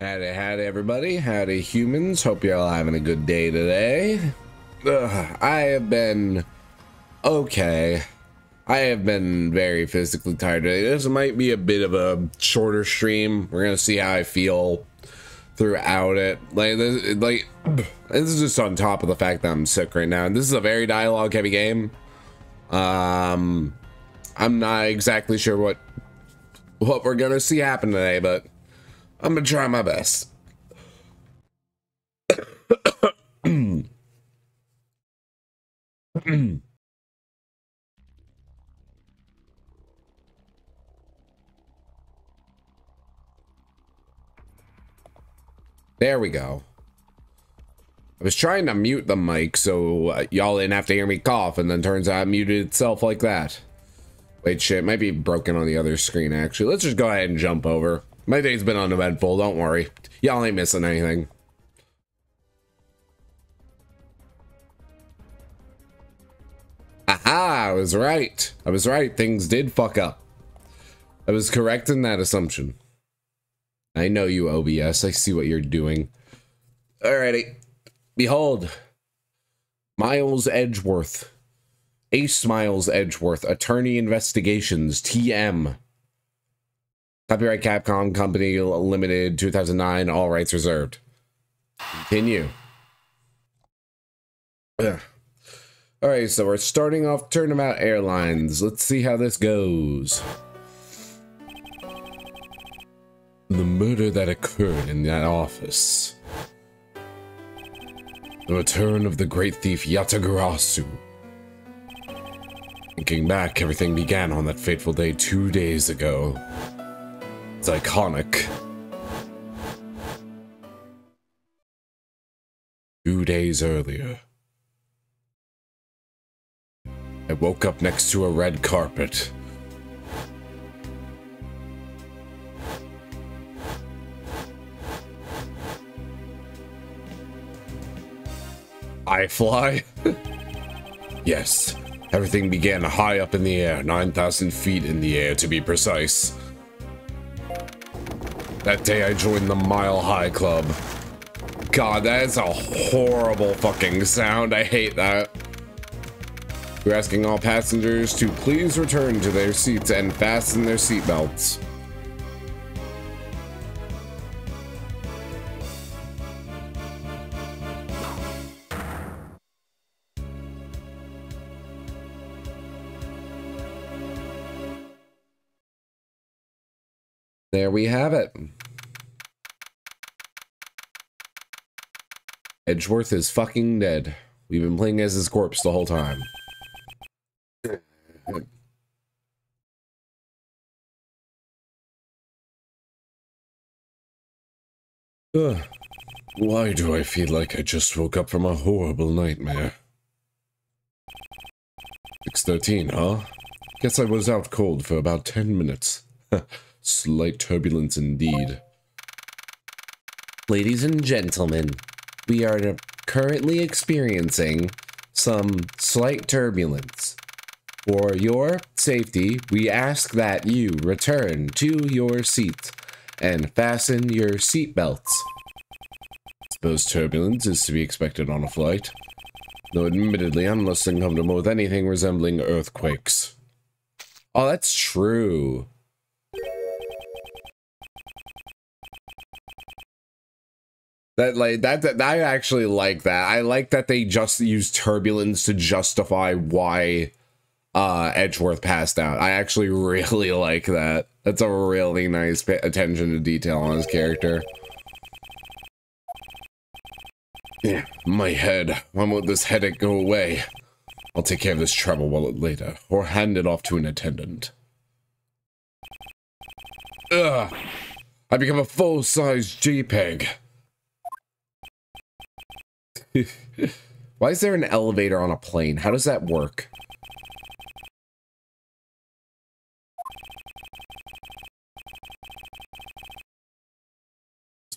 Howdy, howdy, everybody. Howdy, humans. Hope you're all having a good day today. Ugh, I have been okay. I have been very physically tired today. This might be a bit of a shorter stream. We're gonna see how I feel throughout it. Like, this, like this is just on top of the fact that I'm sick right now. And this is a very dialogue-heavy game. Um, I'm not exactly sure what what we're gonna see happen today, but I'm gonna try my best. there we go. I was trying to mute the mic so uh, y'all didn't have to hear me cough, and then turns out it muted itself like that. Wait, shit, might be broken on the other screen, actually. Let's just go ahead and jump over. My day's been uneventful, don't worry. Y'all ain't missing anything. Aha, I was right. I was right. Things did fuck up. I was correct in that assumption. I know you, OBS. I see what you're doing. Alrighty. Behold. Miles Edgeworth. Ace Miles Edgeworth. Attorney Investigations. TM. Copyright Capcom Company Limited 2009. All rights reserved. Continue. All right, so we're starting off Turnabout Airlines. Let's see how this goes. The murder that occurred in that office. The return of the great thief Yatagarasu. Thinking back, everything began on that fateful day two days ago. It's iconic. Two days earlier. I woke up next to a red carpet. I fly? yes, everything began high up in the air, 9,000 feet in the air to be precise. That day I joined the Mile High Club. God, that is a horrible fucking sound. I hate that. We're asking all passengers to please return to their seats and fasten their seatbelts. There we have it. Edgeworth is fucking dead. We've been playing as his corpse the whole time. Ugh. Why do I feel like I just woke up from a horrible nightmare? 613, huh? Guess I was out cold for about 10 minutes. Slight turbulence indeed. Ladies and gentlemen, we are currently experiencing some slight turbulence. For your safety, we ask that you return to your seat and fasten your seatbelts. Suppose turbulence is to be expected on a flight, though admittedly I'm less uncomfortable with anything resembling earthquakes. Oh, that's true. That like that, that I actually like that. I like that they just use turbulence to justify why uh Edgeworth passed out. I actually really like that. That's a really nice attention to detail on his character. Yeah, my head. When will this headache go away? I'll take care of this travel wallet later, or hand it off to an attendant. Ugh! I become a full-size JPEG. Why is there an elevator on a plane? How does that work?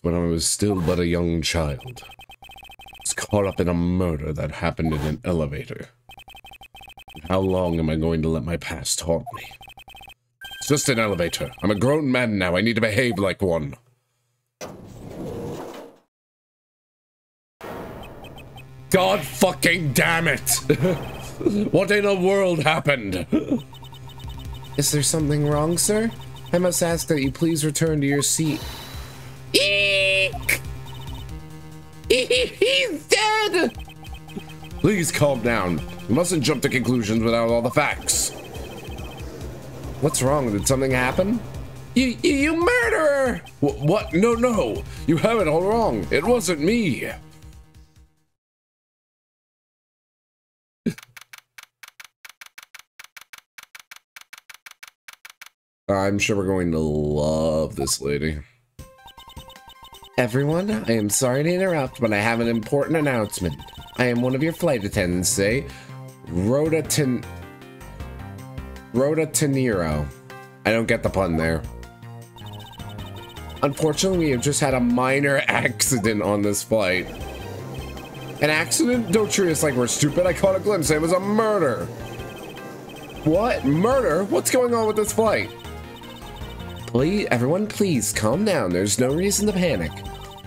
When I was still but a young child. I was caught up in a murder that happened in an elevator. How long am I going to let my past haunt me? It's just an elevator. I'm a grown man now. I need to behave like one. God fucking damn it! what in the world happened? Is there something wrong, sir? I must ask that you please return to your seat. Eek! He's dead! Please calm down. You mustn't jump to conclusions without all the facts. What's wrong? Did something happen? You, you, you murderer! Wh what? No, no. You have it all wrong. It wasn't me. I'm sure we're going to love this lady. Everyone, I am sorry to interrupt, but I have an important announcement. I am one of your flight attendants, say, Rhoda Ten... Rhoda Teneiro. I don't get the pun there. Unfortunately, we have just had a minor accident on this flight. An accident? Don't treat us like we're stupid. I caught a glimpse. It was a murder. What? Murder? What's going on with this flight? Please, everyone, please calm down. There's no reason to panic.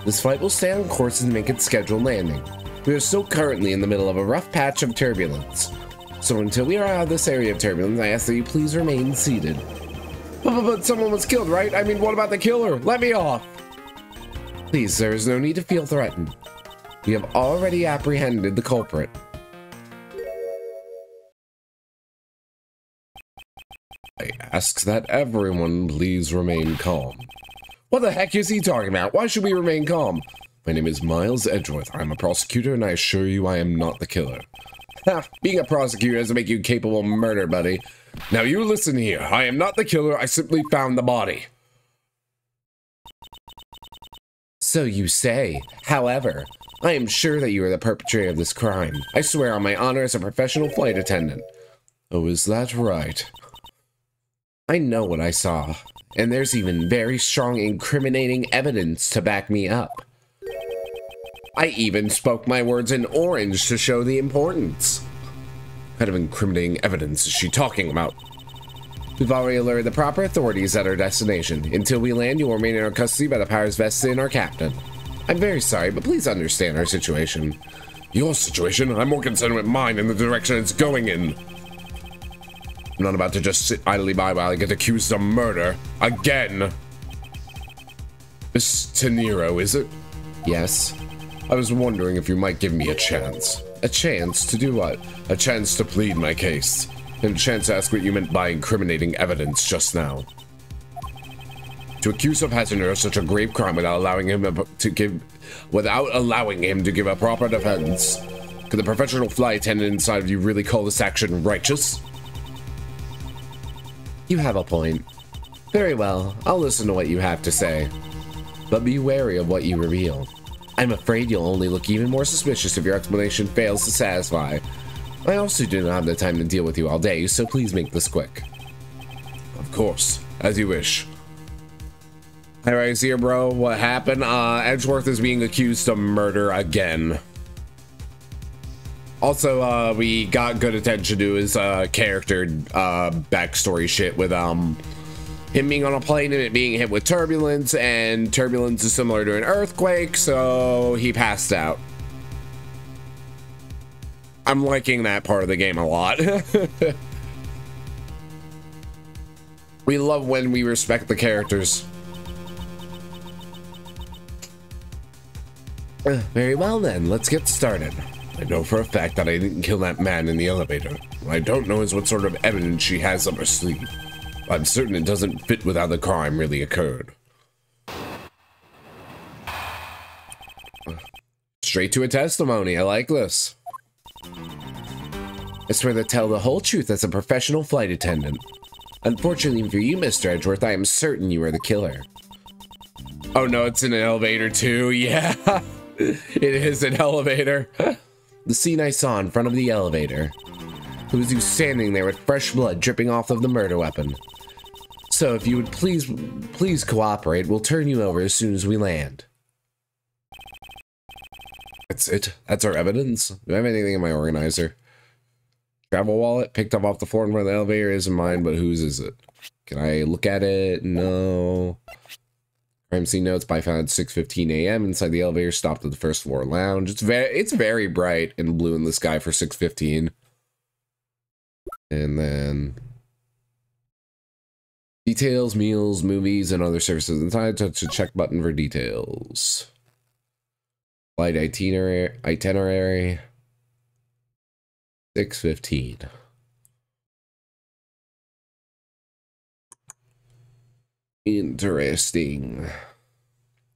This flight will stay on course and make its scheduled landing. We are still currently in the middle of a rough patch of turbulence. So until we are out of this area of turbulence, I ask that you please remain seated. But, but, but someone was killed, right? I mean, what about the killer? Let me off! Please, there is no need to feel threatened. We have already apprehended the culprit. I ask that everyone please remain calm. What the heck is he talking about? Why should we remain calm? My name is Miles Edgeworth. I'm a prosecutor, and I assure you I am not the killer. Ha! Being a prosecutor doesn't make you capable of murder, buddy. Now you listen here. I am not the killer. I simply found the body. So you say. However, I am sure that you are the perpetrator of this crime. I swear on my honor as a professional flight attendant. Oh, is that right? I know what I saw, and there's even very strong incriminating evidence to back me up. I even spoke my words in orange to show the importance. What kind of incriminating evidence is she talking about? We've already alerted the proper authorities at our destination. Until we land, you will remain in our custody by the powers vested in our captain. I'm very sorry, but please understand our situation. Your situation? I'm more concerned with mine and the direction it's going in. I'm not about to just sit idly by while I get accused of murder. Again. Miss Teneiro, is it? Yes. I was wondering if you might give me a chance. A chance to do what? A chance to plead my case. And a chance to ask what you meant by incriminating evidence just now. To accuse a passenger of such a grave crime without allowing him to give without allowing him to give a proper defense. Could the professional flight attendant inside of you really call this action righteous? You have a point. Very well, I'll listen to what you have to say. But be wary of what you reveal. I'm afraid you'll only look even more suspicious if your explanation fails to satisfy. I also do not have the time to deal with you all day, so please make this quick. Of course, as you wish. Alright, here, bro. What happened? Uh, Edgeworth is being accused of murder again. Also, uh, we got good attention to his uh, character uh, backstory shit with um him being on a plane and it being hit with turbulence, and turbulence is similar to an earthquake, so he passed out. I'm liking that part of the game a lot. we love when we respect the characters. Very well then, let's get started. I know for a fact that I didn't kill that man in the elevator. What I don't know is what sort of evidence she has up her sleeve. I'm certain it doesn't fit with how the crime really occurred. Straight to a testimony. I like this. I swear to tell the whole truth as a professional flight attendant. Unfortunately for you, Mr. Edgeworth, I am certain you are the killer. Oh no, it's an elevator too. Yeah, it is an elevator. the scene I saw in front of the elevator. It was you standing there with fresh blood dripping off of the murder weapon. So if you would please, please cooperate, we'll turn you over as soon as we land. That's it. That's our evidence. Do I have anything in my organizer? Travel wallet picked up off the floor in front of the elevator isn't mine, but whose is it? Can I look at it? No. MC notes by found 6:15 a.m. inside the elevator. Stopped at the first floor lounge. It's very it's very bright and blue in the sky for 6:15. And then details, meals, movies, and other services inside. Touch the check button for details. Flight itinerary. Itinerary. 6:15. Interesting.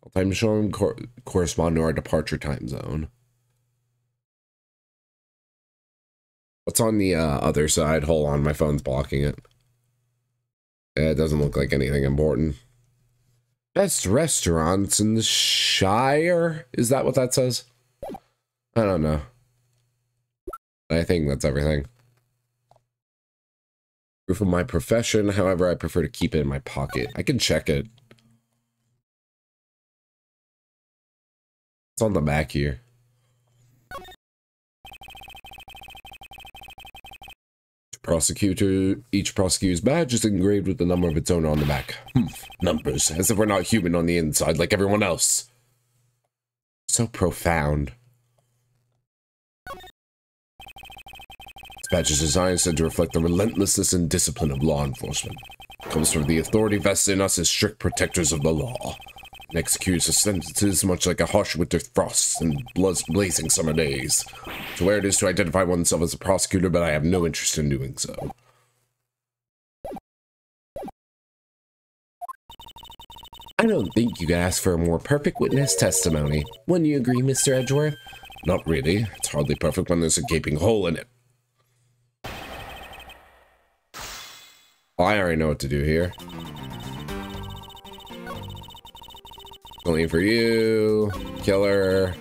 All Time shown cor correspond to our departure time zone. What's on the uh, other side? Hold on, my phone's blocking it. It doesn't look like anything important. Best restaurants in the Shire? Is that what that says? I don't know. I think that's everything. Proof of my profession, however, I prefer to keep it in my pocket. I can check it. It's on the back here. Prosecutor, each prosecutor's badge is engraved with the number of its owner on the back. Humph, numbers, as if we're not human on the inside like everyone else. So profound. This badge is said to reflect the relentlessness and discipline of law enforcement. It comes from the authority vested in us as strict protectors of the law. And executes sentences much like a harsh winter frost and blazing summer days. To where it is to identify oneself as a prosecutor, but I have no interest in doing so. I don't think you could ask for a more perfect witness testimony. Wouldn't you agree, Mr. Edgeworth? Not really. It's hardly perfect when there's a gaping hole in it. I already know what to do here. Only for you. Killer.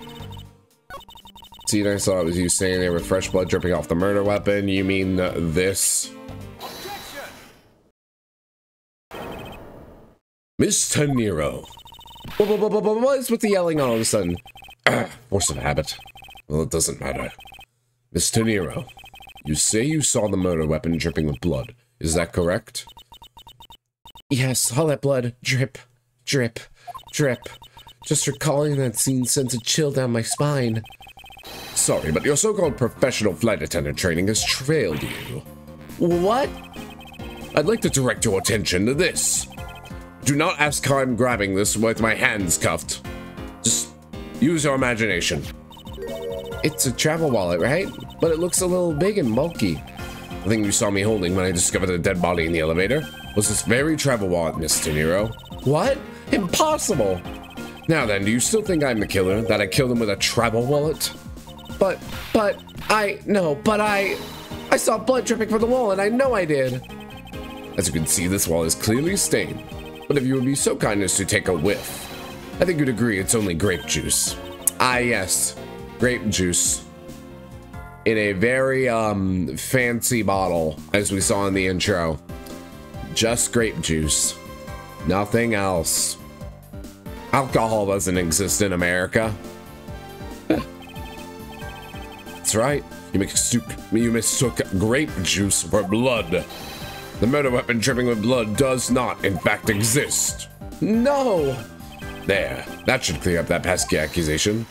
See, I saw it was you standing there with fresh blood dripping off the murder weapon. You mean this? Mr. Nero. What is with the yelling all of a sudden? Force of habit. Well, it doesn't matter. Mr. Nero, you say you saw the murder weapon dripping with blood. Is that correct? Yes, all that blood. Drip, drip, drip. Just recalling that scene sends a chill down my spine. Sorry, but your so-called professional flight attendant training has trailed you. What? I'd like to direct your attention to this. Do not ask how I'm grabbing this with my hands cuffed. Just use your imagination. It's a travel wallet, right? But it looks a little big and bulky. The thing you saw me holding when I discovered a dead body in the elevator was this very travel wallet, Mr. Nero. What? Impossible! Now then, do you still think I'm the killer? That I killed him with a travel wallet? But, but, I, no, but I, I saw blood dripping from the wall and I know I did. As you can see, this wall is clearly stained. But if you would be so kind as to take a whiff, I think you'd agree it's only grape juice. Ah, yes, grape juice in a very um, fancy bottle, as we saw in the intro. Just grape juice. Nothing else. Alcohol doesn't exist in America. That's right. You mistook, you mistook grape juice for blood. The murder weapon dripping with blood does not, in fact, exist. No! There. That should clear up that pesky accusation.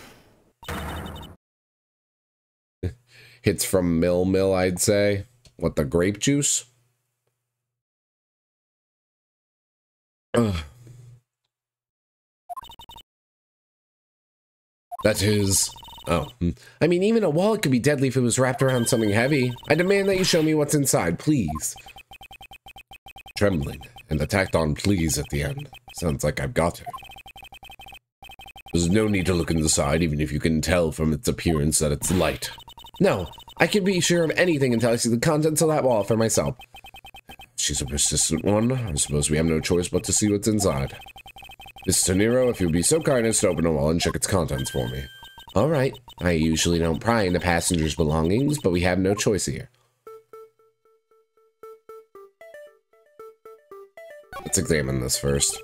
Hits from Mill Mill, I'd say. What, the grape juice? Ugh. That is... Oh. Hmm. I mean, even a wallet could be deadly if it was wrapped around something heavy. I demand that you show me what's inside, please. Trembling, and the tacked on please at the end. Sounds like I've got her. There's no need to look inside, even if you can tell from its appearance that it's light. No, I can be sure of anything until I see the contents of that wall for myself. She's a persistent one. I suppose we have no choice but to see what's inside. Mr. Nero, if you'd be so kind as to open the wall and check its contents for me. All right. I usually don't pry into passengers' belongings, but we have no choice here. Let's examine this first.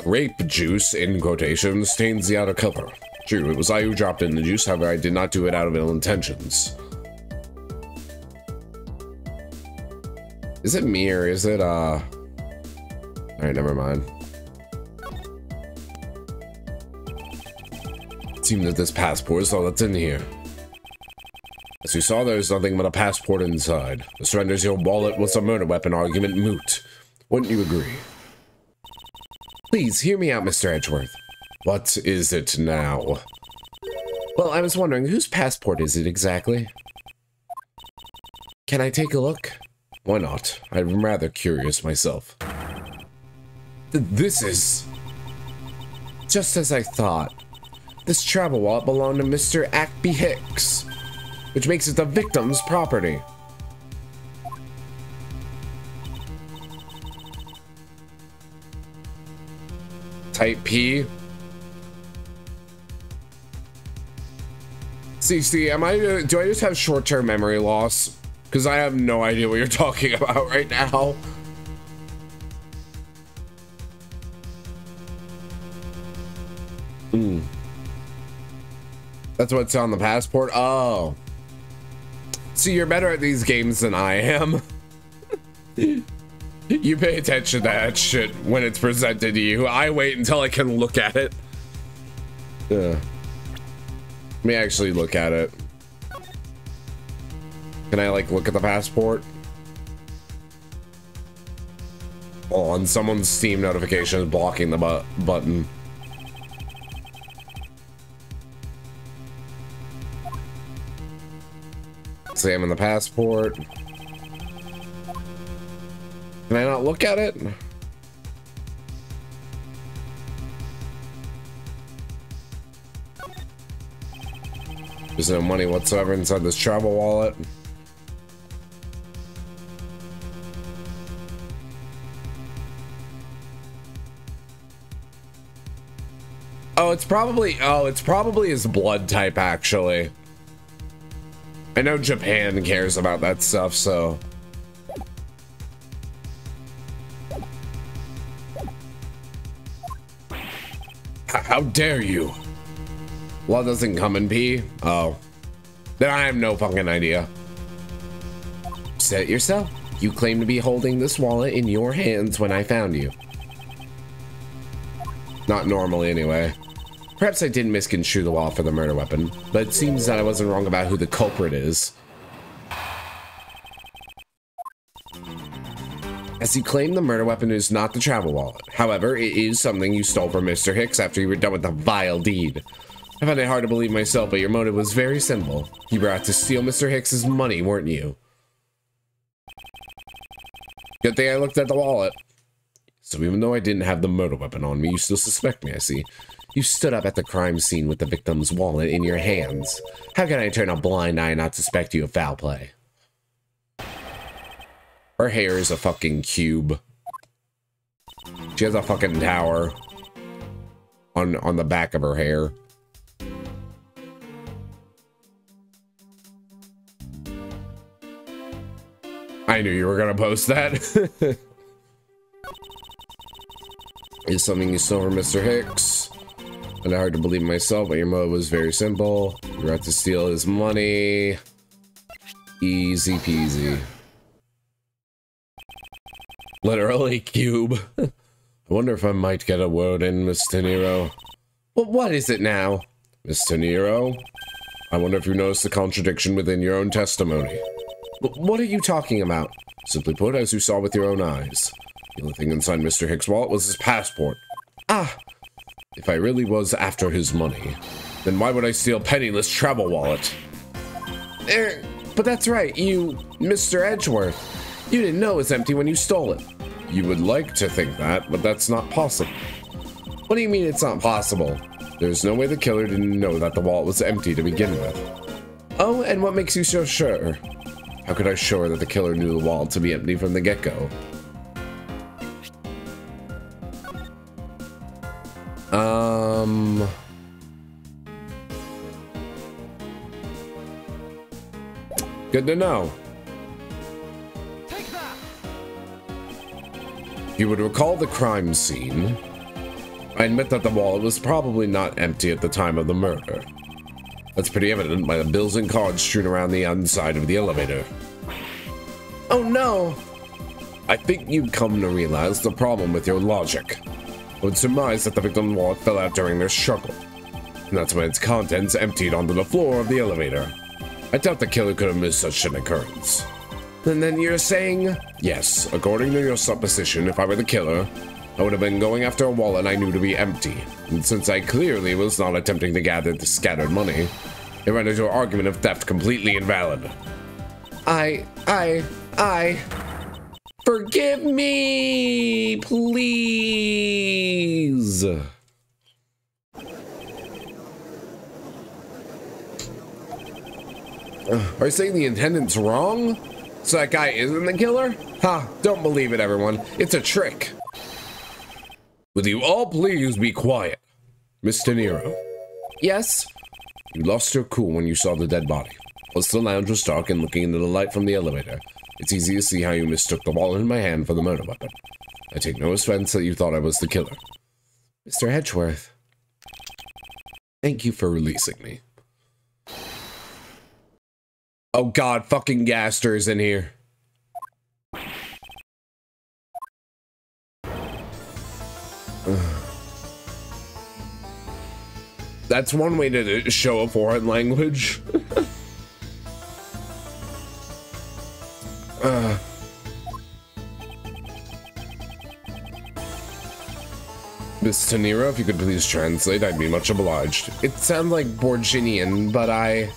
Grape juice, in quotation, stains the outer cover. True, it was I who dropped in the juice, however, I did not do it out of ill intentions. Is it me or is it, uh... Alright, never mind. It seems that this passport is all that's in here. As you saw, there's nothing but a passport inside. This renders your wallet with a murder weapon argument moot. Wouldn't you agree? Please, hear me out, Mr. Edgeworth. What is it now? Well, I was wondering, whose passport is it exactly? Can I take a look? Why not? I'm rather curious myself. Th this is... Just as I thought. This travel wallet belonged to Mr. Akbey Hicks, which makes it the victim's property. Type P. CC, am I, do I just have short-term memory loss? Because I have no idea what you're talking about right now. Hmm. That's what's on the passport? Oh. See, you're better at these games than I am. you pay attention to that shit when it's presented to you. I wait until I can look at it. Yeah. Let me actually look at it. Can I, like, look at the passport? Oh, and someone's Steam notification is blocking the bu button. Examine the passport. Can I not look at it? There's no money whatsoever inside this travel wallet. Oh, it's probably, oh, it's probably his blood type, actually. I know Japan cares about that stuff, so. How dare you? Law doesn't come in P? Oh. Then I have no fucking idea. Said it yourself. You claim to be holding this wallet in your hands when I found you. Not normally, anyway. Perhaps I didn't misconstrue the wall for the murder weapon, but it seems that I wasn't wrong about who the culprit is. As you claim the murder weapon is not the travel wallet. However, it is something you stole from Mr. Hicks after you were done with the vile deed. I find it hard to believe myself, but your motive was very simple. You were out to steal Mr. Hicks's money, weren't you? Good thing I looked at the wallet. So even though I didn't have the murder weapon on me, you still suspect me, I see. You stood up at the crime scene with the victim's wallet in your hands. How can I turn a blind eye and not suspect you of foul play? Her hair is a fucking cube. She has a fucking tower on on the back of her hair. I knew you were gonna post that. is something you stole from Mr. Hicks. And hard to believe myself, but your motive was very simple. You out to steal his money. Easy peasy. Literally, cube. I wonder if I might get a word in, Mr. Nero. Well, what is it now? Mr. Nero? I wonder if you noticed the contradiction within your own testimony. What are you talking about? Simply put, as you saw with your own eyes. The only thing inside Mr. Hicks' wallet was his passport. Ah, if I really was after his money, then why would I steal Penniless travel wallet? Er, but that's right, you, Mr. Edgeworth. You didn't know it was empty when you stole it. You would like to think that, but that's not possible. What do you mean it's not possible? There's no way the killer didn't know that the wallet was empty to begin with. Oh, and what makes you so sure? How could I show that the killer knew the wall to be empty from the get-go? Um... Good to know. You would recall the crime scene. I admit that the wall was probably not empty at the time of the murder. That's pretty evident by the bills and cards strewn around the inside of the elevator. Oh no! I think you've come to realize the problem with your logic would surmise that the victim's wallet fell out during their struggle. and that's when its contents emptied onto the floor of the elevator. I doubt the killer could have missed such an occurrence. And then you're saying? Yes, according to your supposition, if I were the killer, I would have been going after a wallet I knew to be empty. And since I clearly was not attempting to gather the scattered money, it renders your argument of theft completely invalid. I, I, I. Forgive me, please. Are you saying the attendant's wrong? So that guy isn't the killer? Ha, don't believe it, everyone. It's a trick. Will you all please be quiet? Mr. Nero. Yes? You lost your cool when you saw the dead body. Plus the lounge was dark and looking into the light from the elevator. It's easy to see how you mistook the wallet in my hand for the murder weapon. I take no offense that you thought I was the killer. Mr. Edgeworth. Thank you for releasing me. Oh god, fucking Gaster's in here. That's one way to show a foreign language. uh. Miss Tanira, if you could please translate, I'd be much obliged. It sounds like Borginian, but I...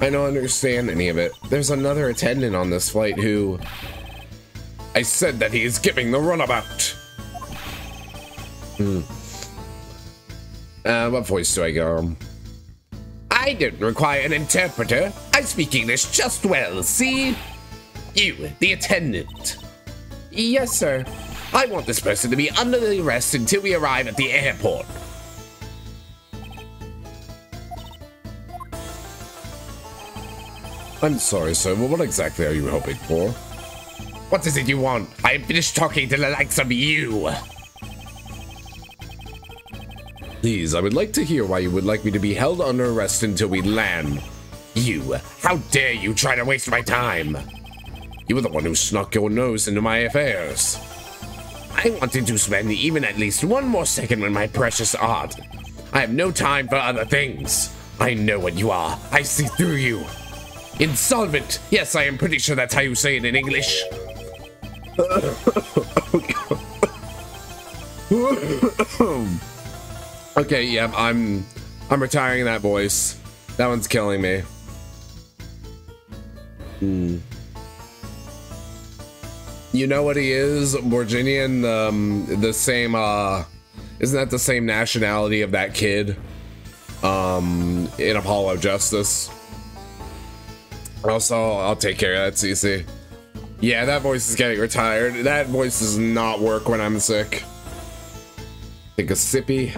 I don't understand any of it. There's another attendant on this flight who... I said that he is giving the runabout. Hmm. Uh, what voice do I go? I don't require an interpreter. I speak English just well, see? You, the attendant. Yes, sir. I want this person to be under the arrest until we arrive at the airport. I'm sorry, sir, but what exactly are you hoping for? What is it you want? I finished talking to the likes of you. Please, I would like to hear why you would like me to be held under arrest until we land. You, how dare you try to waste my time? You were the one who snuck your nose into my affairs. I wanted to spend even at least one more second with my precious art. I have no time for other things. I know what you are. I see through you. Insolvent. Yes, I am pretty sure that's how you say it in English. okay, yeah, I'm I'm retiring that voice. That one's killing me. Hmm. You know what he is? Borginian, um, the same, uh, isn't that the same nationality of that kid? Um, in Apollo Justice. Also, I'll take care of that, CC. Yeah, that voice is getting retired. That voice does not work when I'm sick. Take a sippy.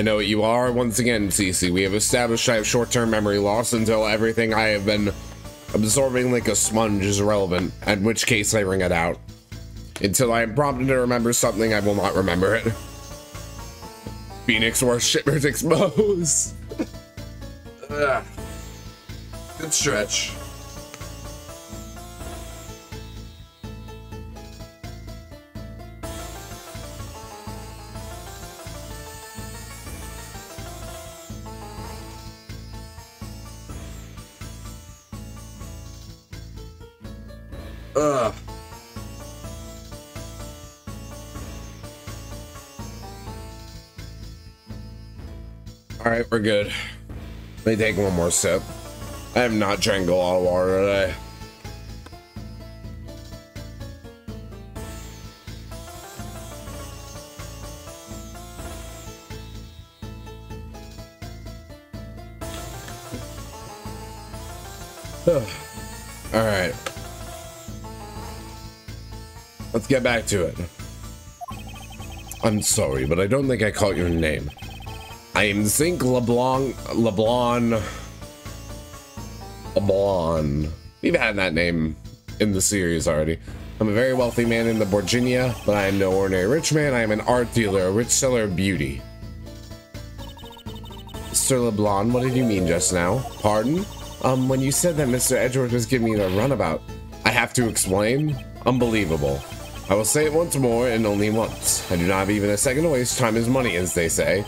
I know what you are. Once again, CC, we have established I have short-term memory loss until everything I have been absorbing like a sponge is irrelevant, in which case I ring it out. Until I am prompted to remember something, I will not remember it. Phoenix worshippers exposed. Good stretch. Ugh. All right, we're good. Let me take one more sip. I have not drank a lot of water today. All right. Let's get back to it. I'm sorry, but I don't think I caught your name. I am Zinc LeBlanc... LeBlanc... LeBlanc. We've had that name in the series already. I'm a very wealthy man in the Borginia, but I am no ordinary rich man. I am an art dealer, a rich seller of beauty. Mr. LeBlanc, what did you mean just now? Pardon? Um, when you said that Mr. Edgeworth was giving me the runabout, I have to explain? Unbelievable. I will say it once more and only once. I do not have even a second to waste. Time is money, as they say.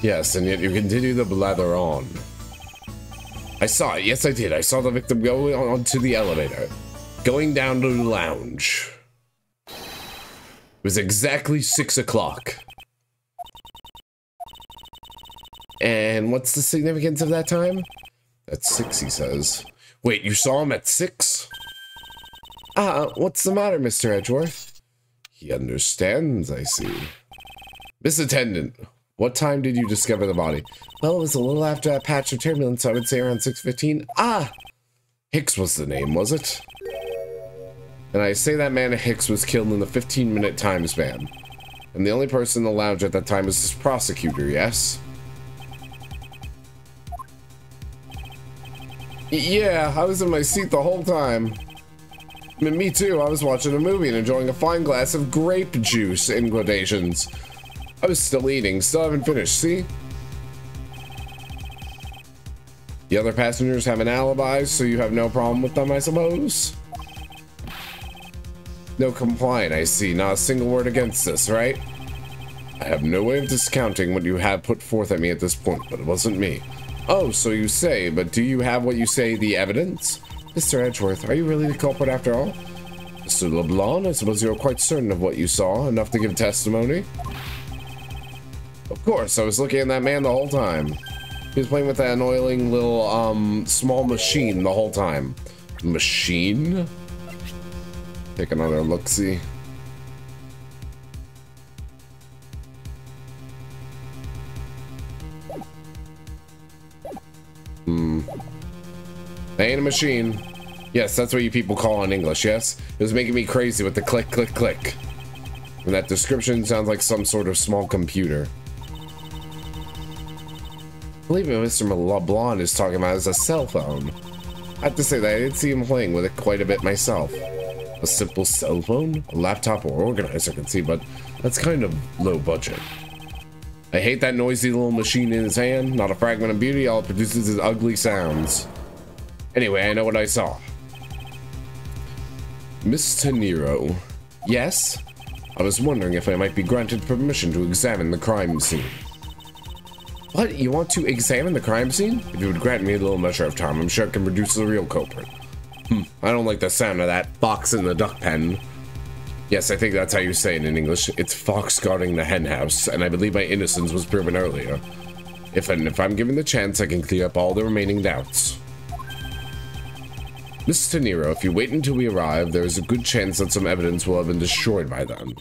Yes, and yet you continue to blather on. I saw it. Yes, I did. I saw the victim go onto the elevator, going down to the lounge. It was exactly six o'clock. And what's the significance of that time? That's six, he says. Wait, you saw him at six? Ah, uh, what's the matter, Mr. Edgeworth? He understands, I see. Miss Attendant, what time did you discover the body? Well, it was a little after that patch of turbulence, I would say around 6.15. Ah! Hicks was the name, was it? And I say that man Hicks was killed in the 15-minute time span. And the only person in the lounge at that time was this prosecutor, yes? Yeah, I was in my seat the whole time. Me too, I was watching a movie and enjoying a fine glass of grape juice, in quotations. I was still eating, still haven't finished, see? The other passengers have an alibi, so you have no problem with them, I suppose? No complaint, I see. Not a single word against this, right? I have no way of discounting what you have put forth at me at this point, but it wasn't me. Oh, so you say, but do you have what you say, the evidence? Mr. Edgeworth, are you really the culprit after all? Mr. LeBlanc, I suppose you're quite certain of what you saw, enough to give testimony? Of course, I was looking at that man the whole time. He was playing with that annoying little, um, small machine the whole time. Machine? Take another look-see. Hmm. Ain't a machine. Yes, that's what you people call in English, yes? It was making me crazy with the click, click, click. And that description sounds like some sort of small computer. I believe what Mr. LeBlanc is talking about is a cell phone. I have to say that I did see him playing with it quite a bit myself. A simple cell phone? A laptop or organizer I can see, but that's kind of low budget. I hate that noisy little machine in his hand. Not a fragment of beauty, all it produces is ugly sounds. Anyway, I know what I saw. Mr. Nero. Yes? I was wondering if I might be granted permission to examine the crime scene. What? You want to examine the crime scene? If you would grant me a little measure of time, I'm sure it can produce the real culprit. Hmm, I don't like the sound of that fox in the duck pen. Yes, I think that's how you say it in English. It's fox guarding the henhouse, and I believe my innocence was proven earlier. If and if I'm given the chance, I can clear up all the remaining doubts. Mr. Nero, if you wait until we arrive, there is a good chance that some evidence will have been destroyed by then.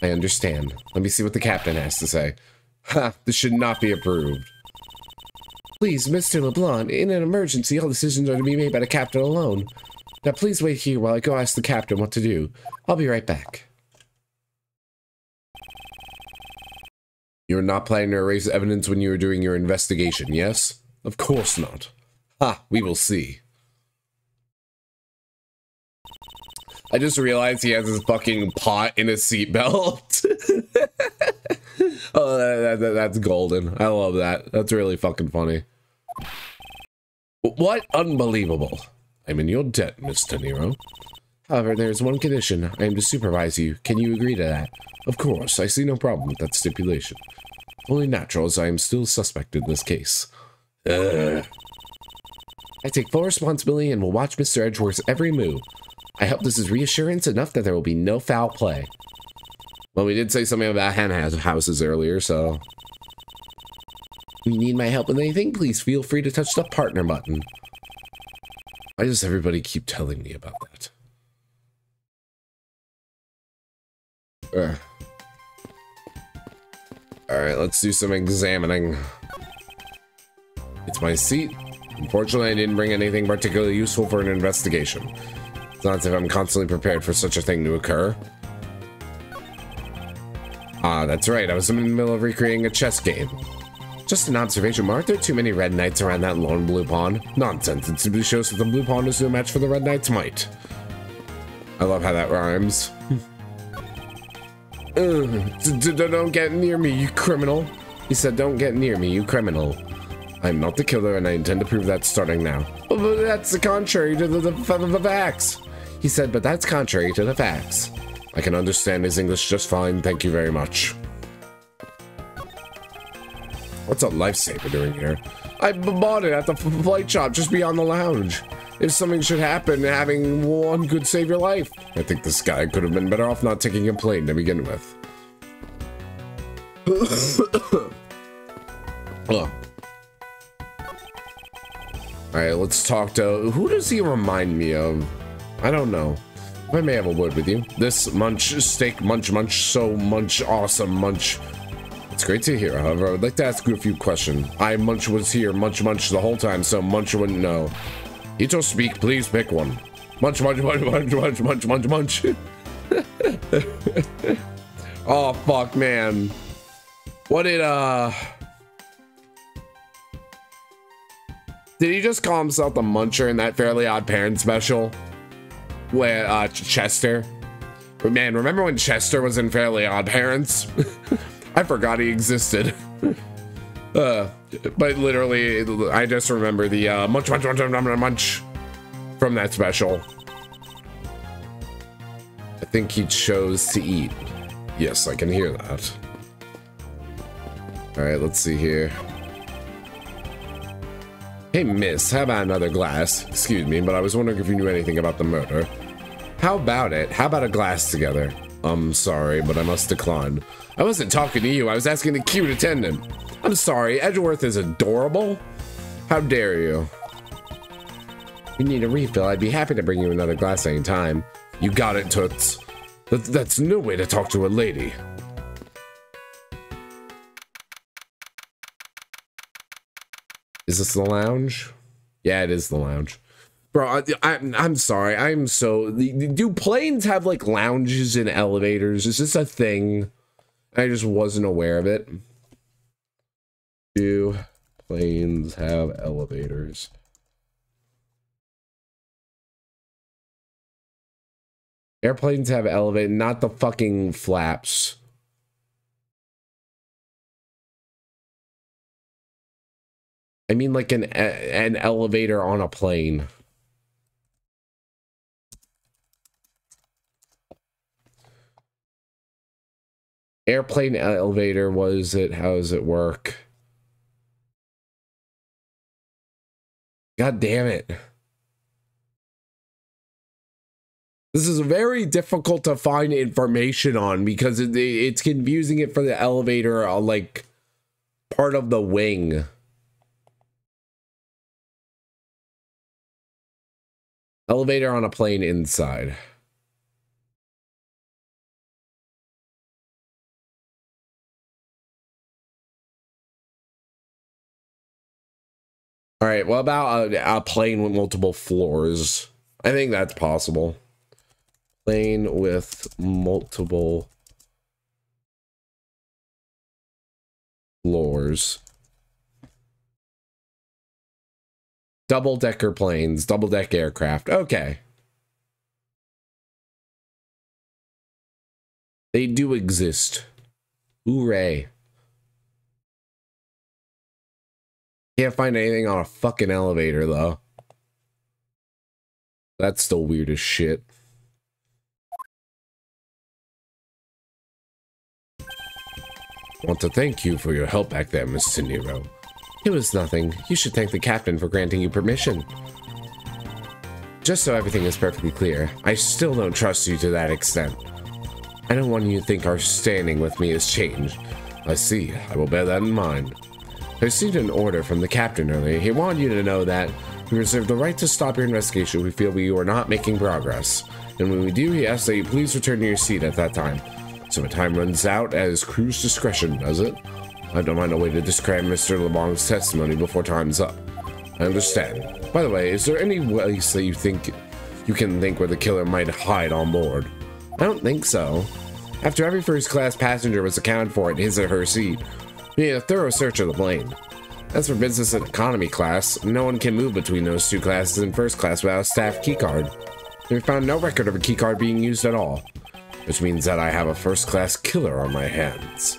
I understand. Let me see what the captain has to say. Ha, this should not be approved. Please, Mr. LeBlanc, in an emergency, all decisions are to be made by the captain alone. Now please wait here while I go ask the captain what to do. I'll be right back. You're not planning to erase evidence when you were doing your investigation, yes? Of course not. Ha, we will see. I just realized he has his fucking pot in his seatbelt. oh, that, that, that's golden. I love that. That's really fucking funny. What unbelievable. I'm in your debt, Mr. Nero. However, there's one condition. I am to supervise you. Can you agree to that? Of course, I see no problem with that stipulation. Only natural as I am still suspect in this case. Ugh. I take full responsibility and will watch Mr. Edgeworth's every move. I hope this is reassurance enough that there will be no foul play. Well, we did say something about hen houses earlier, so... If you need my help with anything, please feel free to touch the partner button. Why does everybody keep telling me about that? Uh. Alright, let's do some examining. It's my seat. Unfortunately, I didn't bring anything particularly useful for an investigation. It's not as if I'm constantly prepared for such a thing to occur. Ah, that's right, I was in the middle of recreating a chess game. Just an observation, Mark. There are too many red knights around that lone blue pawn. Nonsense. It simply shows that the blue pawn is no match for the red knight's might. I love how that rhymes. uh, don't get near me, you criminal. He said, don't get near me, you criminal. I'm not the killer, and I intend to prove that starting now. But that's contrary to the, the, the, facts. He said, but that's contrary to the facts. I can understand his English just fine, thank you very much. What's a lifesaver doing here? I bought it at the flight shop just beyond the lounge. If something should happen, having one could save your life. I think this guy could have been better off not taking a plane to begin with. oh. Alright, let's talk to... Who does he remind me of? I don't know. I may have a word with you. This munch, steak, munch, munch, so munch, awesome, munch. It's great to hear, however, I would like to ask you a few questions. I, Munch, was here, Munch, Munch, the whole time, so Munch wouldn't know. Ito speak, please pick one. Munch, munch, munch, munch, munch, munch, munch, munch. oh, fuck, man. What did, uh... Did he just call himself the Muncher in that Fairly Odd Parents special? Where, uh, Chester? But man, remember when Chester was in Fairly Odd Parents? I forgot he existed. uh, but literally, I just remember the uh, munch, munch, munch, munch, munch from that special. I think he chose to eat. Yes, I can hear that. All right, let's see here. Hey, miss, how about another glass? Excuse me, but I was wondering if you knew anything about the murder. How about it? How about a glass together? I'm sorry, but I must decline. I wasn't talking to you, I was asking the cute attendant. I'm sorry, Edgeworth is adorable. How dare you? You need a refill, I'd be happy to bring you another glass anytime. You got it, Toots. That, that's no way to talk to a lady. Is this the lounge? Yeah, it is the lounge. Bro, I, am I'm sorry. I'm so... Do planes have, like, lounges and elevators? Is this a thing? I just wasn't aware of it. Do planes have elevators? Airplanes have elevator, not the fucking flaps. I mean like an an elevator on a plane. Airplane elevator, was it? How does it work? God damn it. This is very difficult to find information on because it, it's confusing it for the elevator, uh, like part of the wing. Elevator on a plane inside. All right, what about a, a plane with multiple floors? I think that's possible. Plane with multiple floors. Double decker planes, double deck aircraft. Okay. They do exist. Hooray. Can't find anything on a fucking elevator, though. That's still weird as shit. want to thank you for your help back there, Mr. Nero. It was nothing. You should thank the captain for granting you permission. Just so everything is perfectly clear, I still don't trust you to that extent. I don't want you to think our standing with me has changed. I see. I will bear that in mind. I received an order from the captain earlier. He wanted you to know that we reserve the right to stop your investigation if we feel we are not making progress. And when we do, he asks that you please return to your seat at that time. So when time runs out, as crew's discretion does it, I don't mind a way to describe Mr. LeBlanc's testimony before time's up. I understand. By the way, is there any place that you think you can think where the killer might hide on board? I don't think so. After every first class passenger was accounted for at his or her seat, we need a thorough search of the plane. As for business and economy class, no one can move between those two classes in first class without a staff keycard. We found no record of a keycard being used at all, which means that I have a first class killer on my hands.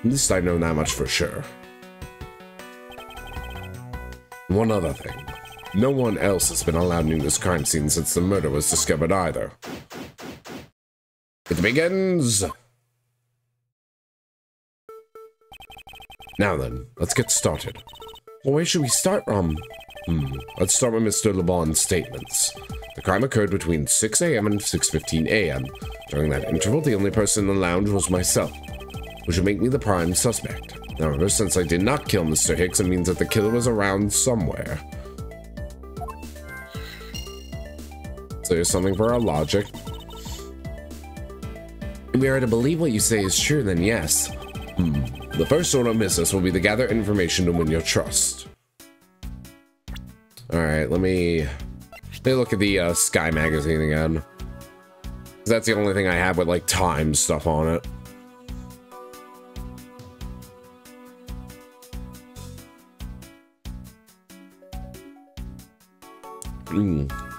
At least I know that much for sure. One other thing. No one else has been allowed near this crime scene since the murder was discovered either. It begins! Now then, let's get started. Well, where should we start from? Hmm, let's start with Mr. LeBlanc's statements. The crime occurred between 6 a.m. and 6.15 a.m. During that interval, the only person in the lounge was myself, which would make me the prime suspect. However, since I did not kill Mr. Hicks, it means that the killer was around somewhere. So here's something for our logic. If we are to believe what you say is true, then yes. Hmm. The first order of business will be to gather information to win your trust. Alright, let me... Let me look at the uh, Sky magazine again. That's the only thing I have with, like, time stuff on it.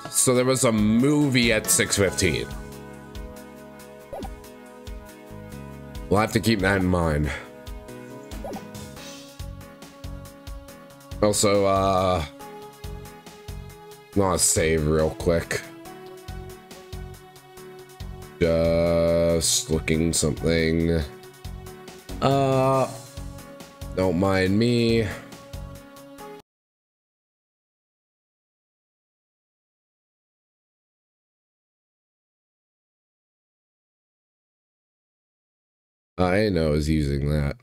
So there was a movie at 6.15. We'll have to keep that in mind. Also, uh... I want to save real quick. Just looking something. Uh... Don't mind me. I know I was using that.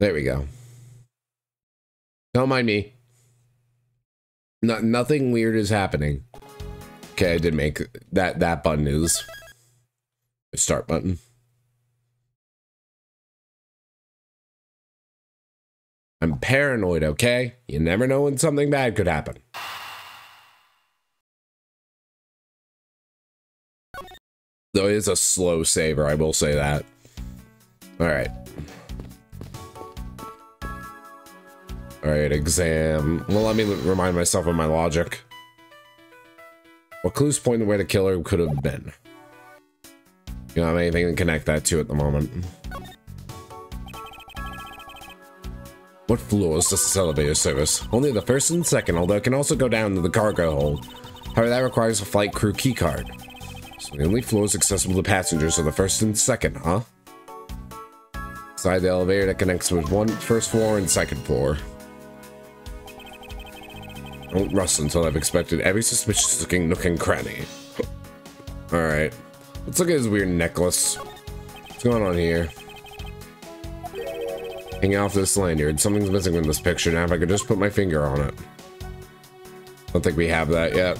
There we go. Don't mind me. No, nothing weird is happening. Okay, I did make that that button is start button. I'm paranoid, okay? You never know when something bad could happen. Though it is a slow saver, I will say that. Alright. Alright, exam. Well, let me remind myself of my logic. What clues point the way the killer could have been? You don't have anything to connect that to at the moment. What floors does this elevator service? Only the first and second, although it can also go down to the cargo hold. However, that requires a flight crew keycard. The only floors accessible to passengers are the first and second, huh? Inside the elevator that connects with one first floor and second floor. Don't rust until I've inspected every suspicious looking nook and cranny. Alright. Let's look at his weird necklace. What's going on here? Hanging off this lanyard. Something's missing in this picture now if I could just put my finger on it. I Don't think we have that yet.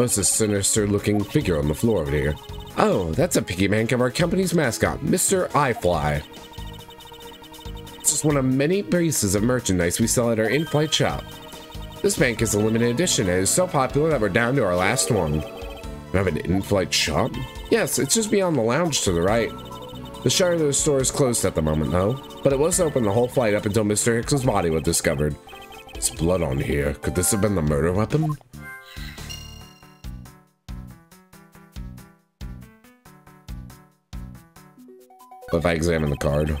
What's this sinister looking figure on the floor over here? Oh, that's a piggy bank of our company's mascot, Mr. iFly. It's just one of many pieces of merchandise we sell at our in-flight shop. This bank is a limited edition and is so popular that we're down to our last one. We have an in-flight shop? Yes, it's just beyond the lounge to the right. The shutter the store is closed at the moment, though, but it was open the whole flight up until Mr. Hicks's body was discovered. There's blood on here. Could this have been the murder weapon? If I examine the card,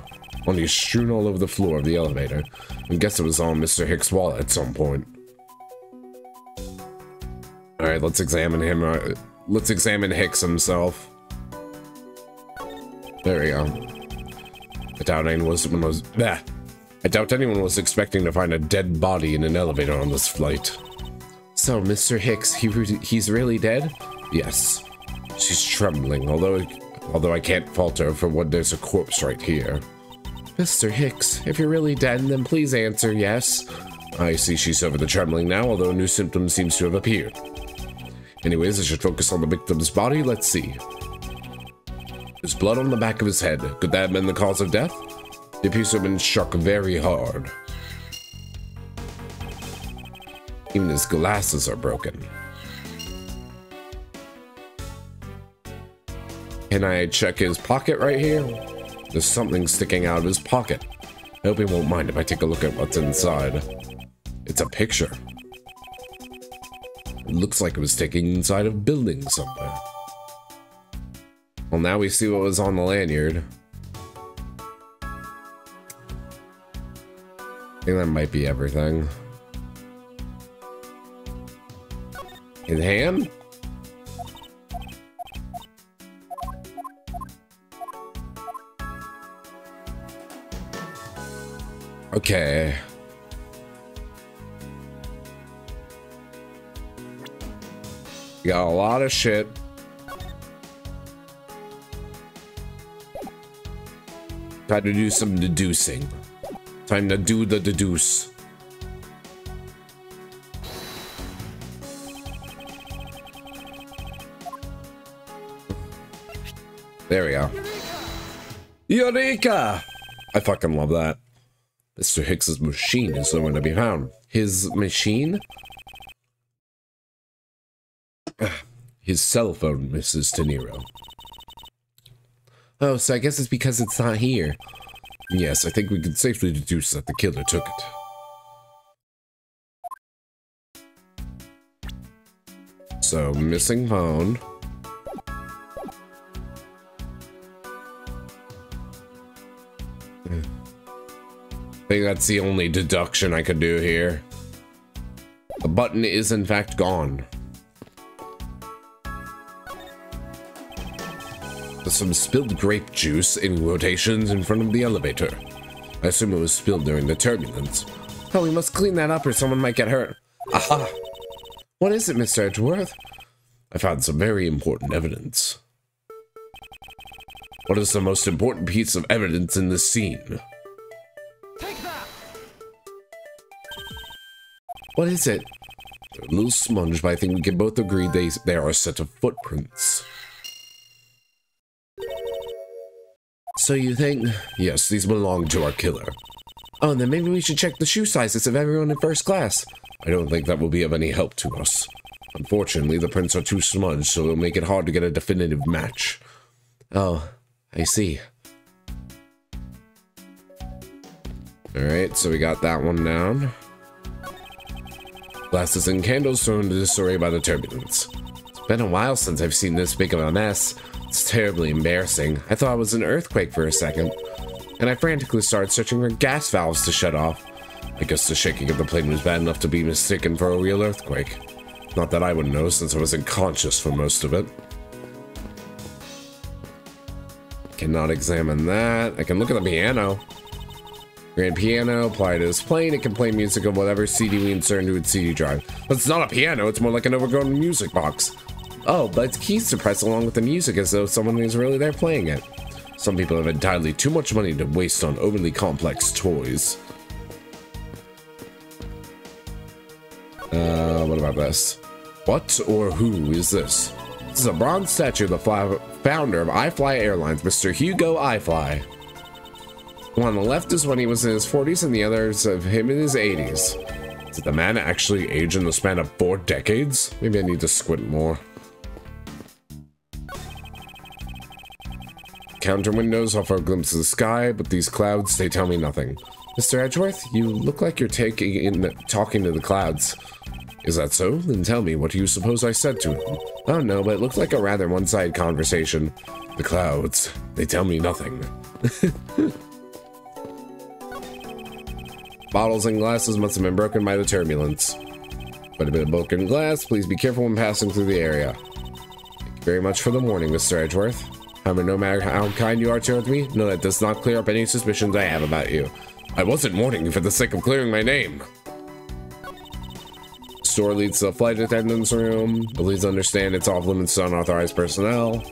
only strewn all over the floor of the elevator. I guess it was on Mr. Hicks' wallet at some point. Alright, let's examine him. Uh, let's examine Hicks himself. There we go. I doubt anyone was, was bah. I doubt anyone was expecting to find a dead body in an elevator on this flight. So, Mr. Hicks, he he's really dead? Yes. She's trembling, although although I can't falter for what there's a corpse right here. Mr. Hicks, if you're really dead, then please answer yes. I see she's over the trembling now, although a new symptoms seems to have appeared. Anyways, I should focus on the victim's body. Let's see. There's blood on the back of his head. Could that have been the cause of death? The to have been struck very hard. Even his glasses are broken. Can I check his pocket right here? There's something sticking out of his pocket. I hope he won't mind if I take a look at what's inside. It's a picture. It looks like it was taken inside a building somewhere. Well, now we see what was on the lanyard. I think that might be everything. His hand? Okay. got a lot of shit. Time to do some deducing. Time to do the deduce. There we go. Eureka! I fucking love that. Mr. Hicks's machine is nowhere to be found. His machine? His cell phone, Mrs. De. Oh, so I guess it's because it's not here. Yes, I think we can safely deduce that the killer took it. So, missing phone. I think that's the only deduction I could do here. The button is in fact gone. some spilled grape juice in rotations in front of the elevator. I assume it was spilled during the turbulence. Oh, we must clean that up or someone might get hurt. Aha! What is it, Mr. Edgeworth? I found some very important evidence. What is the most important piece of evidence in this scene? What is it? A little smudge, but I think we can both agree they, they are a set of footprints. So you think... Yes, these belong to our killer. Oh, then maybe we should check the shoe sizes of everyone in first class. I don't think that will be of any help to us. Unfortunately, the prints are too smudged, so it'll make it hard to get a definitive match. Oh, I see. Alright, so we got that one down. Glasses and candles thrown into disarray by the turbulence. It's been a while since I've seen this big of a mess. It's terribly embarrassing. I thought it was an earthquake for a second, and I frantically started searching for gas valves to shut off. I guess the shaking of the plane was bad enough to be mistaken for a real earthquake. Not that I would know since I wasn't conscious for most of it. Cannot examine that. I can look at the piano. Grand piano, apply to this plane. It can play music of whatever CD we insert into its CD drive. But it's not a piano, it's more like an overgrown music box. Oh, but it's keys to press along with the music as though someone is really there playing it. Some people have entirely too much money to waste on overly complex toys. Uh, what about this? What or who is this? This is a bronze statue of the founder of iFly Airlines, Mr. Hugo iFly. One on the left is when he was in his 40s and the other is of him in his 80s. Did the man actually age in the span of four decades? Maybe I need to squint more. Counter windows offer a glimpse of the sky, but these clouds, they tell me nothing. Mr. Edgeworth, you look like you're taking in talking to the clouds. Is that so? Then tell me, what do you suppose I said to him? Oh no, but it looked like a rather one-sided conversation. The clouds, they tell me nothing. Bottles and glasses must have been broken by the turbulence. Quite a bit of broken glass, please be careful when passing through the area. Thank you very much for the warning, Mr. Edgeworth. However, no matter how kind you are towards me, no, that does not clear up any suspicions I have about you. I wasn't warning you for the sake of clearing my name. Store leads to the flight attendant's room. Please understand it's off limits to unauthorized personnel.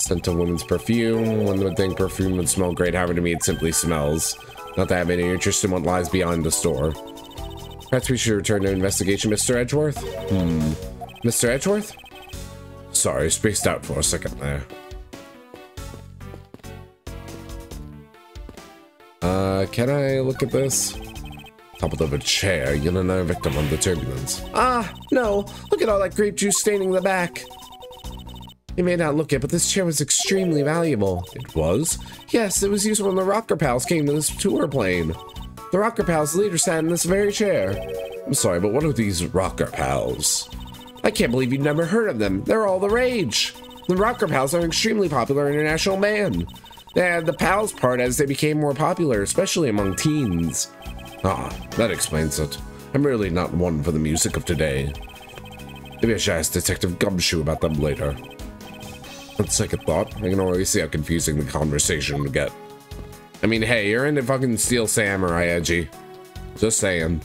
Scent of women's perfume. One would think perfume would smell great, however, to me it simply smells. Not that I have any interest in what lies beyond the store. Perhaps we should return to investigation, Mr. Edgeworth? Hmm. Mr. Edgeworth? Sorry, spaced out for a second there. Uh, can I look at this? Toppled over a chair, yet another victim of the turbulence. Ah, no! Look at all that grape juice staining the back! You may not look it, but this chair was extremely valuable. It was? Yes, it was used when the Rocker Pals came to this tour plane. The Rocker Pals leader sat in this very chair. I'm sorry, but what are these Rocker Pals? I can't believe you've never heard of them. They're all the rage. The Rocker Pals are an extremely popular international band. They had the pals part as they became more popular, especially among teens. Ah, that explains it. I'm really not one for the music of today. Maybe I should ask Detective Gumshoe about them later. On second thought, I can already see how confusing the conversation would get. I mean, hey, you're into fucking Steel Samurai, Edgy. Just saying.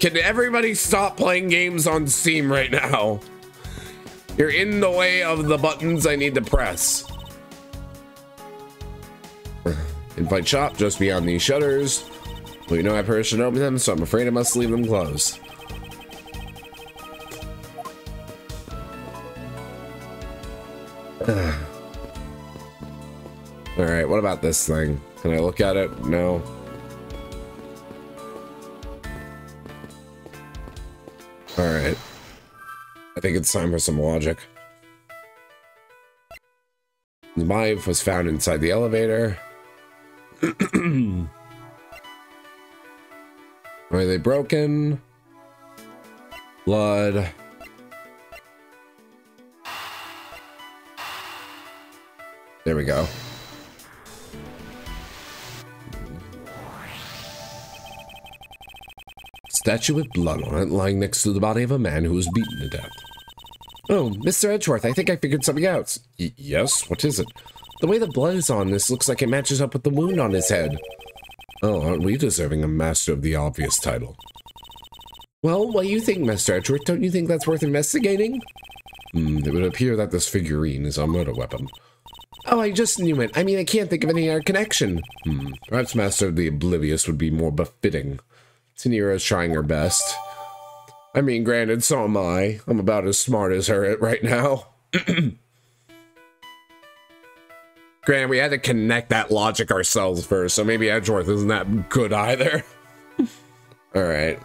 Can everybody stop playing games on Steam right now? You're in the way of the buttons I need to press. Invite shop just beyond these shutters. Well, you know I person open them, so I'm afraid I must leave them closed. Alright, what about this thing? Can I look at it? No. Alright. I think it's time for some logic. The knife was found inside the elevator. Are they broken? Blood. There we go. Statue with blood on it lying next to the body of a man who was beaten to death. Oh, Mr. Edgeworth, I think I figured something out. Y yes? What is it? The way the blood is on this looks like it matches up with the wound on his head. Oh, aren't we deserving a Master of the Obvious title? Well, what do you think, Master Edgeworth? Don't you think that's worth investigating? Hmm, it would appear that this figurine is a murder weapon. Oh, I just knew it. I mean, I can't think of any other connection. Hmm, perhaps Master of the Oblivious would be more befitting. Tanira's trying her best. I mean, granted, so am I. I'm about as smart as her right now. Granted, we had to connect that logic ourselves first, so maybe Edgeworth isn't that good either. Alright.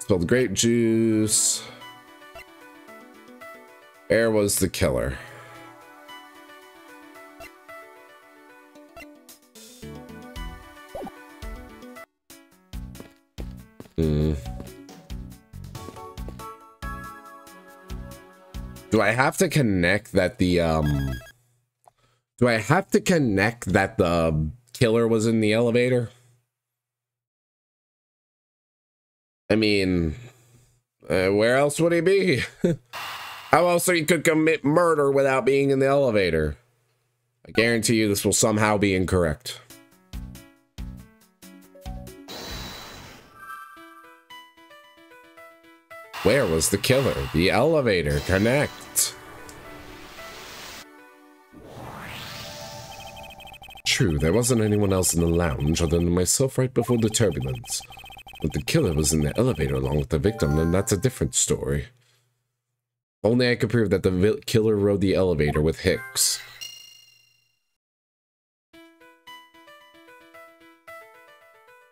Spilled grape juice. Air was the killer. Hmm. Do I have to connect that the, um... Do I have to connect that the killer was in the elevator? I mean, uh, where else would he be? How else he could commit murder without being in the elevator? I guarantee you this will somehow be incorrect. Where was the killer? The elevator. Connect. True, there wasn't anyone else in the lounge other than myself right before the turbulence. But the killer was in the elevator along with the victim, and that's a different story. Only I could prove that the killer rode the elevator with Hicks.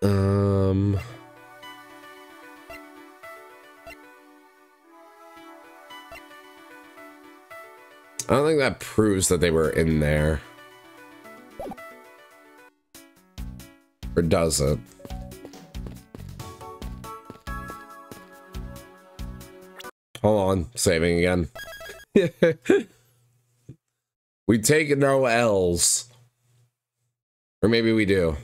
Um... I don't think that proves that they were in there. Or does it? Hold on, saving again. we take no L's. Or maybe we do.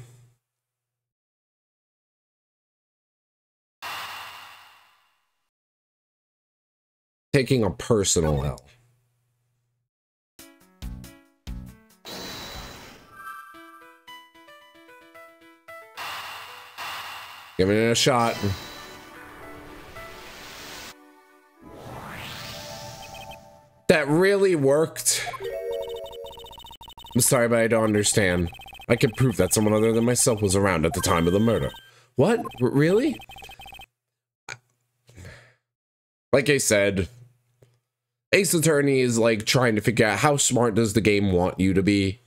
Taking a personal L. Giving it a shot. That really worked. I'm sorry, but I don't understand. I can prove that someone other than myself was around at the time of the murder. What? R really? Like I said, Ace Attorney is like trying to figure out how smart does the game want you to be.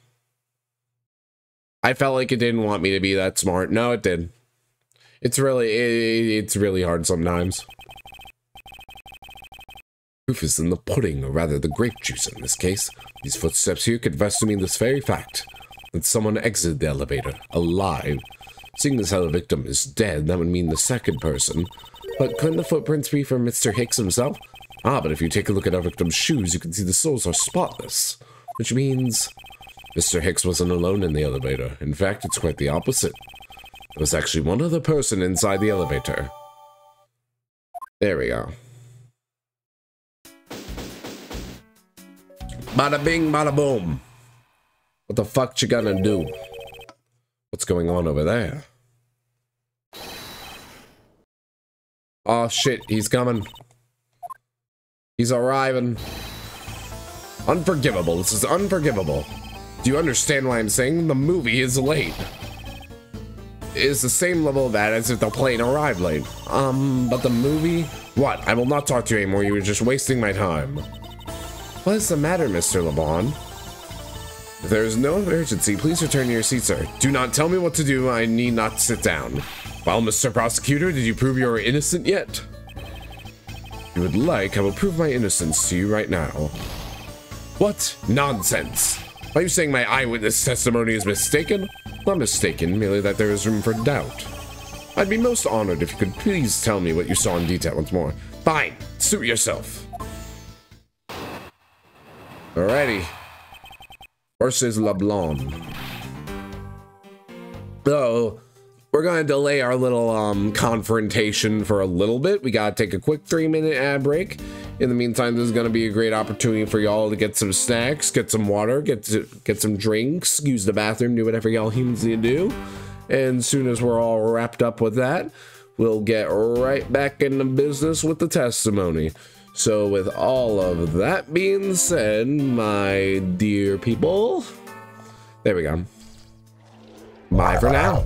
I felt like it didn't want me to be that smart. No, it did. It's really, it, it's really hard sometimes. Proof is in the pudding, or rather the grape juice in this case. These footsteps here confess to me this very fact, that someone exited the elevator, alive. Seeing as how the victim is dead, that would mean the second person. But couldn't the footprints be from Mr. Hicks himself? Ah, but if you take a look at our victim's shoes, you can see the soles are spotless. Which means... Mr. Hicks wasn't alone in the elevator. In fact, it's quite the opposite. There was actually one other person inside the elevator. There we go. Bada bing, bada boom. What the fuck you gonna do? What's going on over there? Oh shit, he's coming. He's arriving. Unforgivable. This is unforgivable. Do you understand what I'm saying? The movie is late. It is the same level of bad as if the plane arrived late. Um, but the movie? What? I will not talk to you anymore. You were just wasting my time. What is the matter, Mr. LeBlanc? There is no urgency, please return to your seat, sir. Do not tell me what to do. I need not sit down. Well, Mr. Prosecutor, did you prove you are innocent yet? If you would like, I will prove my innocence to you right now. What? Nonsense. Are you saying my eyewitness testimony is mistaken? Not mistaken, merely that there is room for doubt. I'd be most honored if you could please tell me what you saw in detail once more. Fine, suit yourself. Alrighty. Versus LeBlanc. So, we're going to delay our little um, confrontation for a little bit. We got to take a quick three minute ad break. In the meantime, this is going to be a great opportunity for y'all to get some snacks, get some water, get to, get some drinks, use the bathroom, do whatever y'all humans need to do. And soon as we're all wrapped up with that, we'll get right back into business with the testimony. So, with all of that being said, my dear people, there we go. Bye for now.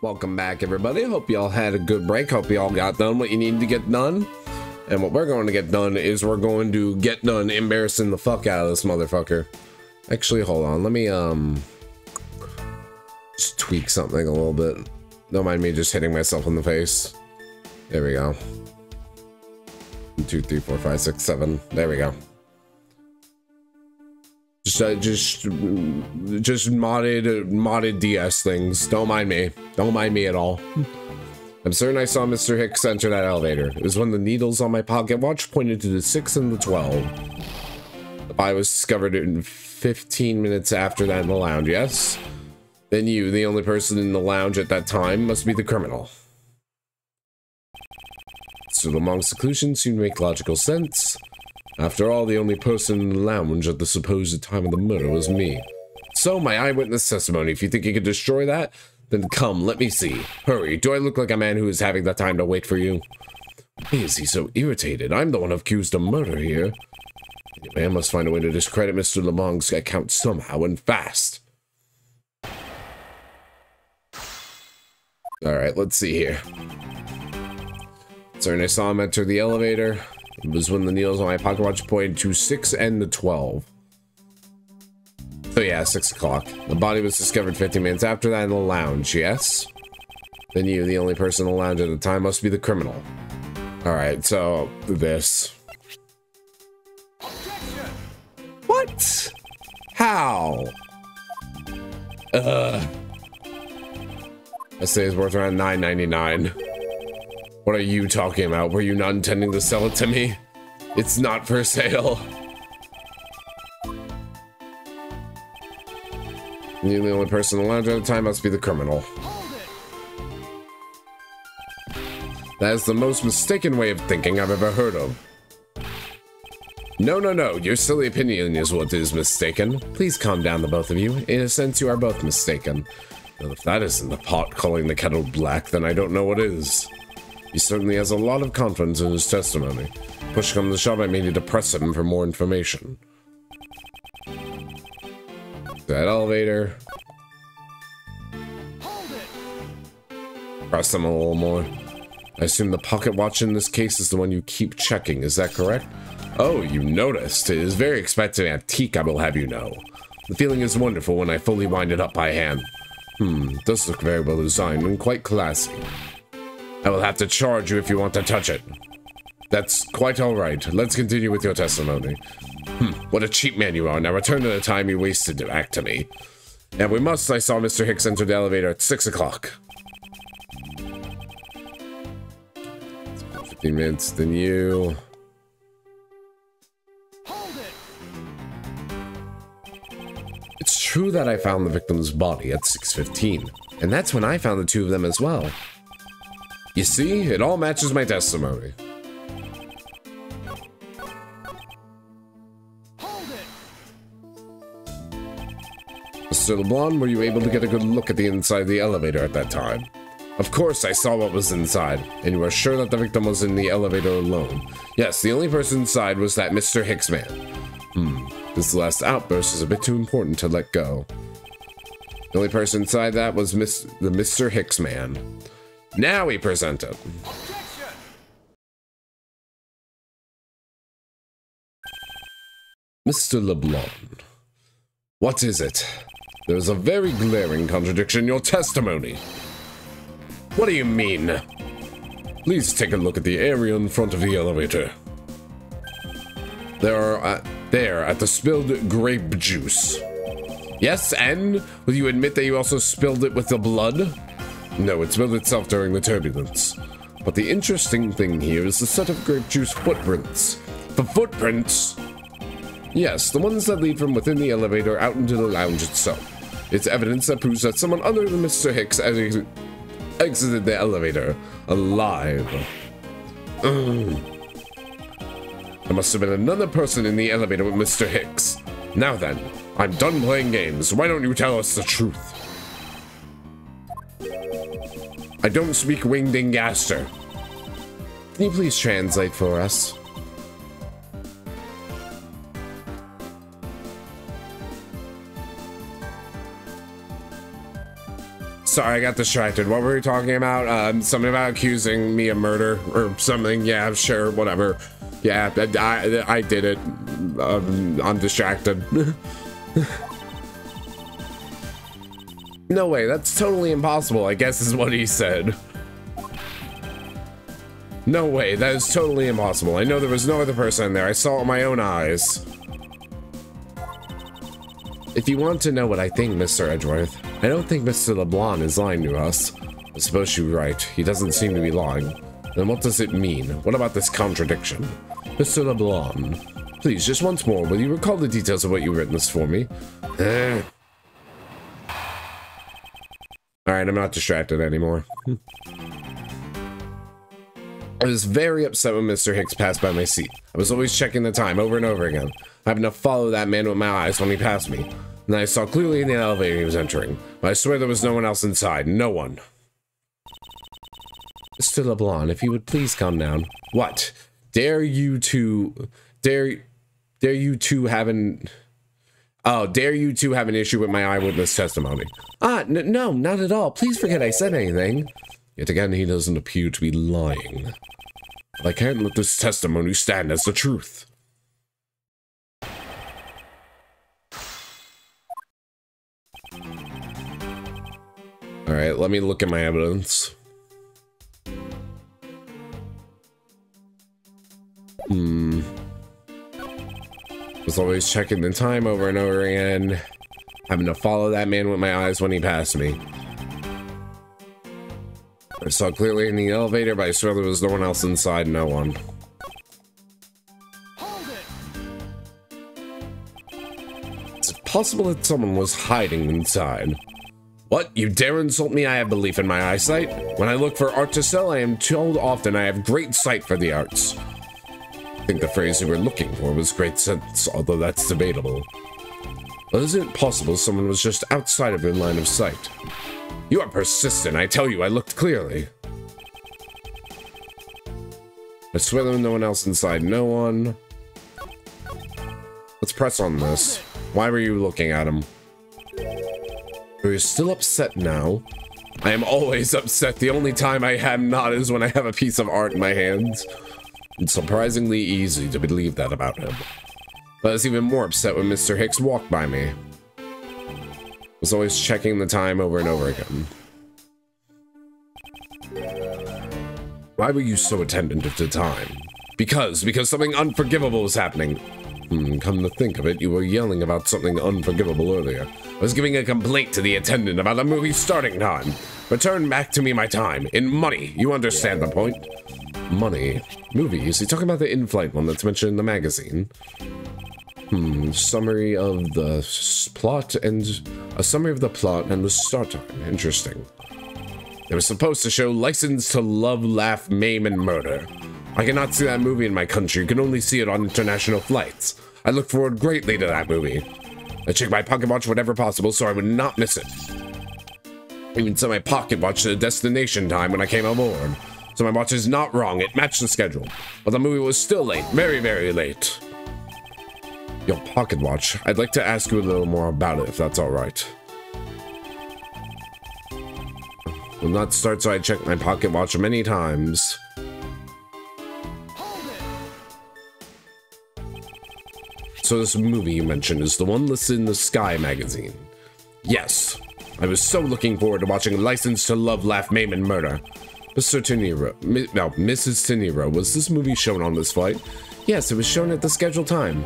Welcome back, everybody. Hope y'all had a good break. Hope y'all got done what you needed to get done. And what we're going to get done is we're going to get done embarrassing the fuck out of this motherfucker. Actually, hold on. Let me, um, just tweak something a little bit. Don't mind me just hitting myself in the face. There we go. One, two, three, four, five, six, seven. There we go. Just, uh, just, just modded, modded DS things. Don't mind me. Don't mind me at all. I'm certain I saw Mr. Hicks enter that elevator. It was when the needles on my pocket watch pointed to the 6 and the 12. The was discovered in 15 minutes after that in the lounge, yes? Then you, the only person in the lounge at that time, must be the criminal. So the monk's seclusion seemed to make logical sense. After all, the only person in the lounge at the supposed time of the murder was me. So, my eyewitness testimony, if you think you could destroy that, then come, let me see. Hurry, do I look like a man who is having the time to wait for you? Why is he so irritated? I'm the one accused of murder here. The man must find a way to discredit Mr. Lemong's account somehow and fast. Alright, let's see here. When I saw him enter the elevator, it was when the needles on my pocket watch pointed to 6 and the 12. So yeah, 6 o'clock. The body was discovered 15 minutes after that in the lounge, yes? Then you, the only person in the lounge at the time, must be the criminal. Alright, so this. Objection! What? How? Uh. I say it's worth around 9.99. What are you talking about? Were you not intending to sell it to me? It's not for sale. You're the only person allowed at the time must be the criminal. That is the most mistaken way of thinking I've ever heard of. No, no, no, your silly opinion is what is mistaken. Please calm down, the both of you. In a sense, you are both mistaken. Well, if that isn't the pot calling the kettle black, then I don't know what is. He certainly has a lot of confidence in his testimony. Push come to shove, I may need to press him for more information. That elevator. Press them a little more. I assume the pocket watch in this case is the one you keep checking, is that correct? Oh, you noticed. It is very expensive antique, I will have you know. The feeling is wonderful when I fully wind it up by hand. Hmm, does look very well designed and quite classy. I will have to charge you if you want to touch it. That's quite alright. Let's continue with your testimony. Hmm, what a cheap man you are. Now return to the time you wasted to act to me. And we must. I saw Mr. Hicks enter the elevator at 6 o'clock. 15 minutes, then you... It's true that I found the victim's body at 6.15, and that's when I found the two of them as well. You see, it all matches my testimony. Mr. LeBlanc, were you able to get a good look at the inside of the elevator at that time? Of course, I saw what was inside, and you are sure that the victim was in the elevator alone. Yes, the only person inside was that Mr. Hicks man. Hmm, this last outburst is a bit too important to let go. The only person inside that was Miss the Mr. Hicks man. Now we present it. Mr. LeBlanc, what is it? There's a very glaring contradiction in your testimony. What do you mean? Please take a look at the area in front of the elevator. There are, uh, there, at the spilled grape juice. Yes, and will you admit that you also spilled it with the blood? No, it spilled itself during the turbulence. But the interesting thing here is the set of grape juice footprints. The footprints? Yes, the ones that lead from within the elevator out into the lounge itself. It's evidence that proves that someone other than Mr. Hicks ex exited the elevator alive. Ugh. There must have been another person in the elevator with Mr. Hicks. Now then, I'm done playing games. Why don't you tell us the truth? I don't speak Wingdingaster. Can you please translate for us? sorry, I got distracted. What were we talking about? Um, something about accusing me of murder or something. Yeah, sure, whatever. Yeah, I, I, did it. Um, I'm distracted. no way, that's totally impossible, I guess is what he said. No way, that is totally impossible. I know there was no other person there. I saw it with my own eyes. If you want to know what I think, Mr. Edgeworth, I don't think Mr. LeBlanc is lying to us. I suppose you're right. He doesn't seem to be lying. Then what does it mean? What about this contradiction? Mr. LeBlanc, please, just once more, will you recall the details of what you witnessed for me? Eh, Alright, I'm not distracted anymore. I was very upset when Mr. Hicks passed by my seat. I was always checking the time over and over again, I having to follow that man with my eyes when he passed me. And I saw clearly in the elevator he was entering, but I swear there was no one else inside. No one. Mr. LeBlanc, if you would please calm down. What? Dare you to... Dare... Dare you to have an... Oh, dare you to have an issue with my eyewitness testimony? Ah, no, not at all. Please forget I said anything. Yet again, he doesn't appear to be lying. But I can't let this testimony stand as the truth. Alright, let me look at my evidence. Hmm. Was always checking the time over and over again. Having to follow that man with my eyes when he passed me. I saw clearly in the elevator, but I swear there was no one else inside, no one. Is it possible that someone was hiding inside? What? You dare insult me? I have belief in my eyesight. When I look for art to sell, I am told often I have great sight for the arts. I think the phrase you were looking for was great sense, although that's debatable. But is it possible someone was just outside of your line of sight? You are persistent, I tell you, I looked clearly. I swear there was no one else inside, no one. Let's press on this. Why were you looking at him? Are you still upset now? I am always upset. The only time I am not is when I have a piece of art in my hands. It's surprisingly easy to believe that about him. But I was even more upset when Mr. Hicks walked by me was always checking the time over and over again. Why were you so attentive to time? Because, because something unforgivable was happening. Hmm, come to think of it, you were yelling about something unforgivable earlier. I was giving a complaint to the attendant about the movie starting time. Return back to me my time, in money, you understand the point? Money? Movies? You talking about the in-flight one that's mentioned in the magazine? Hmm, summary of the plot and a summary of the plot and the start time. Interesting. It was supposed to show License to Love, Laugh, Maim, and Murder. I cannot see that movie in my country. You can only see it on international flights. I look forward greatly to that movie. I check my pocket watch whenever possible so I would not miss it. I even set my pocket watch to the destination time when I came aboard. So my watch is not wrong, it matched the schedule. But the movie was still late, very, very late. Your pocket watch. I'd like to ask you a little more about it, if that's alright. Will not start so I check my pocket watch many times. So this movie you mentioned is the one listed in the Sky magazine. Yes. I was so looking forward to watching License to Love, Laugh, Maim, and Murder. Mr. Teneiro, no, Mrs. Teneiro, was this movie shown on this flight? Yes, it was shown at the scheduled time.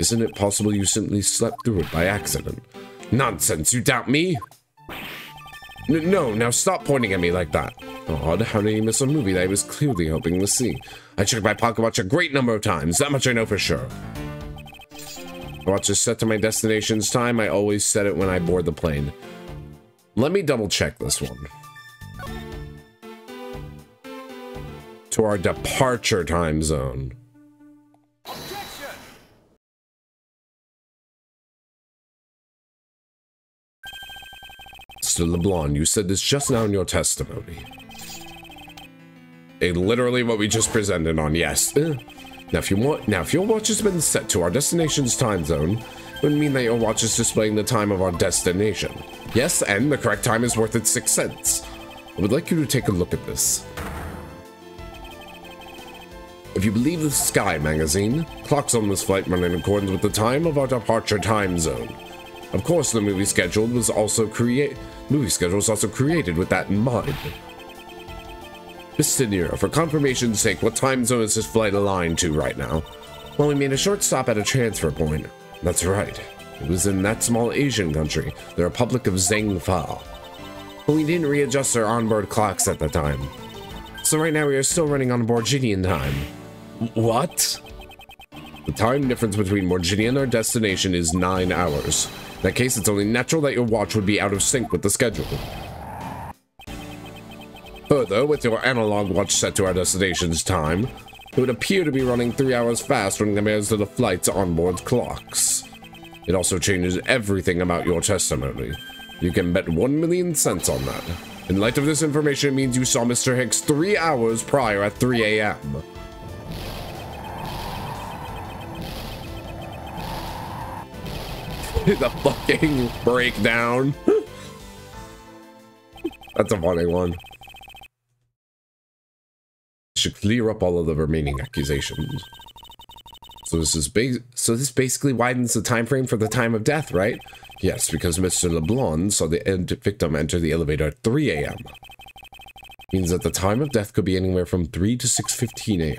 Isn't it possible you simply slept through it by accident? Nonsense, you doubt me? N no, now stop pointing at me like that. Odd, how did he miss a movie that I was clearly hoping to see? I checked my pocket watch a great number of times, that much I know for sure. The watch is set to my destination's time, I always set it when I board the plane. Let me double check this one. To our departure time zone. Mr. LeBlanc, you said this just now in your testimony. A literally what we just presented on, yes. Uh, now if you want now if your watch has been set to our destination's time zone, it would mean that your watch is displaying the time of our destination. Yes, and the correct time is worth its six cents. I would like you to take a look at this. If you believe the Sky magazine, clocks on this flight run in accordance with the time of our departure time zone. Of course, the movie schedule was also movie schedule was also created with that in mind. Mr. Nero, for confirmation's sake, what time zone is this flight aligned to right now? Well, we made a short stop at a transfer point. That's right. It was in that small Asian country, the Republic of Zheng Fa. But we didn't readjust our onboard clocks at the time. So right now we are still running on Borginian time. What? The time difference between Borginia and our destination is 9 hours. In that case, it's only natural that your watch would be out of sync with the schedule. Further, with your analog watch set to our destination's time, it would appear to be running 3 hours fast when compared to the flight's onboard clocks. It also changes everything about your testimony. You can bet 1 million cents on that. In light of this information, it means you saw Mr. Hicks 3 hours prior at 3 a.m. the fucking breakdown. That's a funny one. Should clear up all of the remaining accusations. So this is bas so this basically widens the time frame for the time of death, right? Yes, because Mr. LeBlanc saw the victim enter the elevator at 3 a.m. Means that the time of death could be anywhere from 3 to 6.15 a.m.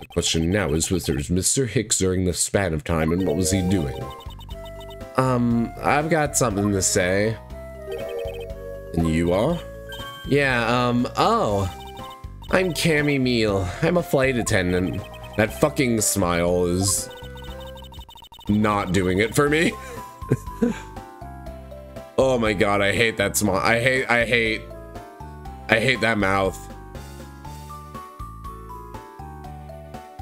The question now is, was there Mr. Hicks during the span of time and what was he doing? Um, I've got something to say. And you are? Yeah, um, oh. I'm Cammy Meele. I'm a flight attendant. That fucking smile is not doing it for me. oh my god, I hate that smile. I hate, I hate, I hate that mouth.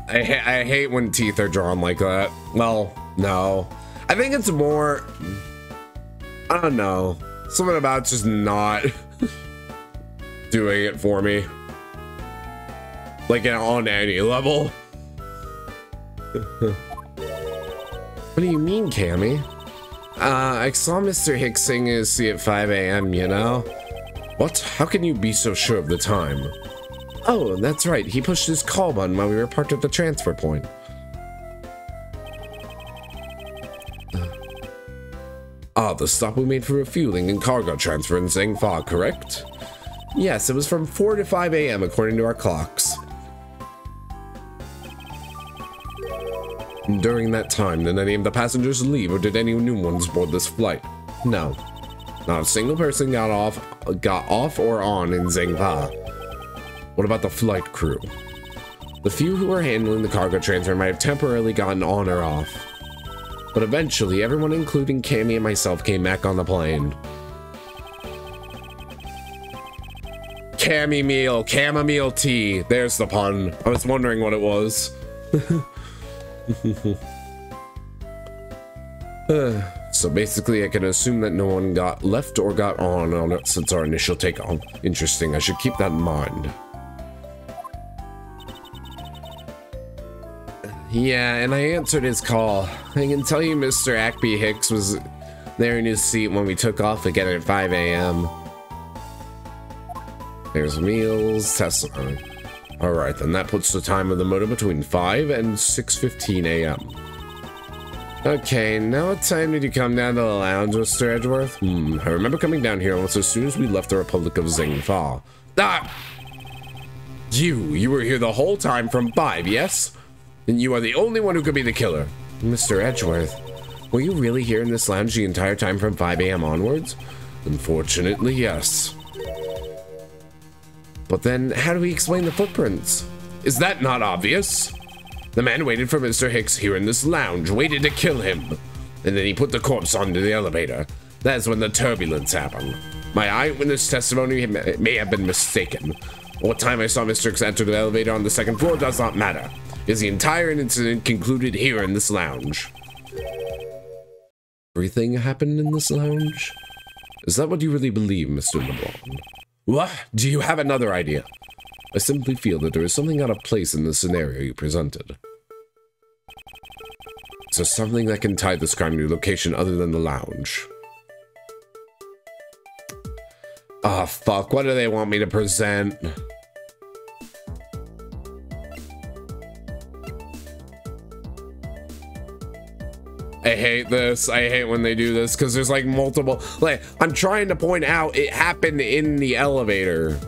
I, ha I hate when teeth are drawn like that. Well, no. I think it's more, I don't know, something about just not doing it for me. Like on any level. what do you mean, Cammy? Uh, I saw Mr. Hicks sing his C at 5 a.m., you know? What? How can you be so sure of the time? Oh, that's right. He pushed his call button while we were parked at the transfer point. Ah, the stop we made for refueling and cargo transfer in Zheng Fa, correct? Yes, it was from 4 to 5 a.m. according to our clocks. During that time, did any of the passengers leave or did any new ones board this flight? No. Not a single person got off got off or on in Zheng Fa. What about the flight crew? The few who were handling the cargo transfer might have temporarily gotten on or off. But eventually, everyone including Cammy and myself came back on the plane. Cammy Meele, chamomile tea. There's the pun. I was wondering what it was. so basically, I can assume that no one got left or got on on since our initial takeoff. Interesting, I should keep that in mind. Yeah, and I answered his call. I can tell you Mr. Akbey Hicks was there in his seat when we took off again at 5 a.m. There's meals, testimony. Alright, then that puts the time of the motor between 5 and 6.15 a.m. Okay, now what time did you come down to the lounge, Mr. Edgeworth? Hmm, I remember coming down here almost as soon as we left the Republic of Zheng Fa. Ah! You, you were here the whole time from 5, yes? Then you are the only one who could be the killer. Mr. Edgeworth, were you really here in this lounge the entire time from 5 a.m. onwards? Unfortunately, yes. But then, how do we explain the footprints? Is that not obvious? The man waited for Mr. Hicks here in this lounge, waited to kill him. And then he put the corpse onto the elevator. That's when the turbulence happened. My eyewitness testimony may have been mistaken. What time I saw Mr. Hicks enter the elevator on the second floor does not matter. Is the entire incident concluded here in this lounge? Everything happened in this lounge? Is that what you really believe, Mr. LeBlanc? What? Do you have another idea? I simply feel that there is something out of place in the scenario you presented. So something that can tie this crime to a location other than the lounge. Oh, fuck. What do they want me to present? I hate this. I hate when they do this because there's like multiple. Like, I'm trying to point out it happened in the elevator.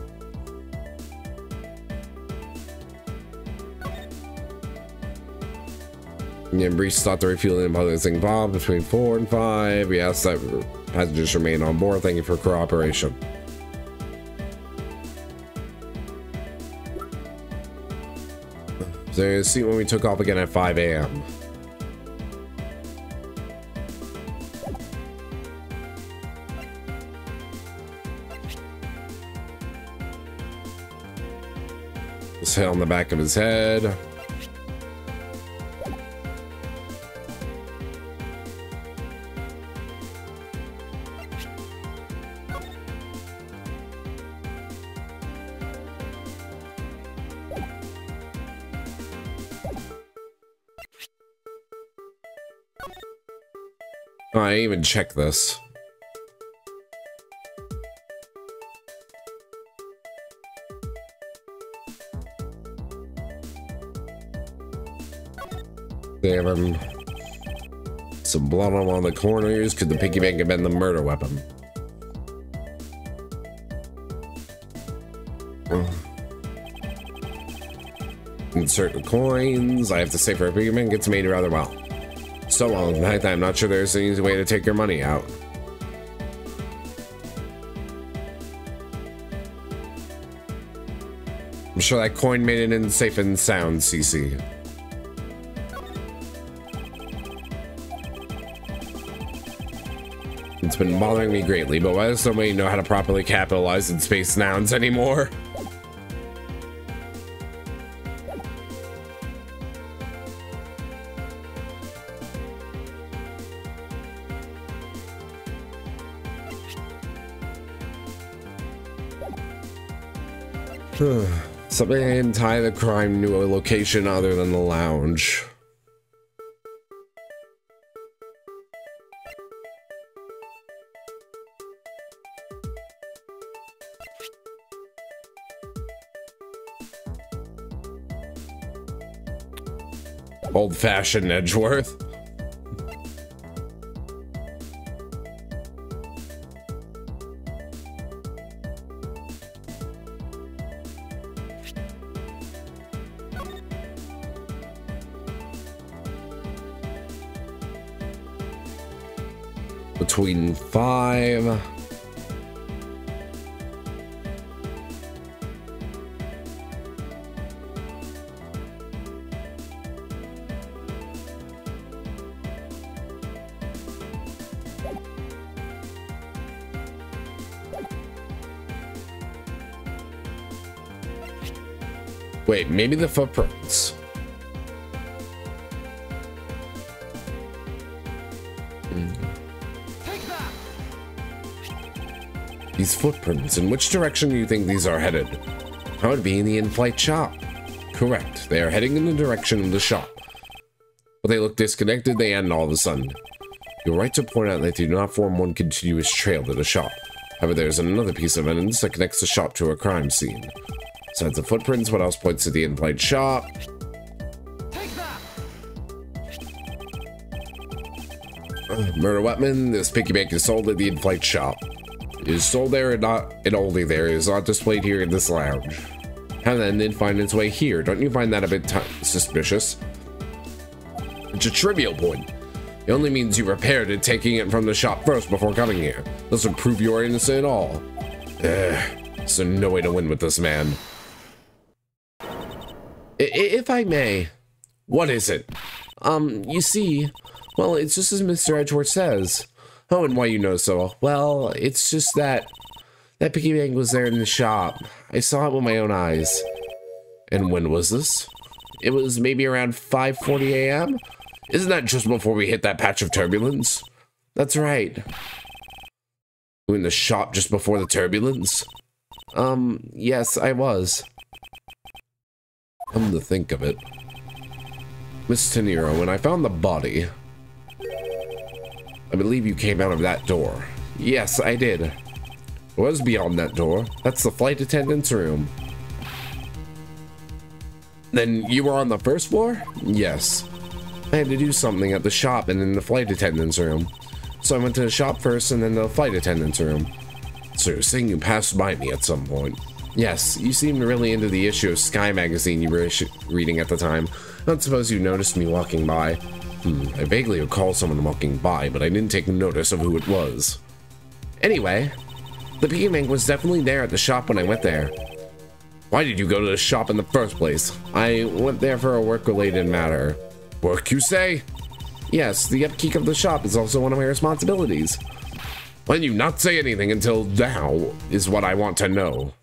Yeah, Breach thought the refueling and public thing bombed between four and five. Asked that passengers remain on board. Thank you for cooperation. So see when we took off again at 5 a.m. This hit on the back of his head. Oh, I even check this. Damn Some blood on the corners. Could the piggy bank have been the murder weapon? Insert the coins. I have to say for a piggy bank, it's made rather well so long that I'm not sure there's an easy way to take your money out. I'm sure that coin made it in safe and sound, CC. It's been bothering me greatly, but why does nobody know how to properly capitalize in space nouns anymore? Something tie the crime to a location other than the lounge. Old-fashioned Edgeworth. Maybe the footprints. Hmm. These footprints, in which direction do you think these are headed? How would be in the in-flight shop? Correct, they are heading in the direction of the shop. But they look disconnected, they end all of a sudden. You're right to point out that they do not form one continuous trail to the shop. However, there's another piece of evidence that connects the shop to a crime scene. Besides the footprints, what else points to the in-flight shop? Uh, murder weapon, this piggy bank is sold at the in-flight shop is sold there and not and only there. It is not displayed here in this lounge. How then did find its way here? Don't you find that a bit suspicious? It's a trivial point. It only means you repaired it, taking it from the shop first before coming here. Doesn't prove you are innocent at all. Ugh, so no way to win with this man. I may, what is it? Um, you see, well, it's just as Mr. Edgeworth says. Oh, and why you know so? Well, it's just that that piggy bank was there in the shop. I saw it with my own eyes. And when was this? It was maybe around 5.40 a.m.? Isn't that just before we hit that patch of turbulence? That's right. In the shop just before the turbulence? Um, yes, I was. Come to think of it. Miss Teneiro, when I found the body, I believe you came out of that door. Yes, I did. It was beyond that door. That's the flight attendant's room. Then you were on the first floor? Yes. I had to do something at the shop and in the flight attendant's room. So I went to the shop first and then the flight attendant's room. So you're saying you passed by me at some point? Yes, you seemed really into the issue of Sky magazine you were reading at the time. Don't suppose you noticed me walking by. Hmm, I vaguely recall someone walking by, but I didn't take notice of who it was. Anyway, the piggy was definitely there at the shop when I went there. Why did you go to the shop in the first place? I went there for a work-related matter. Work, you say? Yes, the upkeep of the shop is also one of my responsibilities. Why you not say anything until now, is what I want to know.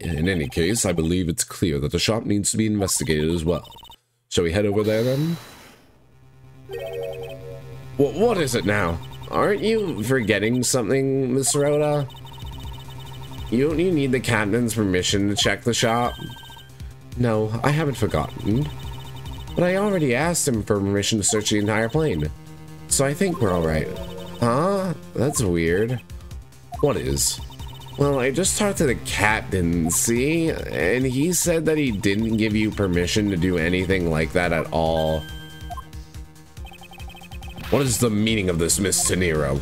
In any case, I believe it's clear that the shop needs to be investigated as well. Shall we head over there then? What, what is it now? Aren't you forgetting something, Miss Rhoda? You don't you need the captain's permission to check the shop? No, I haven't forgotten. But I already asked him for permission to search the entire plane. So I think we're alright. Huh? That's weird. What is? Well, I just talked to the captain, see? And he said that he didn't give you permission to do anything like that at all. What is the meaning of this, Miss Teneiro?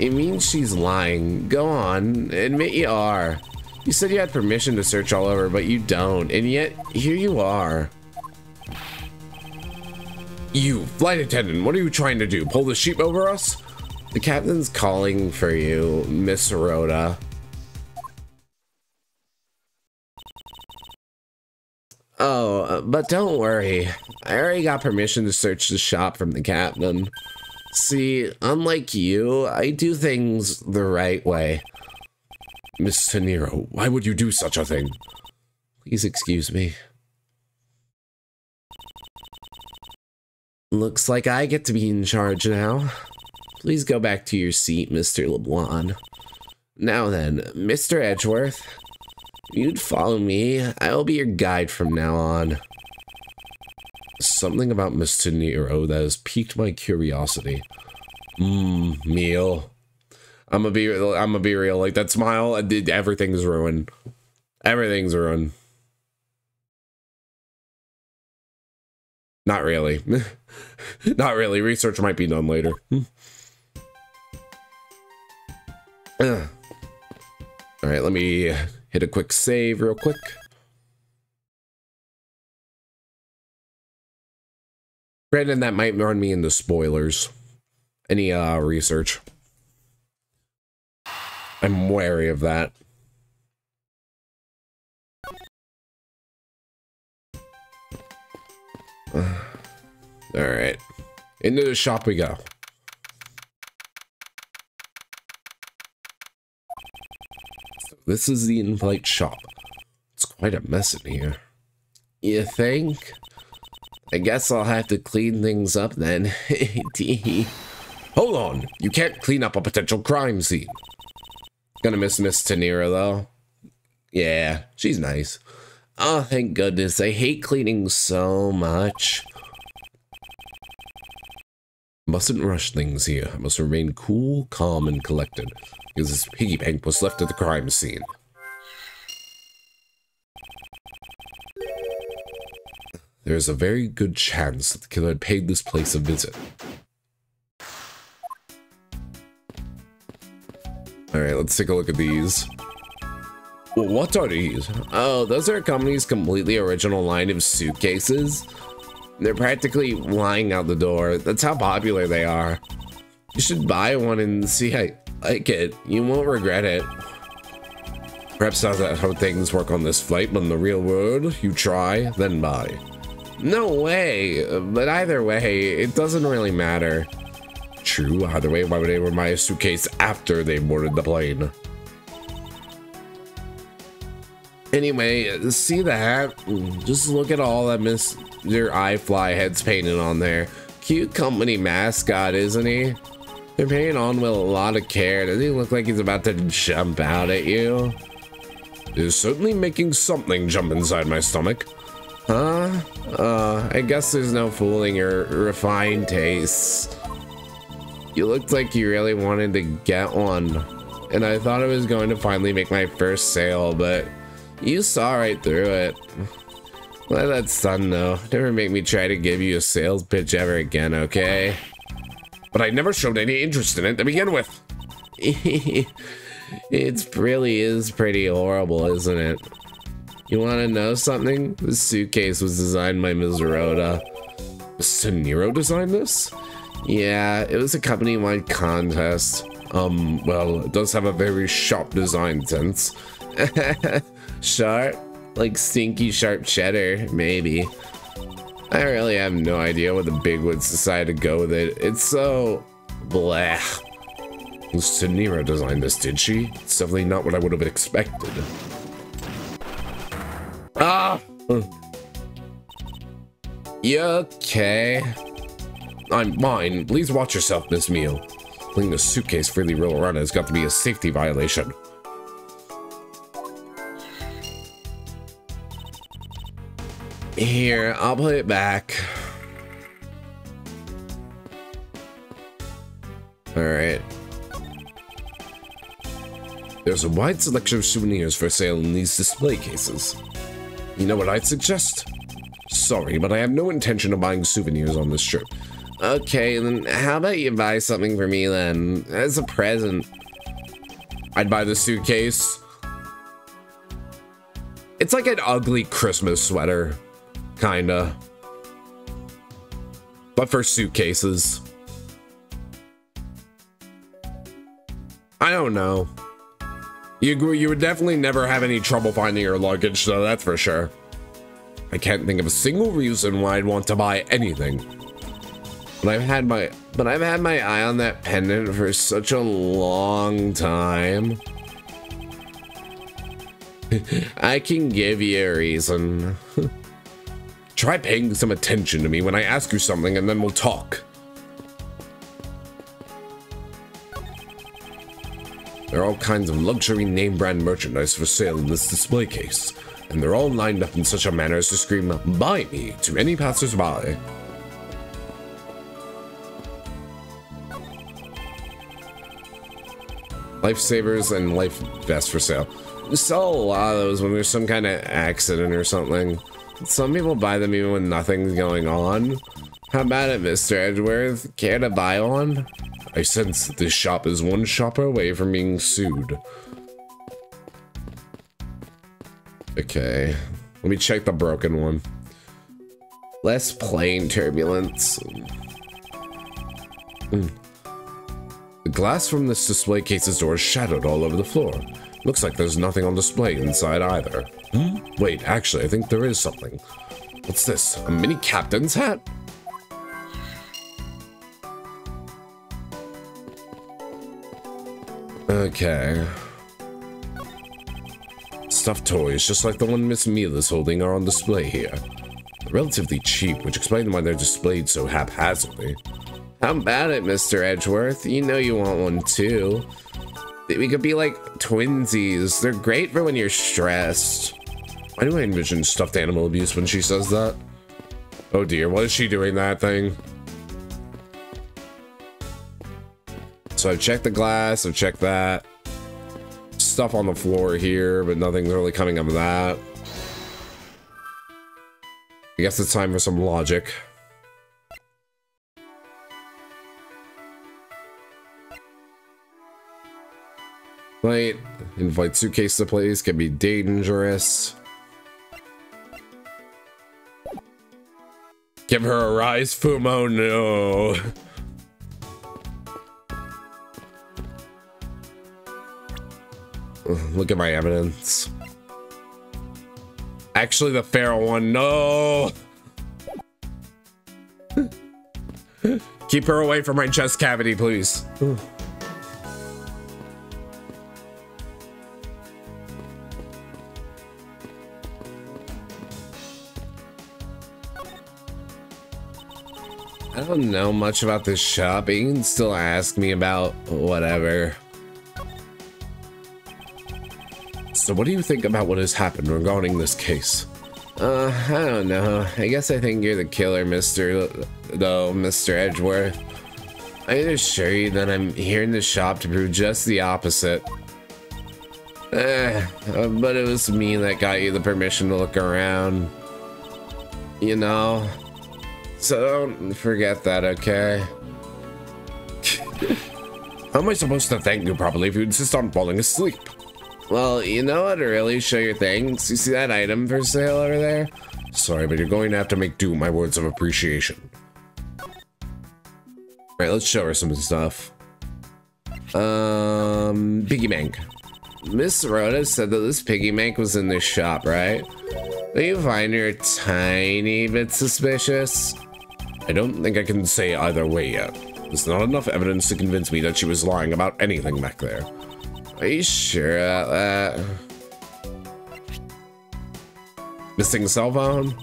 It means she's lying. Go on, admit you are. You said you had permission to search all over, but you don't, and yet here you are. You, flight attendant, what are you trying to do? Pull the sheep over us? The captain's calling for you, Miss Rhoda. Oh, uh, but don't worry. I already got permission to search the shop from the captain. See, unlike you, I do things the right way. Miss Teneiro, why would you do such a thing? Please excuse me. Looks like I get to be in charge now. Please go back to your seat, Mr. LeBlanc. Now then, Mr. Edgeworth, you'd follow me. I'll be your guide from now on something about Mr. Nero that has piqued my curiosity. Mmm, meal. I'm gonna be I'm gonna be real. Like that smile, everything's ruined. Everything's ruined. Not really. Not really. Research might be done later. Hmm. All right, let me hit a quick save real quick. Granted, that might run me into spoilers. Any uh, research. I'm wary of that. Alright. Into the shop we go. This is the in-flight shop. It's quite a mess in here. You think? I guess I'll have to clean things up then. Hold on, you can't clean up a potential crime scene. Gonna miss Miss Teneiro though. Yeah, she's nice. Oh, thank goodness. I hate cleaning so much. Mustn't rush things here. I must remain cool, calm, and collected. Because this piggy bank was left at the crime scene. There is a very good chance that the killer had paid this place a visit. Alright, let's take a look at these. what are these? Oh, those are a company's completely original line of suitcases. They're practically lying out the door. That's how popular they are. You should buy one and see how you like it. You won't regret it. Perhaps not that how things work on this flight, but in the real world, you try, then buy. No way, but either way, it doesn't really matter. True, either way, why would they buy a suitcase after they boarded the plane? Anyway, see that? Just look at all that Mr. iFly heads painted on there. Cute company mascot, isn't he? They're painting on with a lot of care. Does he look like he's about to jump out at you? Is certainly making something jump inside my stomach. Huh? Uh, I guess there's no fooling your refined tastes. You looked like you really wanted to get one, and I thought I was going to finally make my first sale, but you saw right through it. Let that son know. Never make me try to give you a sales pitch ever again, okay? But I never showed any interest in it to begin with. it really is pretty horrible, isn't it? You want to know something? This suitcase was designed by Ms. Rhoda. Ms. Teneiro designed this? Yeah, it was a company-wide contest. Um, well, it does have a very sharp design sense. sharp? Like stinky sharp cheddar, maybe. I really have no idea what the bigwoods decided to go with it. It's so... blah. Nero designed this, did she? It's definitely not what I would have expected. Ah! You okay? I'm fine. Please watch yourself, Miss Meele. Putting a suitcase freely roll around has got to be a safety violation. Here, I'll put it back. Alright. There's a wide selection of souvenirs for sale in these display cases. You know what I'd suggest? Sorry, but I have no intention of buying souvenirs on this trip. Okay, then how about you buy something for me then, as a present? I'd buy the suitcase. It's like an ugly Christmas sweater, kinda. But for suitcases. I don't know. You, you would definitely never have any trouble finding your luggage, so that's for sure. I can't think of a single reason why I'd want to buy anything. But I've had my but I've had my eye on that pendant for such a long time. I can give you a reason. Try paying some attention to me when I ask you something and then we'll talk. There are all kinds of luxury name brand merchandise for sale in this display case, and they're all lined up in such a manner as to scream, buy me, to any passersby. Lifesavers and life vests for sale. We sell a lot of those when there's some kind of accident or something. Some people buy them even when nothing's going on. How about it, Mr. Edgeworth? Care to buy one? I sense that this shop is one shopper away from being sued. Okay, let me check the broken one. Less plane turbulence. Mm. The glass from this display case's door is shattered all over the floor. Looks like there's nothing on display inside either. Hmm? Wait, actually, I think there is something. What's this? A mini captain's hat? Okay. Stuffed toys, just like the one Miss Meele is holding, are on display here. Relatively cheap, which explains why they're displayed so haphazardly. How about it, Mr. Edgeworth? You know you want one too. We could be like twinsies. They're great for when you're stressed. Why do I envision stuffed animal abuse when she says that? Oh dear, what is she doing that thing? So I've checked the glass, I've checked that. Stuff on the floor here, but nothing's really coming of that. I guess it's time for some logic. Wait, invite suitcase to place can be dangerous. Give her a rise, Fumo, no. Look at my evidence. Actually, the feral one, no! Keep her away from my chest cavity, please. I don't know much about this shop, but you can still ask me about whatever. So what do you think about what has happened regarding this case? Uh, I don't know. I guess I think you're the killer, Mr. though, Mr. Edgeworth. I can assure you that I'm here in the shop to prove just the opposite. Eh, but it was me that got you the permission to look around. You know? So don't forget that, okay? How am I supposed to thank you properly if you insist on falling asleep? Well, you know to really show your thanks? You see that item for sale over there? Sorry, but you're going to have to make do with my words of appreciation. Alright, let's show her some stuff. Um, piggy bank. Miss Rhoda said that this piggy bank was in this shop, right? Do you find her a tiny bit suspicious? I don't think I can say either way yet. There's not enough evidence to convince me that she was lying about anything back there. Are you sure about that? Missing cell phone?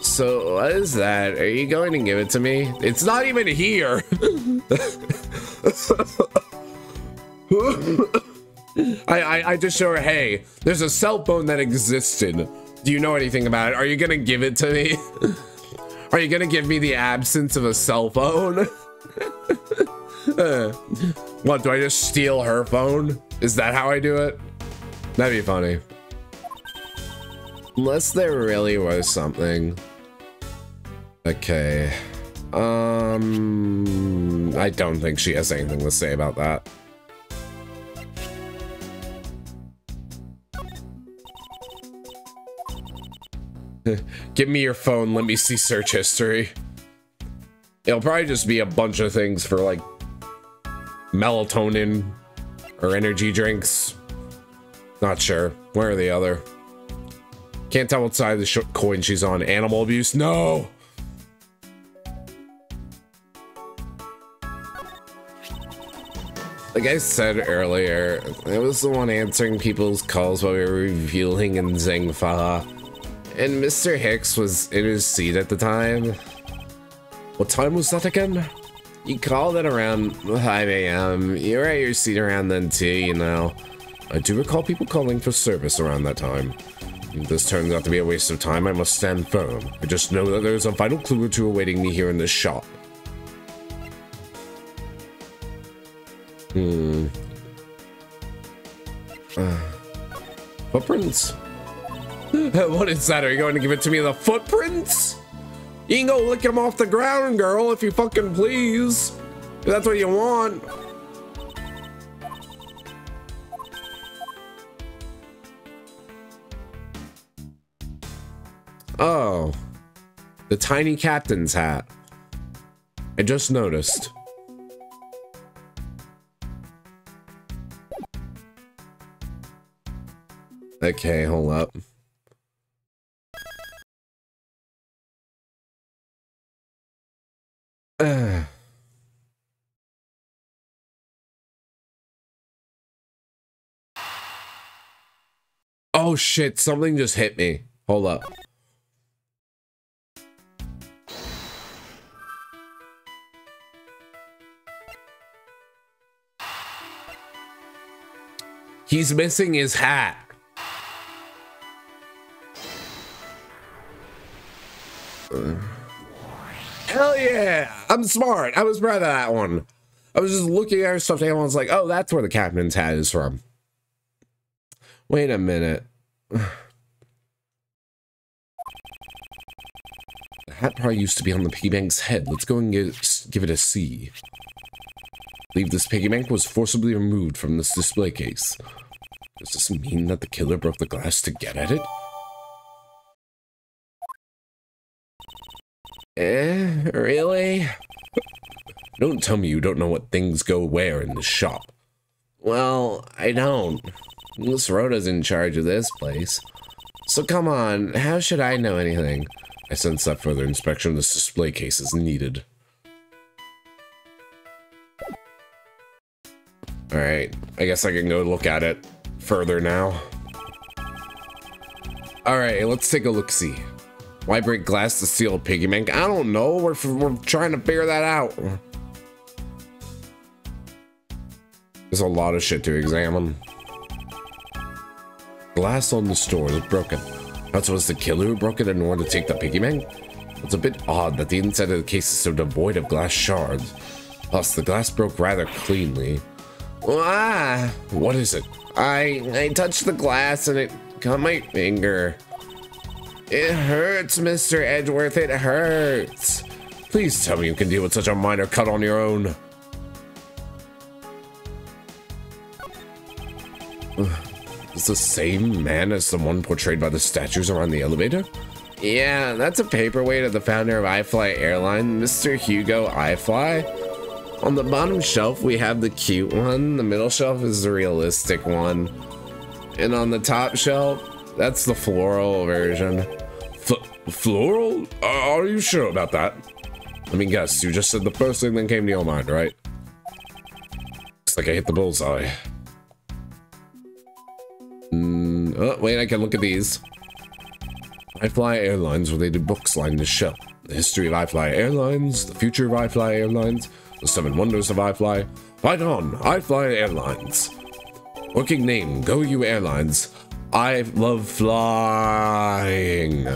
So, what is that? Are you going to give it to me? It's not even here! I, I, I just show her, hey, there's a cell phone that existed. Do you know anything about it? Are you gonna give it to me? Are you gonna give me the absence of a cell phone? uh, what, do I just steal her phone? Is that how I do it? That'd be funny. Unless there really was something. Okay. Um, I don't think she has anything to say about that. Give me your phone, let me see search history. It'll probably just be a bunch of things for like melatonin or energy drinks. Not sure. Where are the other? Can't tell what side of the coin she's on. Animal abuse? No! Like I said earlier, I was the one answering people's calls while we were revealing in Zheng Fa. And Mr. Hicks was in his seat at the time. What time was that again? You called it around 5 a.m. You were at your seat around then too, you know. I do recall people calling for service around that time. This turns out to be a waste of time, I must stand firm. I just know that there's a vital clue or two awaiting me here in this shop. Hmm. Uh, footprints? what is that? Are you going to give it to me the footprints? You can go lick them off the ground, girl, if you fucking please. If that's what you want. Oh. The tiny captain's hat. I just noticed. Okay, hold up. Oh shit, something just hit me. Hold up. He's missing his hat. Uh. Hell yeah! I'm smart. I was proud of that one. I was just looking at animal. I was like, oh, that's where the captain's hat is from. Wait a minute. the hat probably used to be on the piggy bank's head. Let's go and get, give it a see. I this piggy bank was forcibly removed from this display case. Does this mean that the killer broke the glass to get at it? Eh, really? Don't tell me you don't know what things go where in the shop. Well, I don't. Miss Rhoda's in charge of this place. So come on, how should I know anything? I sense that further inspection of this display case is needed. Alright, I guess I can go look at it further now. Alright, let's take a look-see. Why break glass to steal a piggy bank? I don't know. We're, we're trying to figure that out. There's a lot of shit to examine. Glass on the store is broken. That's was the killer who broke it in order to take the piggy bank? It's a bit odd that the inside of the case is so devoid of glass shards. Plus, the glass broke rather cleanly. Ah, what is it? I I touched the glass and it cut my finger. It hurts, Mr. Edgeworth, it hurts. Please tell me you can deal with such a minor cut on your own. Is the same man as the one portrayed by the statues around the elevator? Yeah, that's a paperweight of the founder of iFly Airline, Mr. Hugo iFly. On the bottom shelf, we have the cute one. The middle shelf is the realistic one. And on the top shelf, that's the floral version. F floral? Are you sure about that? I mean, guess, you just said the first thing that came to your mind, right? Looks like I hit the bullseye. Mm, oh, wait, I can look at these. iFly Airlines related books line the shelf. The history of iFly Airlines, the future of iFly Airlines, the seven wonders of iFly. Fight on, iFly Airlines. Working name, Go You Airlines. I love flying.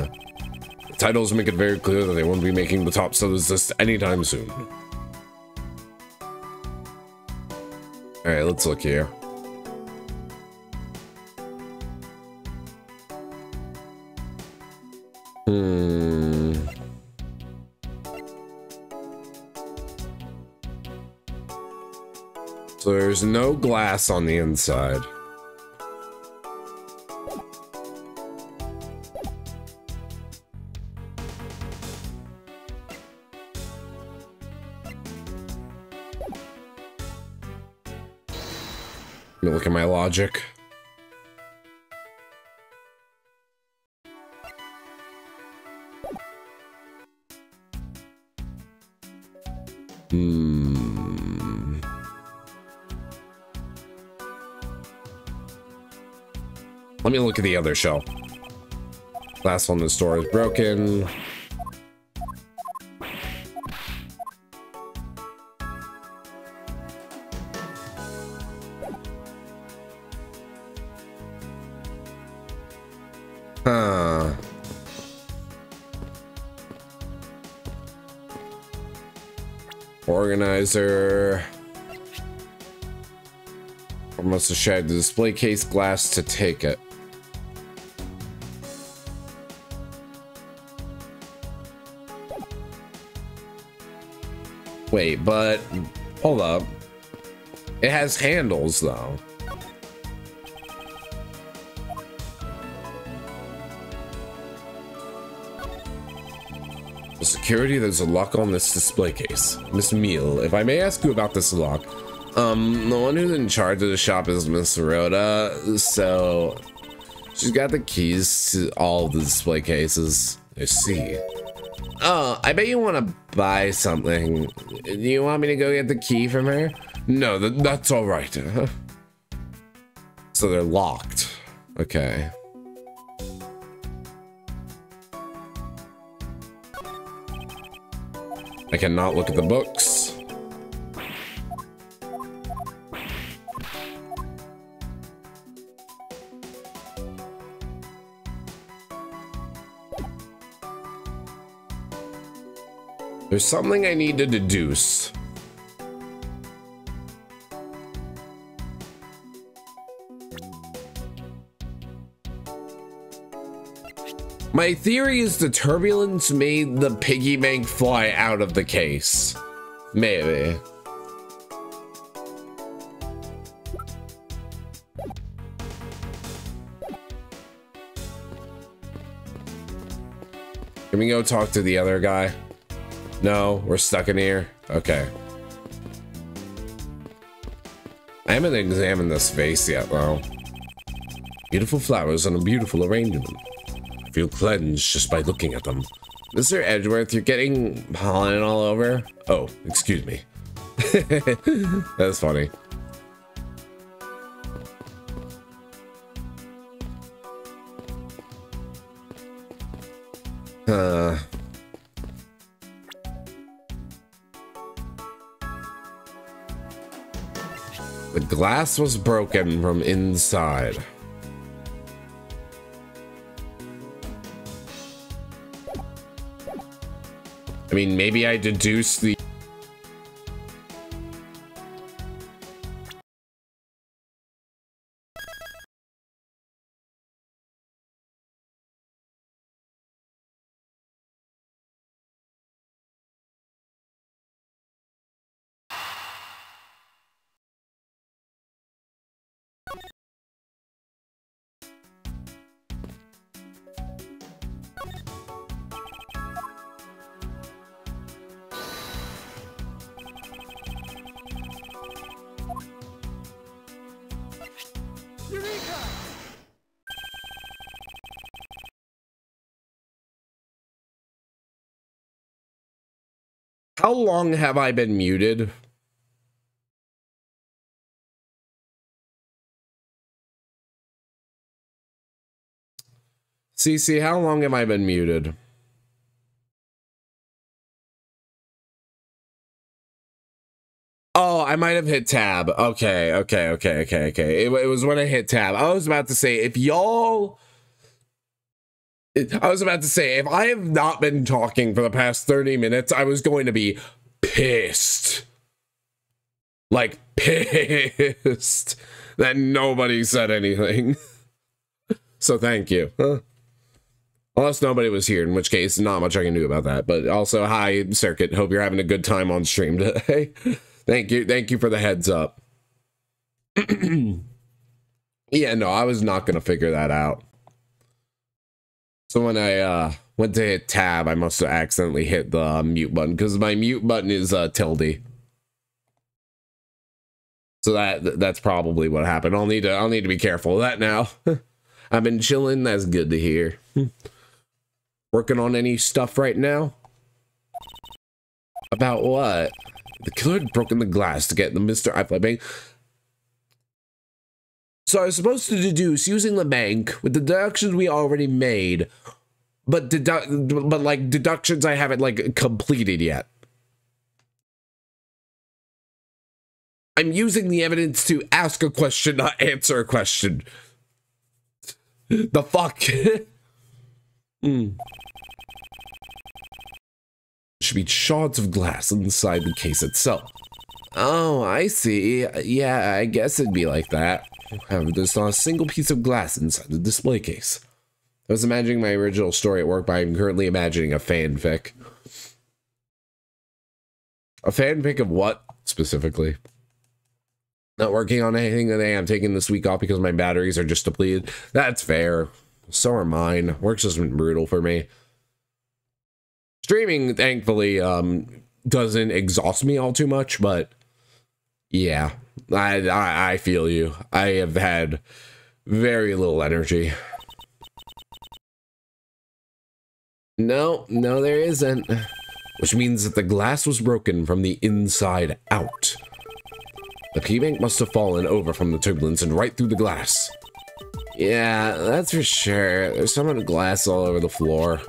Titles make it very clear that they won't be making the top sellers list anytime soon. Alright, let's look here. Hmm. So there's no glass on the inside. Look at my logic. Hmm. Let me look at the other shell. Last one in the store is broken. Organizer. I must have shared the display case glass to take it. Wait, but hold up. It has handles though. Security, there's a lock on this display case. Miss Meele, if I may ask you about this lock. Um, the one who's in charge of the shop is Miss Rhoda, so she's got the keys to all the display cases. I see. Oh, I bet you want to buy something. Do you want me to go get the key from her? No, th that's all right. so they're locked. Okay. I cannot look at the books. There's something I need to deduce. My theory is the turbulence made the piggy bank fly out of the case. Maybe. Can we go talk to the other guy? No, we're stuck in here. Okay. I haven't examined this vase yet, though. Beautiful flowers and a beautiful arrangement feel cleansed just by looking at them. Mr. Edgeworth, you're getting pollen all over. Oh, excuse me. That's funny. The glass was broken from inside. I mean, maybe I deduce the long have I been muted? CC, how long have I been muted? Oh, I might have hit tab. Okay, okay, okay, okay, okay. It, it was when I hit tab. I was about to say, if y'all I was about to say, if I have not been talking for the past 30 minutes, I was going to be pissed. Like, pissed that nobody said anything. so thank you. Huh? Unless nobody was here, in which case, not much I can do about that. But also, hi, Circuit. Hope you're having a good time on stream today. thank you. Thank you for the heads up. yeah, no, I was not going to figure that out. So when I uh, went to hit tab, I must have accidentally hit the uh, mute button because my mute button is uh, tilde. So that that's probably what happened. I'll need to I'll need to be careful of that now. I've been chilling. That's good to hear. Working on any stuff right now? About what? The killer had broken the glass to get the Mr. iFly bank. So I was supposed to deduce using the bank with the deductions we already made, but deduct, but like deductions I haven't like completed yet. I'm using the evidence to ask a question, not answer a question. The fuck? Hmm. Should be shards of glass inside the case itself. Oh, I see. Yeah, I guess it'd be like that. However, there's not a single piece of glass inside the display case. I was imagining my original story at work, but I'm currently imagining a fanfic. A fanfic of what, specifically? Not working on anything today. I'm taking this week off because my batteries are just depleted. That's fair. So are mine. Work's just been brutal for me. Streaming, thankfully, um, doesn't exhaust me all too much, but yeah, I, I, I feel you. I have had very little energy. No, no, there isn't. Which means that the glass was broken from the inside out. The key bank must have fallen over from the turbulence and right through the glass. Yeah, that's for sure. There's some of the glass all over the floor.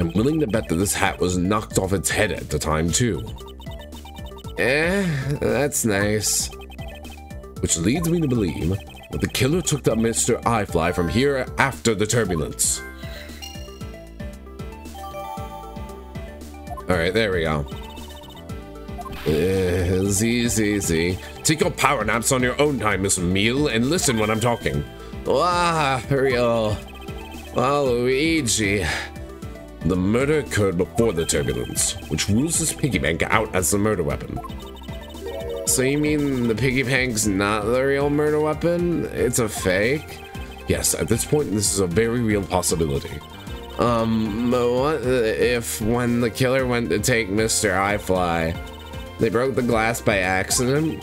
I'm willing to bet that this hat was knocked off its head at the time, too. Eh, that's nice. Which leads me to believe that the killer took the Mr. iFly from here after the turbulence. Alright, there we go. Easy, easy, easy. Take your power naps on your own time, Miss Meele, and listen when I'm talking. Wow, real. Luigi. The murder occurred before the turbulence, which rules this piggy bank out as the murder weapon. So you mean the piggy bank's not the real murder weapon? It's a fake? Yes, at this point, this is a very real possibility. Um, what if when the killer went to take Mr. iFly, they broke the glass by accident?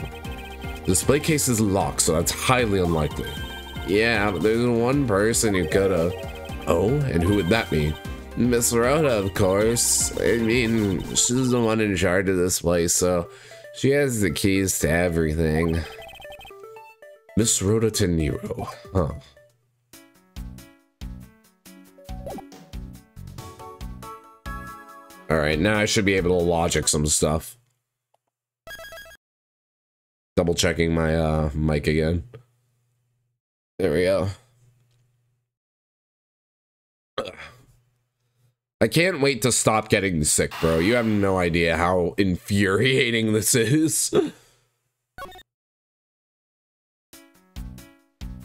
The display case is locked, so that's highly unlikely. Yeah, but there's one person who could've. Oh, and who would that be? Miss Rhoda, of course. I mean, she's the one in charge of this place, so she has the keys to everything. Miss Rhoda Teneiro, huh? Alright, now I should be able to logic some stuff. Double checking my uh, mic again. There we go. I can't wait to stop getting sick, bro. You have no idea how infuriating this is.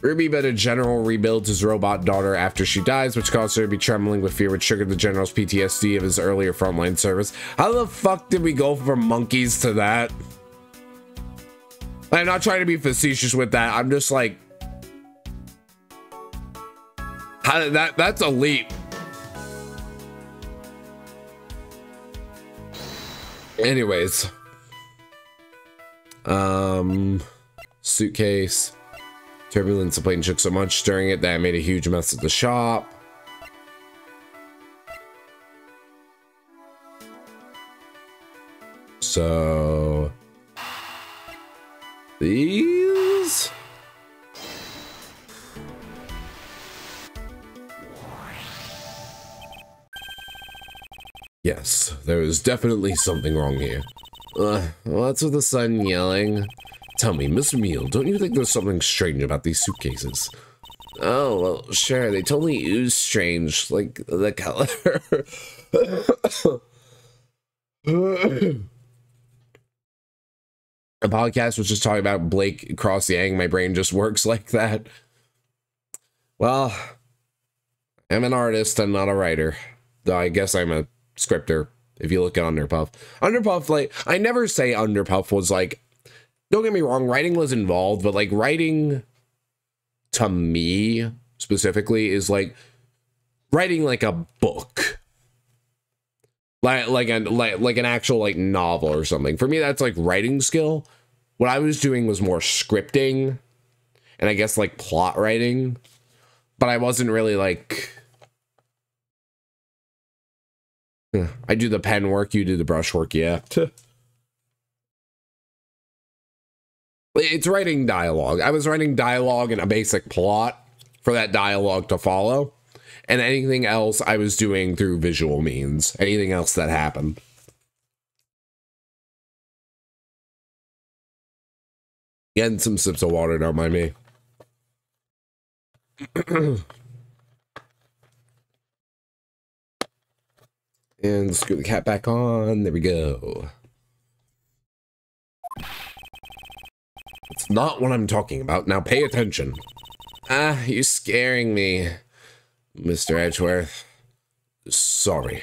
Ruby better general rebuilds his robot daughter after she dies, which caused her to be trembling with fear, which triggered the general's PTSD of his earlier frontline service. How the fuck did we go from monkeys to that? I'm not trying to be facetious with that. I'm just like, how that that's a leap. Anyways, um, suitcase. Turbulence, the plane shook so much during it that I made a huge mess at the shop. So... These... Yes, there is definitely something wrong here. Uh, what's with the sun yelling? Tell me, Mr. Meele, don't you think there's something strange about these suitcases? Oh, well, sure. They totally ooze strange, like the color. a podcast was just talking about Blake Cross Yang. My brain just works like that. Well, I'm an artist and not a writer. Though I guess I'm a scripter if you look at Underpuff. Underpuff, like, I never say Underpuff was like don't get me wrong, writing was involved, but like writing to me specifically is like writing like a book. Like like an like like an actual like novel or something. For me that's like writing skill. What I was doing was more scripting and I guess like plot writing. But I wasn't really like I do the pen work, you do the brush work, yeah. It's writing dialogue. I was writing dialogue and a basic plot for that dialogue to follow. And anything else I was doing through visual means. Anything else that happened. Getting some sips of water, don't mind me. and screw the cat back on. There we go. It's not what I'm talking about. Now pay attention. Ah, you're scaring me, Mr. Edgeworth. Sorry.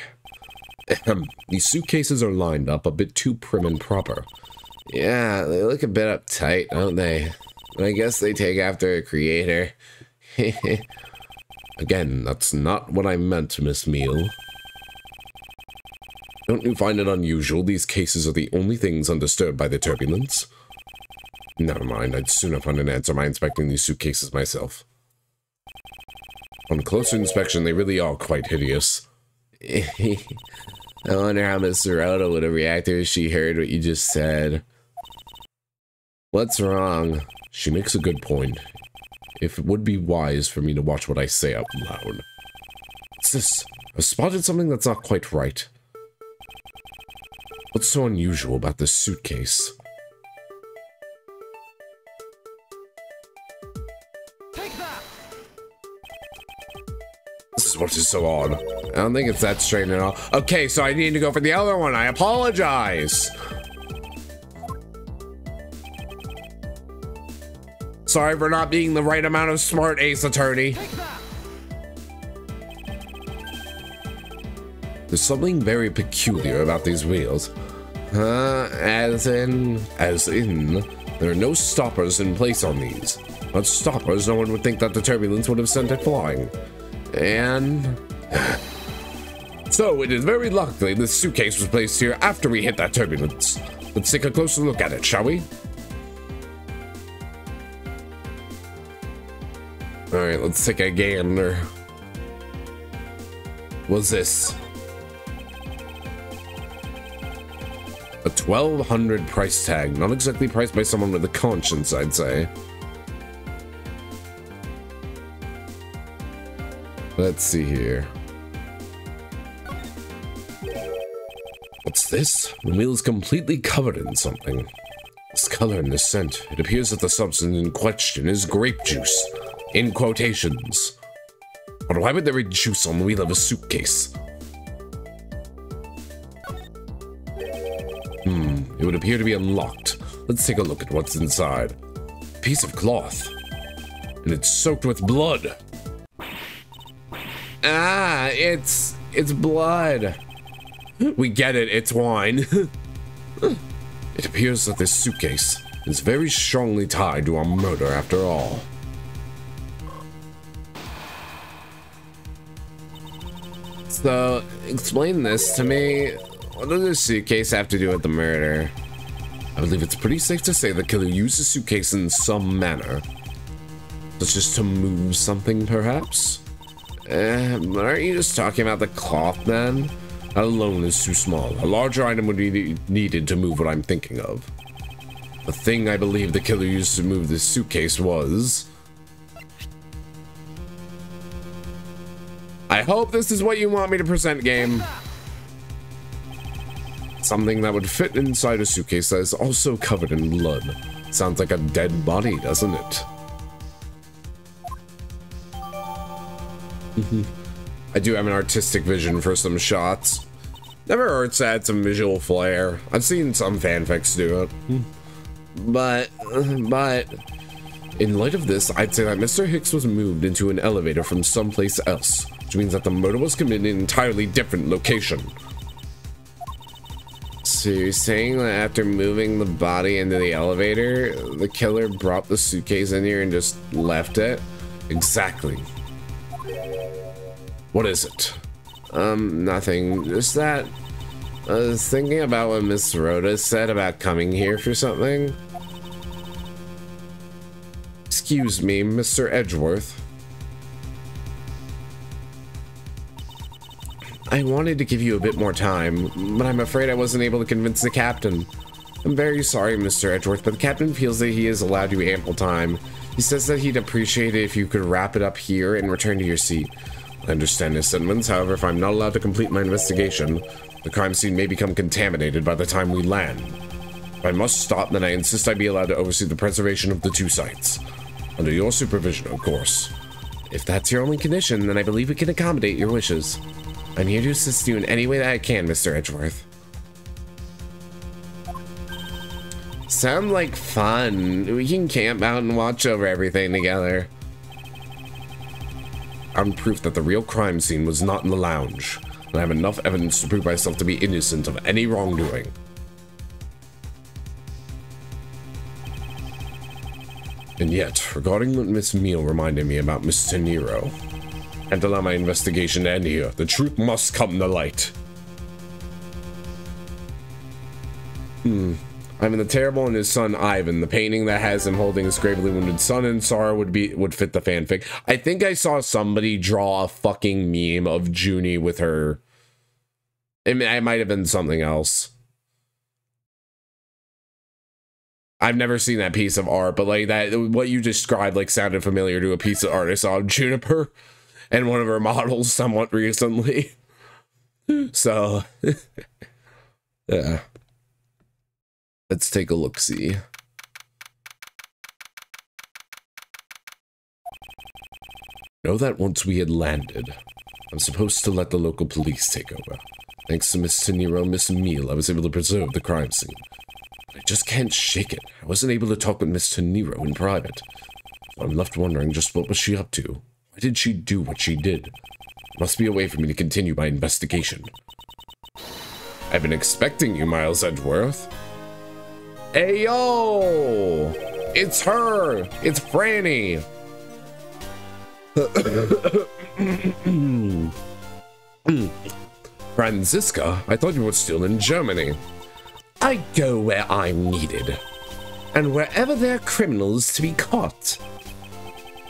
These suitcases are lined up a bit too prim and proper. Yeah, they look a bit uptight, don't they? I guess they take after a creator. Again, that's not what I meant, Miss Meele. Don't you find it unusual these cases are the only things undisturbed by the turbulence? Never mind, I'd sooner find an answer by inspecting these suitcases myself. On closer inspection, they really are quite hideous. I wonder how Miss Rhoda would have reacted if she heard what you just said. What's wrong? She makes a good point. If it would be wise for me to watch what I say out loud. What's this? I've spotted something that's not quite right. What's so unusual about this suitcase? This is what is so odd. I don't think it's that straight at all. Okay, so I need to go for the other one. I apologize. Sorry for not being the right amount of smart, Ace Attorney. There's something very peculiar about these wheels. As in, as in, there are no stoppers in place on these. Without stoppers, no one would think that the turbulence would have sent it flying. And... so, it is very likely this suitcase was placed here after we hit that turbulence. Let's take a closer look at it, shall we? Alright, let's take a gander. What's this? A 1200 price tag. Not exactly priced by someone with a conscience, I'd say. Let's see here. What's this? The wheel is completely covered in something. This color and this scent. It appears that the substance in question is grape juice. In quotations. But why would there be juice on the wheel of a suitcase? It would appear to be unlocked. Let's take a look at what's inside. Piece of cloth. And it's soaked with blood. Ah, it's it's blood. We get it, it's wine. it appears that this suitcase is very strongly tied to a murder after all. So, explain this to me. What does this suitcase have to do with the murder? I believe it's pretty safe to say the killer used the suitcase in some manner. Such as to move something, perhaps? Uh, aren't you just talking about the cloth, then? That alone is too small. A larger item would be needed to move what I'm thinking of. The thing I believe the killer used to move this suitcase was... I hope this is what you want me to present, game. Something that would fit inside a suitcase that is also covered in blood. Sounds like a dead body, doesn't it? I do have an artistic vision for some shots. Never hurts to add some visual flair. I've seen some fanfics do it. Hmm. But, but, in light of this, I'd say that Mr. Hicks was moved into an elevator from someplace else, which means that the murder was committed in an entirely different location. So you're saying that after moving the body into the elevator, the killer brought the suitcase in here and just left it? Exactly. What is it? Um, nothing. Just that I was thinking about what Miss Rhoda said about coming here for something. Excuse me, Mr. Edgeworth. I wanted to give you a bit more time, but I'm afraid I wasn't able to convince the captain. I'm very sorry, Mr. Edgeworth, but the captain feels that he has allowed you ample time. He says that he'd appreciate it if you could wrap it up here and return to your seat. I understand his sentiments, however, if I'm not allowed to complete my investigation, the crime scene may become contaminated by the time we land. If I must stop, then I insist I be allowed to oversee the preservation of the two sites. Under your supervision, of course. If that's your only condition, then I believe we can accommodate your wishes. I'm here to assist you in any way that I can, Mr. Edgeworth. Sound like fun. We can camp out and watch over everything together. I'm proof that the real crime scene was not in the lounge, and I have enough evidence to prove myself to be innocent of any wrongdoing. And yet, regarding what Miss Meele reminded me about Ms. Teneiro, and allow my investigation to end here. The truth must come to light. Hmm. Ivan the Terrible and his son Ivan. The painting that has him holding his gravely wounded son and Sarah would be would fit the fanfic. I think I saw somebody draw a fucking meme of Junie with her. It, it might have been something else. I've never seen that piece of art, but like that, what you described like sounded familiar to a piece of art I saw Juniper and one of her models somewhat recently. so, yeah. Let's take a look see. Know that once we had landed, I'm supposed to let the local police take over. Thanks to Miss Teneiro and Miss Meele, I was able to preserve the crime scene. I just can't shake it. I wasn't able to talk with Miss Teneiro in private. I'm left wondering just what was she up to. Why did she do what she did? Must be a way for me to continue my investigation. I've been expecting you, Miles Edgeworth. Hey! It's her! It's Franny! Franziska, I thought you were still in Germany. I go where I'm needed. And wherever there are criminals to be caught.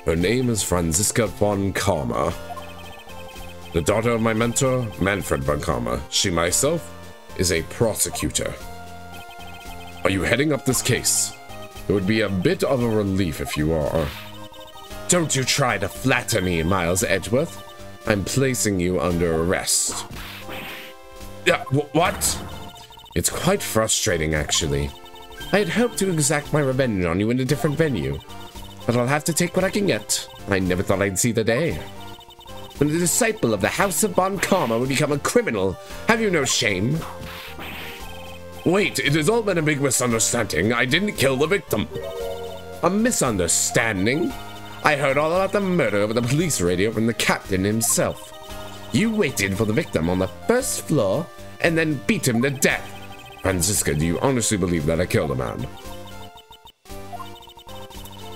Her name is Franziska von Karma. The daughter of my mentor, Manfred von Karma. She myself is a prosecutor. Are you heading up this case? It would be a bit of a relief if you are. Don't you try to flatter me, Miles Edgeworth. I'm placing you under arrest. Yeah, what? It's quite frustrating, actually. I had hoped to exact my revenge on you in a different venue, but I'll have to take what I can get. I never thought I'd see the day. When a disciple of the House of Von Karma would become a criminal, have you no shame? Wait, it has all been a big misunderstanding. I didn't kill the victim. A misunderstanding? I heard all about the murder over the police radio from the captain himself. You waited for the victim on the first floor and then beat him to death. Franziska, do you honestly believe that I killed a man?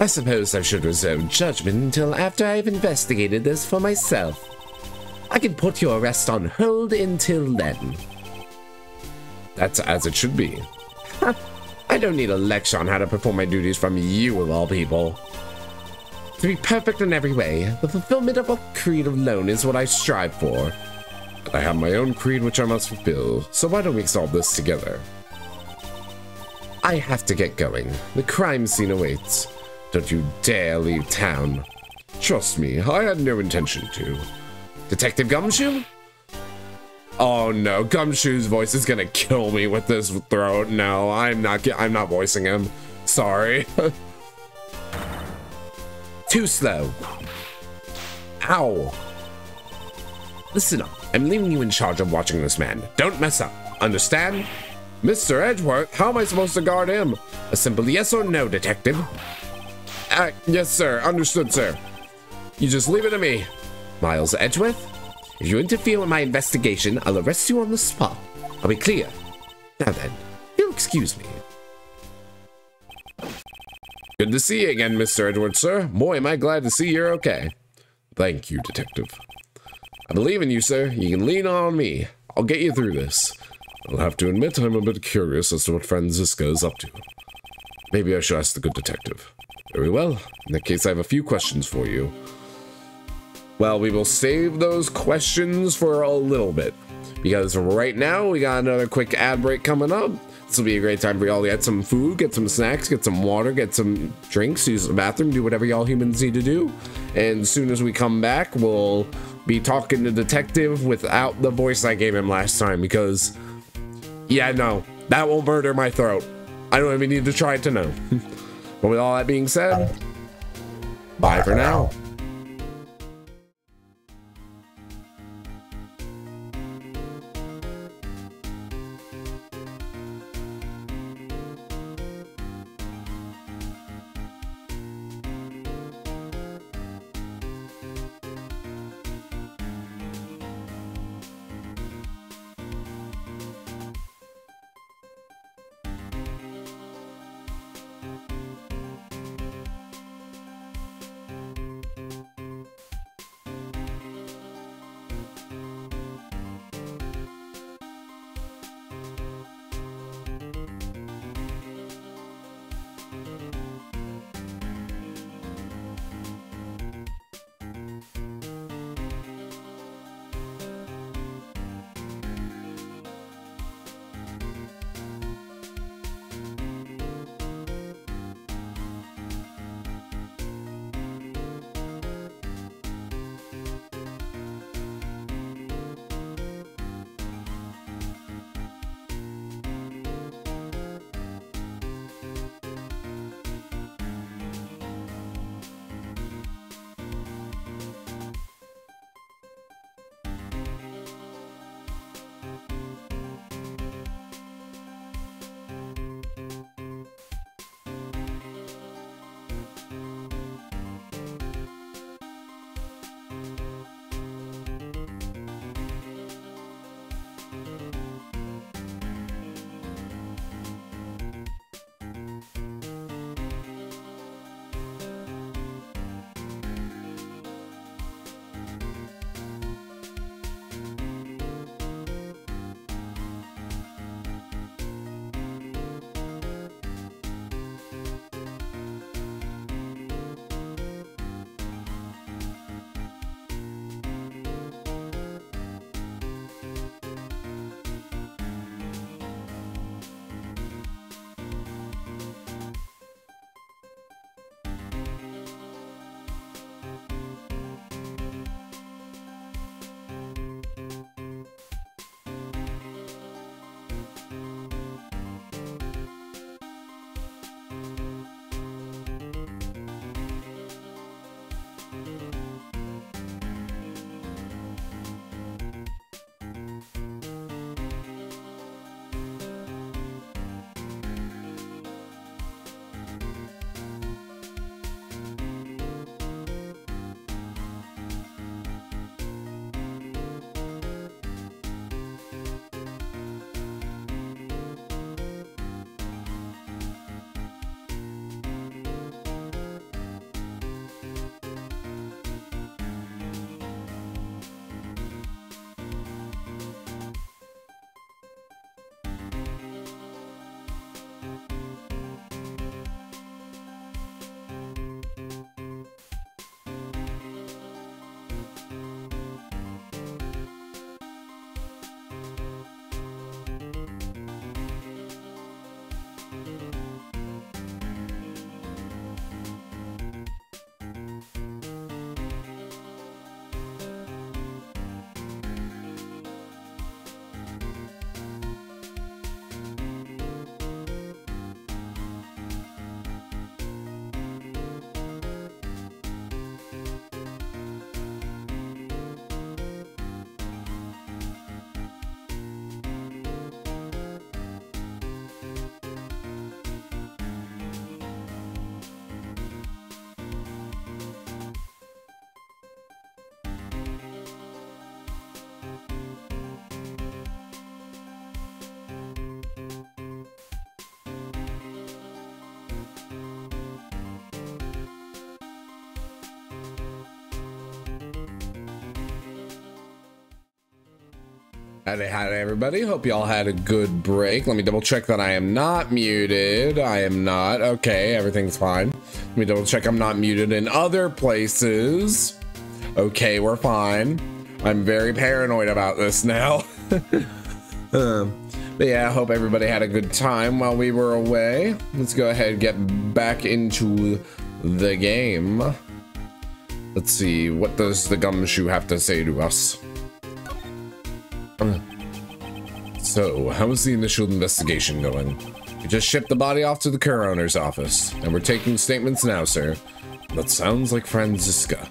I suppose I should reserve judgment until after I've investigated this for myself. I can put your arrest on hold until then. That's as it should be. I don't need a lecture on how to perform my duties from you of all people. To be perfect in every way, the fulfillment of a creed alone is what I strive for. I have my own creed which I must fulfill, so why don't we solve this together? I have to get going. The crime scene awaits. Don't you dare leave town. Trust me, I had no intention to. Detective Gumshoe? Oh no, Gumshoe's voice is gonna kill me with this throat. No, I'm not I'm not voicing him. Sorry. Too slow. Ow. Listen up. I'm leaving you in charge of watching this man. Don't mess up. Understand? Mr. Edgeworth, how am I supposed to guard him? A simple yes or no, detective. Uh, yes, sir. Understood, sir. You just leave it to me. Miles Edgeworth, if you interfere with my investigation, I'll arrest you on the spot. I'll be clear? Now then, you'll excuse me. Good to see you again, Mr. Edgeworth, sir. Boy, am I glad to see you're okay. Thank you, Detective. I believe in you, sir. You can lean on me. I'll get you through this. I'll have to admit I'm a bit curious as to what Franziska is up to. Maybe I should ask the good detective. Very well. In that case, I have a few questions for you. Well, we will save those questions for a little bit. Because right now, we got another quick ad break coming up. This will be a great time for y'all to get some food, get some snacks, get some water, get some drinks, use the bathroom, do whatever y'all humans need to do. And as soon as we come back, we'll be talking to Detective without the voice I gave him last time because, yeah, no, that will murder my throat. I don't even need to try to know. but with all that being said, bye for now. Howdy, howdy, everybody. Hope y'all had a good break. Let me double check that I am not muted. I am not. Okay, everything's fine. Let me double check I'm not muted in other places. Okay, we're fine. I'm very paranoid about this now. um, but yeah, I hope everybody had a good time while we were away. Let's go ahead and get back into the game. Let's see, what does the gumshoe have to say to us? How is the initial investigation going? We just shipped the body off to the coroner's office, and we're taking statements now, sir. That sounds like Franziska.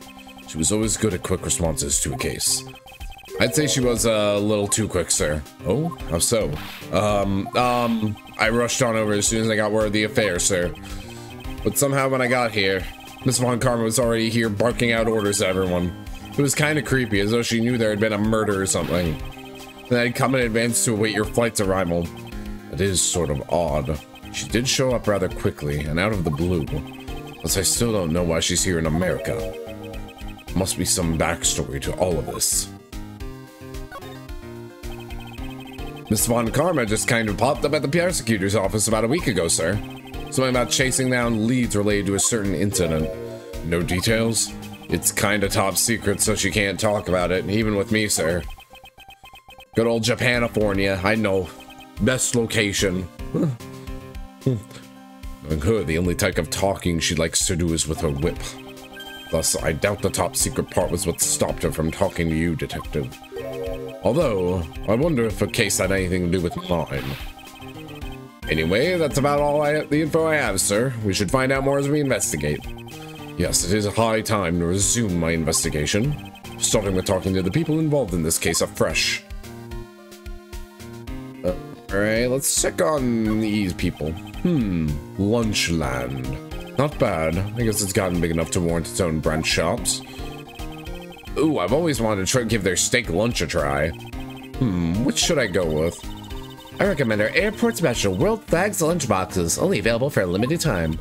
She was always good at quick responses to a case. I'd say she was a little too quick, sir. Oh, how so? Um, um, I rushed on over as soon as I got word of the affair, sir. But somehow when I got here, Miss Von Karma was already here barking out orders at everyone. It was kind of creepy, as though she knew there had been a murder or something. Then I'd come in advance to await your flight's arrival. It is sort of odd. She did show up rather quickly and out of the blue. But I still don't know why she's here in America. Must be some backstory to all of this. Miss Von Karma just kind of popped up at the prosecutor's office about a week ago, sir. Something about chasing down leads related to a certain incident. No details? It's kinda top secret, so she can't talk about it, even with me, sir. Good old Japanifornia, I know. Best location. Her, hmm. the only type of talking she likes to do is with her whip. Thus, I doubt the top secret part was what stopped her from talking to you, Detective. Although, I wonder if her case had anything to do with mine. Anyway, that's about all I the info I have, sir. We should find out more as we investigate. Yes, it is high time to resume my investigation, starting with talking to the people involved in this case afresh. Alright, let's check on these people. Hmm, Lunchland. Not bad. I guess it's gotten big enough to warrant its own brand shops. Ooh, I've always wanted to try give their steak lunch a try. Hmm, which should I go with? I recommend our airport special World Flags lunchboxes, only available for a limited time.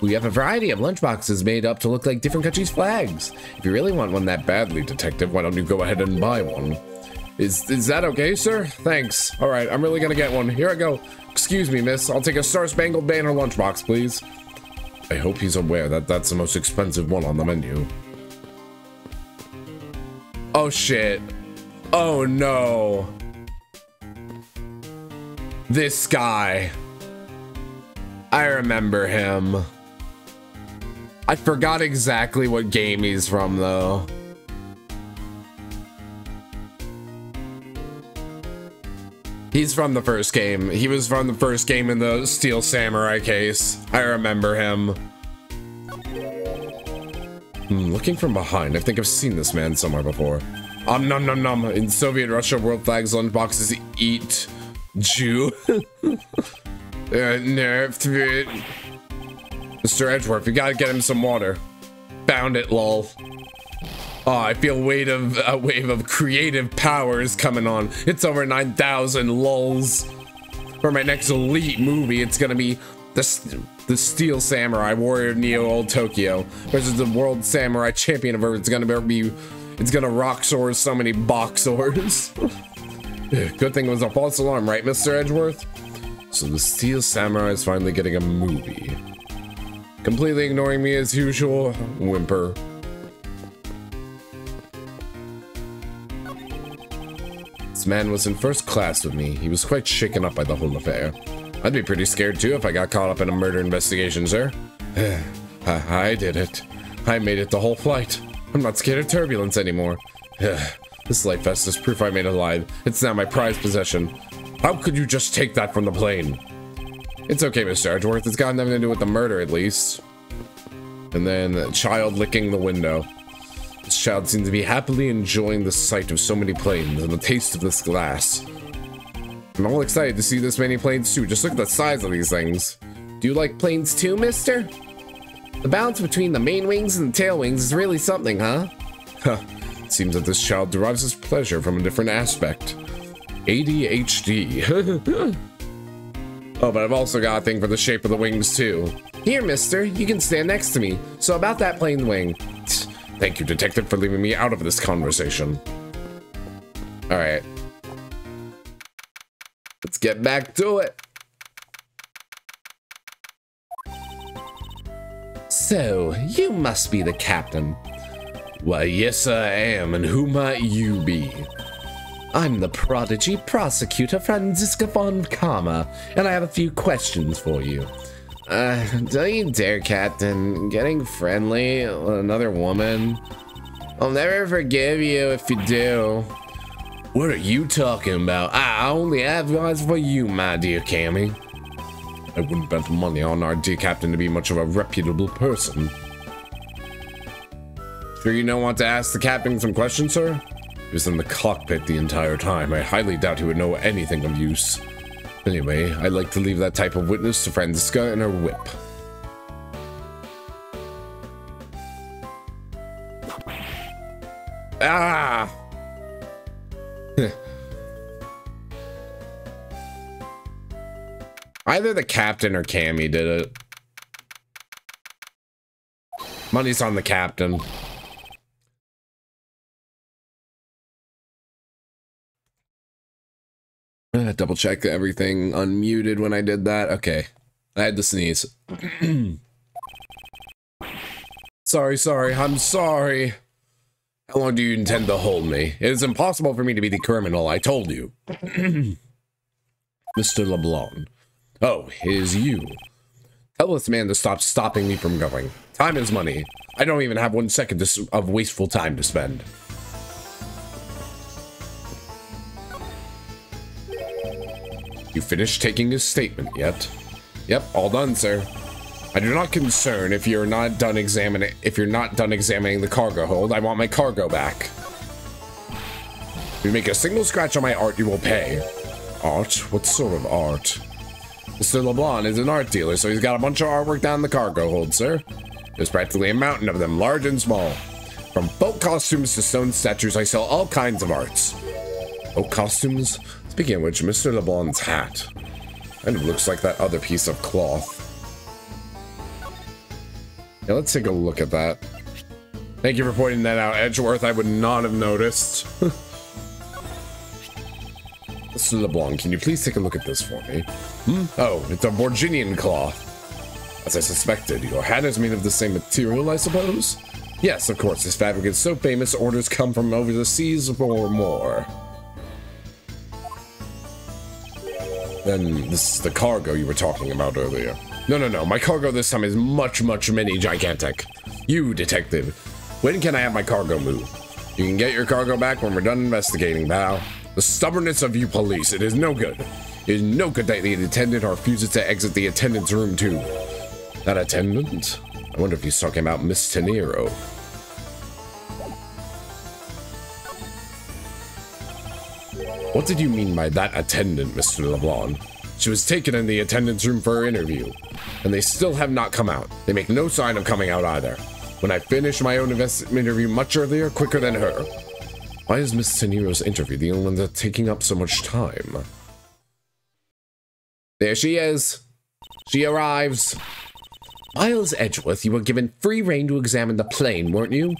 We have a variety of lunchboxes made up to look like different countries' flags. If you really want one that badly, Detective, why don't you go ahead and buy one? Is is that okay, sir? Thanks. All right, I'm really gonna get one. Here I go. Excuse me, miss. I'll take a Star Spangled Banner lunchbox, please. I hope he's aware that that's the most expensive one on the menu. Oh shit. Oh no. This guy. I remember him. I forgot exactly what game he's from though. He's from the first game. He was from the first game in the Steel Samurai case. I remember him. Hmm, looking from behind, I think I've seen this man somewhere before. Um, num num num. In Soviet Russia, world flags lunchboxes eat Jew. uh. Mr. Edgeworth, you gotta get him some water. Found it, lol. Oh, I feel weight of a wave of creative powers coming on. It's over 9,000 lulls. For my next elite movie, it's gonna be the the Steel Samurai Warrior Neo Old Tokyo versus the World Samurai Champion of Earth. It's gonna be, it's gonna rock swords so many boxers. Good thing it was a false alarm, right, Mr. Edgeworth? So the Steel Samurai is finally getting a movie. Completely ignoring me as usual, whimper. Man was in first class with me. He was quite shaken up by the whole affair. I'd be pretty scared too if I got caught up in a murder investigation, sir. I did it. I made it the whole flight. I'm not scared of turbulence anymore. this light vest is proof I made it alive. It's now my prized possession. How could you just take that from the plane? It's okay, Mr. Edgeworth. It's got nothing to do with the murder, at least. And then the child licking the window. This child seems to be happily enjoying the sight of so many planes and the taste of this glass. I'm all excited to see this many planes too. Just look at the size of these things. Do you like planes too, mister? The balance between the main wings and the tail wings is really something, huh? Huh. It seems that this child derives his pleasure from a different aspect. ADHD. oh, but I've also got a thing for the shape of the wings too. Here, mister, you can stand next to me. So about that plane wing. Tch, Thank you, detective, for leaving me out of this conversation. All right. Let's get back to it. So, you must be the captain. Why, yes, I am, and who might you be? I'm the prodigy prosecutor Franziska von Karma, and I have a few questions for you. Uh, don't you dare, Captain. Getting friendly with another woman. I'll never forgive you if you do. What are you talking about? I only have eyes for you, my dear Cammy. I wouldn't bet money on our dear captain to be much of a reputable person. Sure you don't want to ask the captain some questions, sir? He was in the cockpit the entire time. I highly doubt he would know anything of use. Anyway, I'd like to leave that type of witness to Franziska and her whip. Ah! Either the captain or Cammy did it. Money's on the captain. Double check everything unmuted when I did that. Okay. I had to sneeze. sorry, sorry, I'm sorry. How long do you intend to hold me? It is impossible for me to be the criminal, I told you. Mr. LeBlanc. Oh, is you. Tell this man to stop stopping me from going. Time is money. I don't even have one second of wasteful time to spend. You finished taking his statement yet? Yep, all done, sir. I do not concern if you're not done examining if you're not done examining the cargo hold. I want my cargo back. If you make a single scratch on my art, you will pay. Art? What sort of art? Mr. LeBlanc is an art dealer, so he's got a bunch of artwork down the cargo hold, sir. There's practically a mountain of them, large and small. From folk costumes to stone statues, I sell all kinds of arts. Folk costumes? Speaking of which, Mr. LeBlanc's hat. Kind of looks like that other piece of cloth. Yeah, let's take a look at that. Thank you for pointing that out, Edgeworth. I would not have noticed. Mr. LeBlanc, can you please take a look at this for me? Hmm? Oh, it's a Borginian cloth. As I suspected, your hat is made of the same material, I suppose? Yes, of course, this fabric is so famous, orders come from over the seas for more. Then this is the cargo you were talking about earlier. No, no, no. My cargo this time is much, much many gigantic. You, detective. When can I have my cargo move? You can get your cargo back when we're done investigating, pal. The stubbornness of you police, it is no good. It is no good that the attendant refuses to exit the attendant's room too. That attendant? I wonder if he's talking about Miss Teneiro. What did you mean by that attendant, Mr. LeBlanc? She was taken in the attendance room for her interview, and they still have not come out. They make no sign of coming out either. When I finished my own interview much earlier, quicker than her. Why is Miss Teneiro's interview the only one that's taking up so much time? There she is. She arrives. Miles Edgeworth, you were given free reign to examine the plane, weren't you?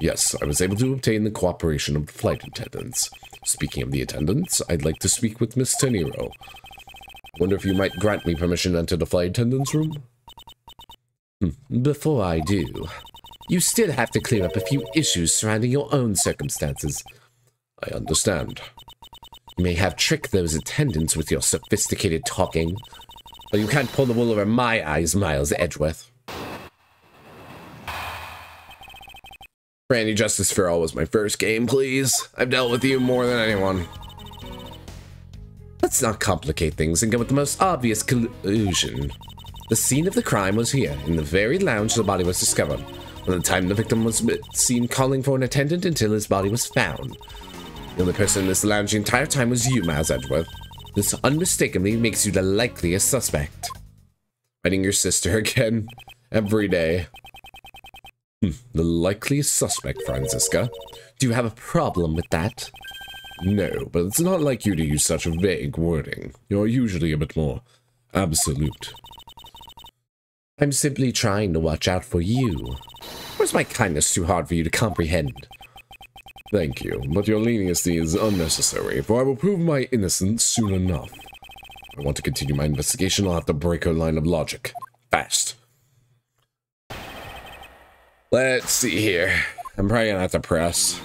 Yes, I was able to obtain the cooperation of the flight attendants. Speaking of the attendants, I'd like to speak with Miss Teneiro. Wonder if you might grant me permission to enter the flight attendant's room? Hmm, before I do, you still have to clear up a few issues surrounding your own circumstances. I understand. You may have tricked those attendants with your sophisticated talking, but you can't pull the wool over my eyes, Miles Edgeworth. Randy Justice for All was my first game, please. I've dealt with you more than anyone. Let's not complicate things and go with the most obvious conclusion. The scene of the crime was here, in the very lounge the body was discovered, from the time the victim was seen calling for an attendant until his body was found. The only person in this lounge the entire time was you, Miles Edgeworth. This unmistakably makes you the likeliest suspect. Fighting your sister again. Every day. Hmm, the likeliest suspect, Franziska. Do you have a problem with that? No, but it's not like you to use such a vague wording. You're usually a bit more absolute. I'm simply trying to watch out for you. Is my kindness too hard for you to comprehend? Thank you, but your leniency is unnecessary, for I will prove my innocence soon enough. If I want to continue my investigation, I'll have to break her line of logic. Fast. Let's see here. I'm probably gonna have to press.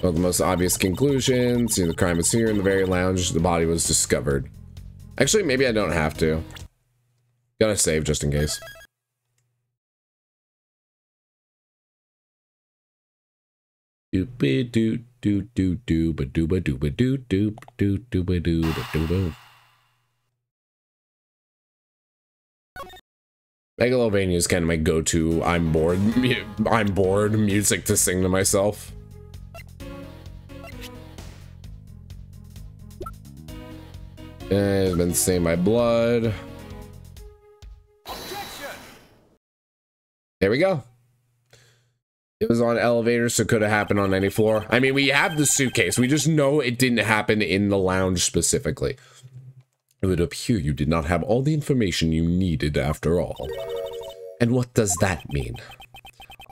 Well, the most obvious conclusion, the crime was here in the very lounge the body was discovered. Actually, maybe I don't have to. Gotta save just in case. Doopy doo doo doo doo ba doo ba doo ba doo doo doo doo ba doo ba doo ba. Megalovania is kind of my go-to. I'm bored. I'm bored music to sing to myself. Eh, it's been stained by blood. There we go. It was on elevators, so could have happened on any floor. I mean, we have the suitcase. We just know it didn't happen in the lounge specifically. It would appear you did not have all the information you needed after all. And what does that mean?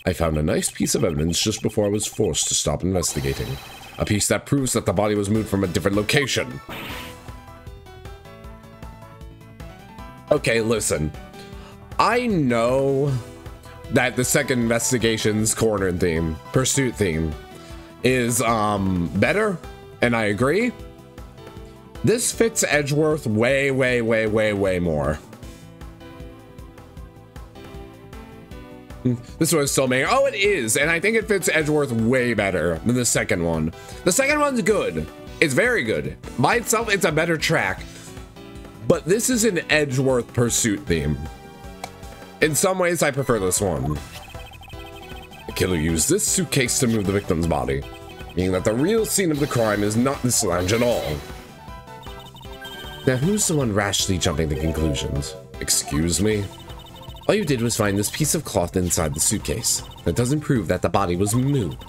I found a nice piece of evidence just before I was forced to stop investigating. A piece that proves that the body was moved from a different location. Okay, listen. I know that the second investigation's corner theme, pursuit theme, is um better, and I agree. This fits Edgeworth way, way, way, way, way more. This one is still making. Oh, it is, and I think it fits Edgeworth way better than the second one. The second one's good. It's very good. By itself, it's a better track. But this is an Edgeworth pursuit theme. In some ways, I prefer this one. The killer used this suitcase to move the victim's body, meaning that the real scene of the crime is not this lounge at all. Now, who's the one rashly jumping to conclusions? Excuse me? All you did was find this piece of cloth inside the suitcase. That doesn't prove that the body was moved.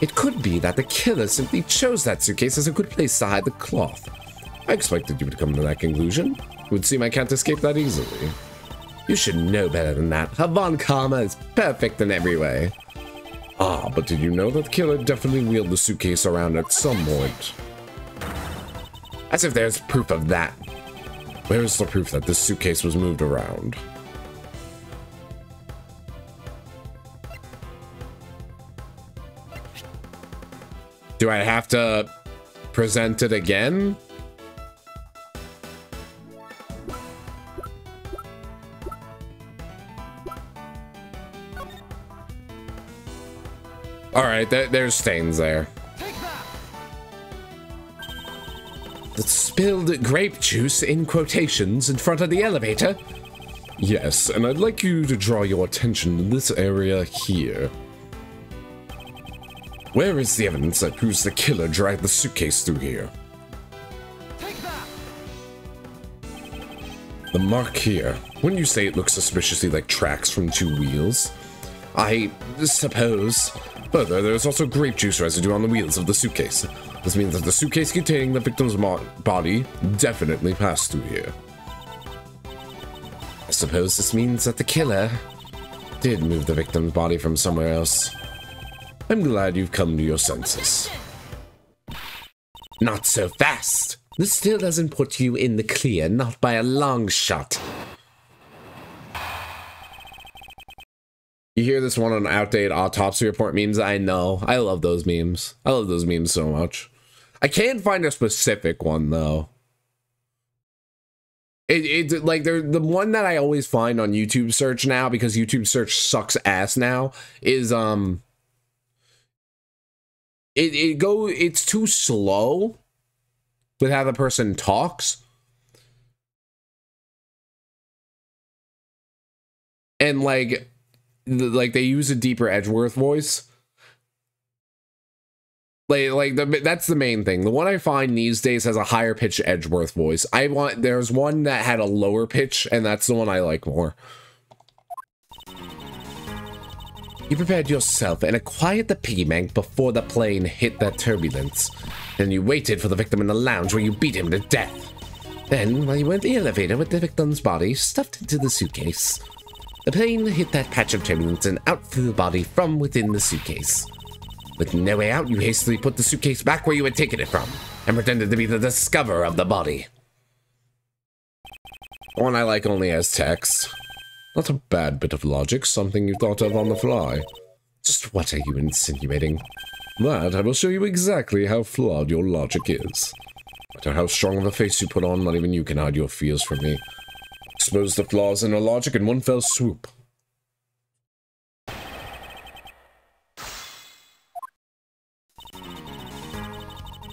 It could be that the killer simply chose that suitcase as a good place to hide the cloth. I expected you would come to that conclusion. It would seem I can't escape that easily. You should know better than that. A von Karma is perfect in every way. Ah, but did you know that the killer definitely wheeled the suitcase around at some point? As if there's proof of that. Where is the proof that this suitcase was moved around? Do I have to present it again? All right, there, there's stains there. The spilled grape juice in quotations in front of the elevator? Yes, and I'd like you to draw your attention to this area here. Where is the evidence that proves the killer dragged the suitcase through here? The mark here. Wouldn't you say it looks suspiciously like tracks from two wheels? I suppose. Further, there is also grape juice residue on the wheels of the suitcase. This means that the suitcase containing the victim's body definitely passed through here. I suppose this means that the killer did move the victim's body from somewhere else. I'm glad you've come to your senses. Not so fast. This still doesn't put you in the clear, not by a long shot. You hear this one on outdated autopsy report memes? I know. I love those memes. I love those memes so much. I can't find a specific one though. It, it like the one that I always find on YouTube search now because YouTube search sucks ass now is um it it go it's too slow with how the person talks. And like like they use a deeper Edgeworth voice. Like, like the, that's the main thing. The one I find these days has a higher pitch Edgeworth voice. I want there's one that had a lower pitch, and that's the one I like more. You prepared yourself and acquired the piggy bank before the plane hit that turbulence. Then you waited for the victim in the lounge where you beat him to death. Then, while you went the elevator with the victim's body stuffed into the suitcase, the plane hit that patch of turbulence and out flew the body from within the suitcase. With no way out, you hastily put the suitcase back where you had taken it from, and pretended to be the discoverer of the body. One I like only as text. Not a bad bit of logic, something you thought of on the fly. Just what are you insinuating? That I will show you exactly how flawed your logic is. No matter how strong of a face you put on, not even you can hide your fears from me. Expose the flaws in your logic in one fell swoop.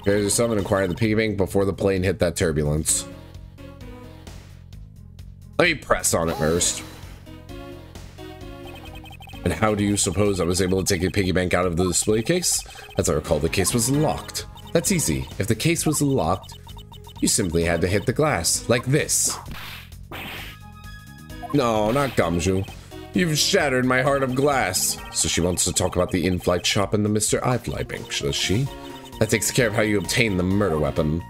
Here's your summon the piggy bank before the plane hit that turbulence. Let me press on it first. And how do you suppose I was able to take a piggy bank out of the display case? As I recall, the case was locked. That's easy. If the case was locked, you simply had to hit the glass, like this. No, not Gumshoe. You've shattered my heart of glass. So she wants to talk about the in-flight shop and the Mr. iFly bank, does she? That takes care of how you obtain the murder weapon.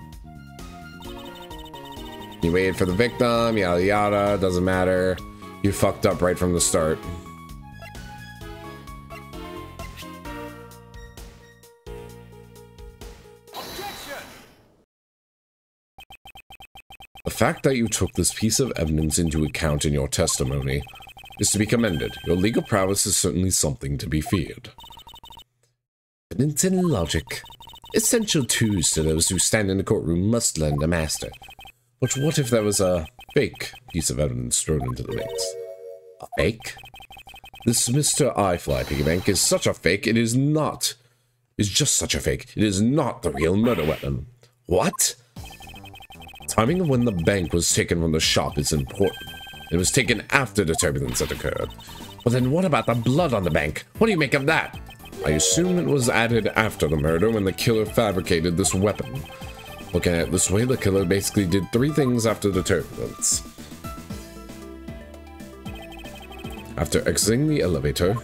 You waited for the victim, yada yada, doesn't matter. You fucked up right from the start. The fact that you took this piece of evidence into account in your testimony is to be commended. Your legal prowess is certainly something to be feared. Evidence and logic. Essential tools to those who stand in the courtroom must lend a master. But what if there was a fake piece of evidence thrown into the mix? A fake? This Mr. iFly piggy bank is such a fake, it is not. It's just such a fake. It is not the real murder weapon. What? Timing of when the bank was taken from the shop is important. It was taken after the turbulence had occurred. Well then what about the blood on the bank? What do you make of that? I assume it was added after the murder when the killer fabricated this weapon. Looking at it this way, the killer basically did three things after the turbulence. After exiting the elevator,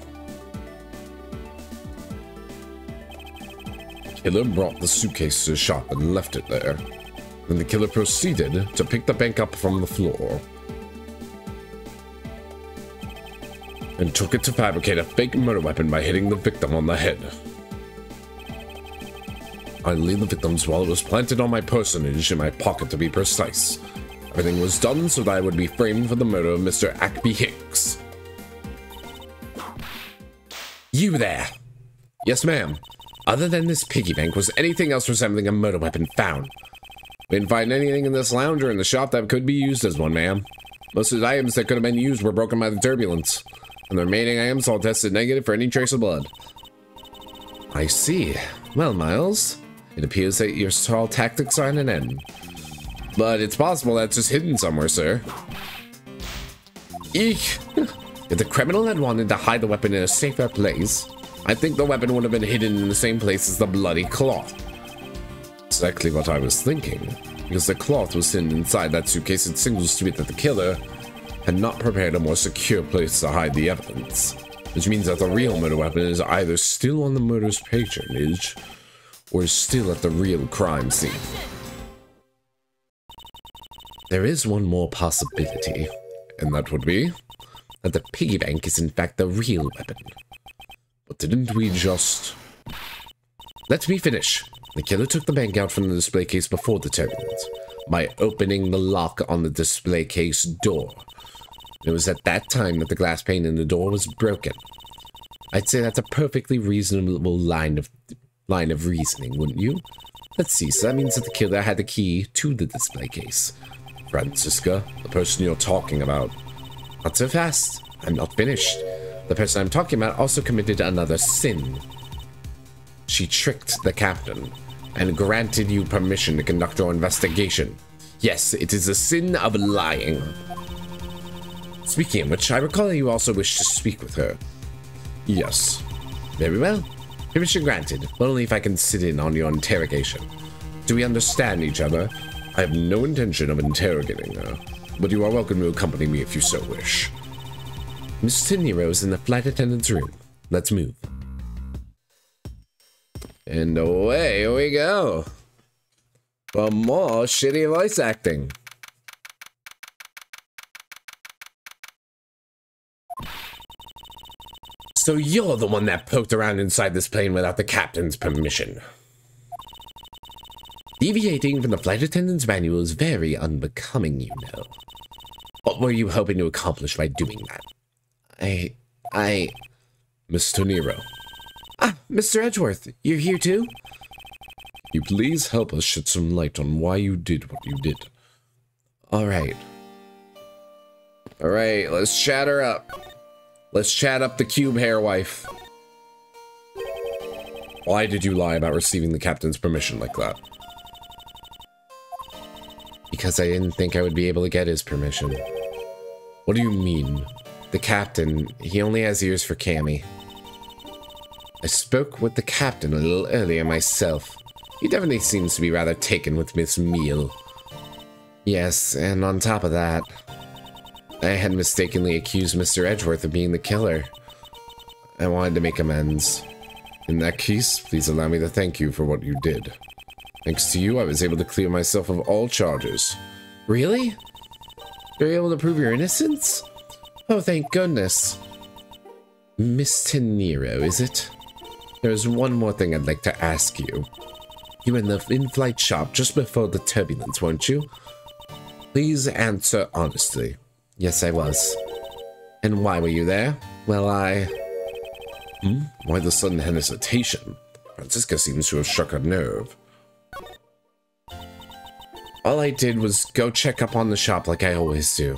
the killer brought the suitcase to the shop and left it there. Then the killer proceeded to pick the bank up from the floor. And took it to fabricate a fake murder weapon by hitting the victim on the head. I laid the victim's wallet was planted on my personage in my pocket to be precise. Everything was done so that I would be framed for the murder of Mr. Akbey Hicks. You there! Yes, ma'am. Other than this piggy bank, was anything else resembling a murder weapon found? We didn't find anything in this lounge or in the shop that could be used as one, ma'am. Most of the items that could have been used were broken by the turbulence, and the remaining items all tested negative for any trace of blood. I see. Well, Miles, it appears that your tall tactics are at an end. But it's possible that's just hidden somewhere, sir. Eek! if the criminal had wanted to hide the weapon in a safer place, I think the weapon would have been hidden in the same place as the bloody cloth exactly what I was thinking, because the cloth was hidden inside that suitcase it signals to me that the killer had not prepared a more secure place to hide the evidence, which means that the real murder weapon is either still on the murder's patronage or still at the real crime scene. There is one more possibility, and that would be that the piggy bank is in fact the real weapon. But didn't we just... Let me finish. The killer took the bank out from the display case before the turbulence by opening the lock on the display case door. It was at that time that the glass pane in the door was broken. I'd say that's a perfectly reasonable line of line of reasoning, wouldn't you? Let's see, so that means that the killer had the key to the display case. Franziska, the person you're talking about. Not so fast. I'm not finished. The person I'm talking about also committed another sin. She tricked the captain and granted you permission to conduct your investigation. Yes, it is a sin of lying. Speaking of which, I recall you also wish to speak with her. Yes. Very well. Permission granted, but only if I can sit in on your interrogation. Do we understand each other? I have no intention of interrogating her, but you are welcome to accompany me if you so wish. Mr. Teneiro is in the flight attendant's room. Let's move. And away we go. For more shitty voice acting. So you're the one that poked around inside this plane without the captain's permission. Deviating from the flight attendant's manual is very unbecoming, you know. What were you hoping to accomplish by doing that? I... I... Mr. Teneiro. Ah, Mr. Edgeworth, you're here too? You please help us shed some light on why you did what you did. Alright. Alright, let's chat her up. Let's chat up the cube hair wife. Why did you lie about receiving the captain's permission like that? Because I didn't think I would be able to get his permission. What do you mean? The captain, he only has ears for Cammy. I spoke with the captain a little earlier myself. He definitely seems to be rather taken with Miss Meele. Yes, and on top of that, I had mistakenly accused Mr. Edgeworth of being the killer. I wanted to make amends. In that case, please allow me to thank you for what you did. Thanks to you, I was able to clear myself of all charges. Really? You're able to prove your innocence? Oh, thank goodness. Mr. Teneiro, is it? There's one more thing I'd like to ask you. You were in the in-flight shop just before the turbulence, weren't you? Please answer honestly. Yes, I was. And why were you there? Well, I... Hmm? Why the sudden hesitation? Franziska seems to have struck a nerve. All I did was go check up on the shop like I always do.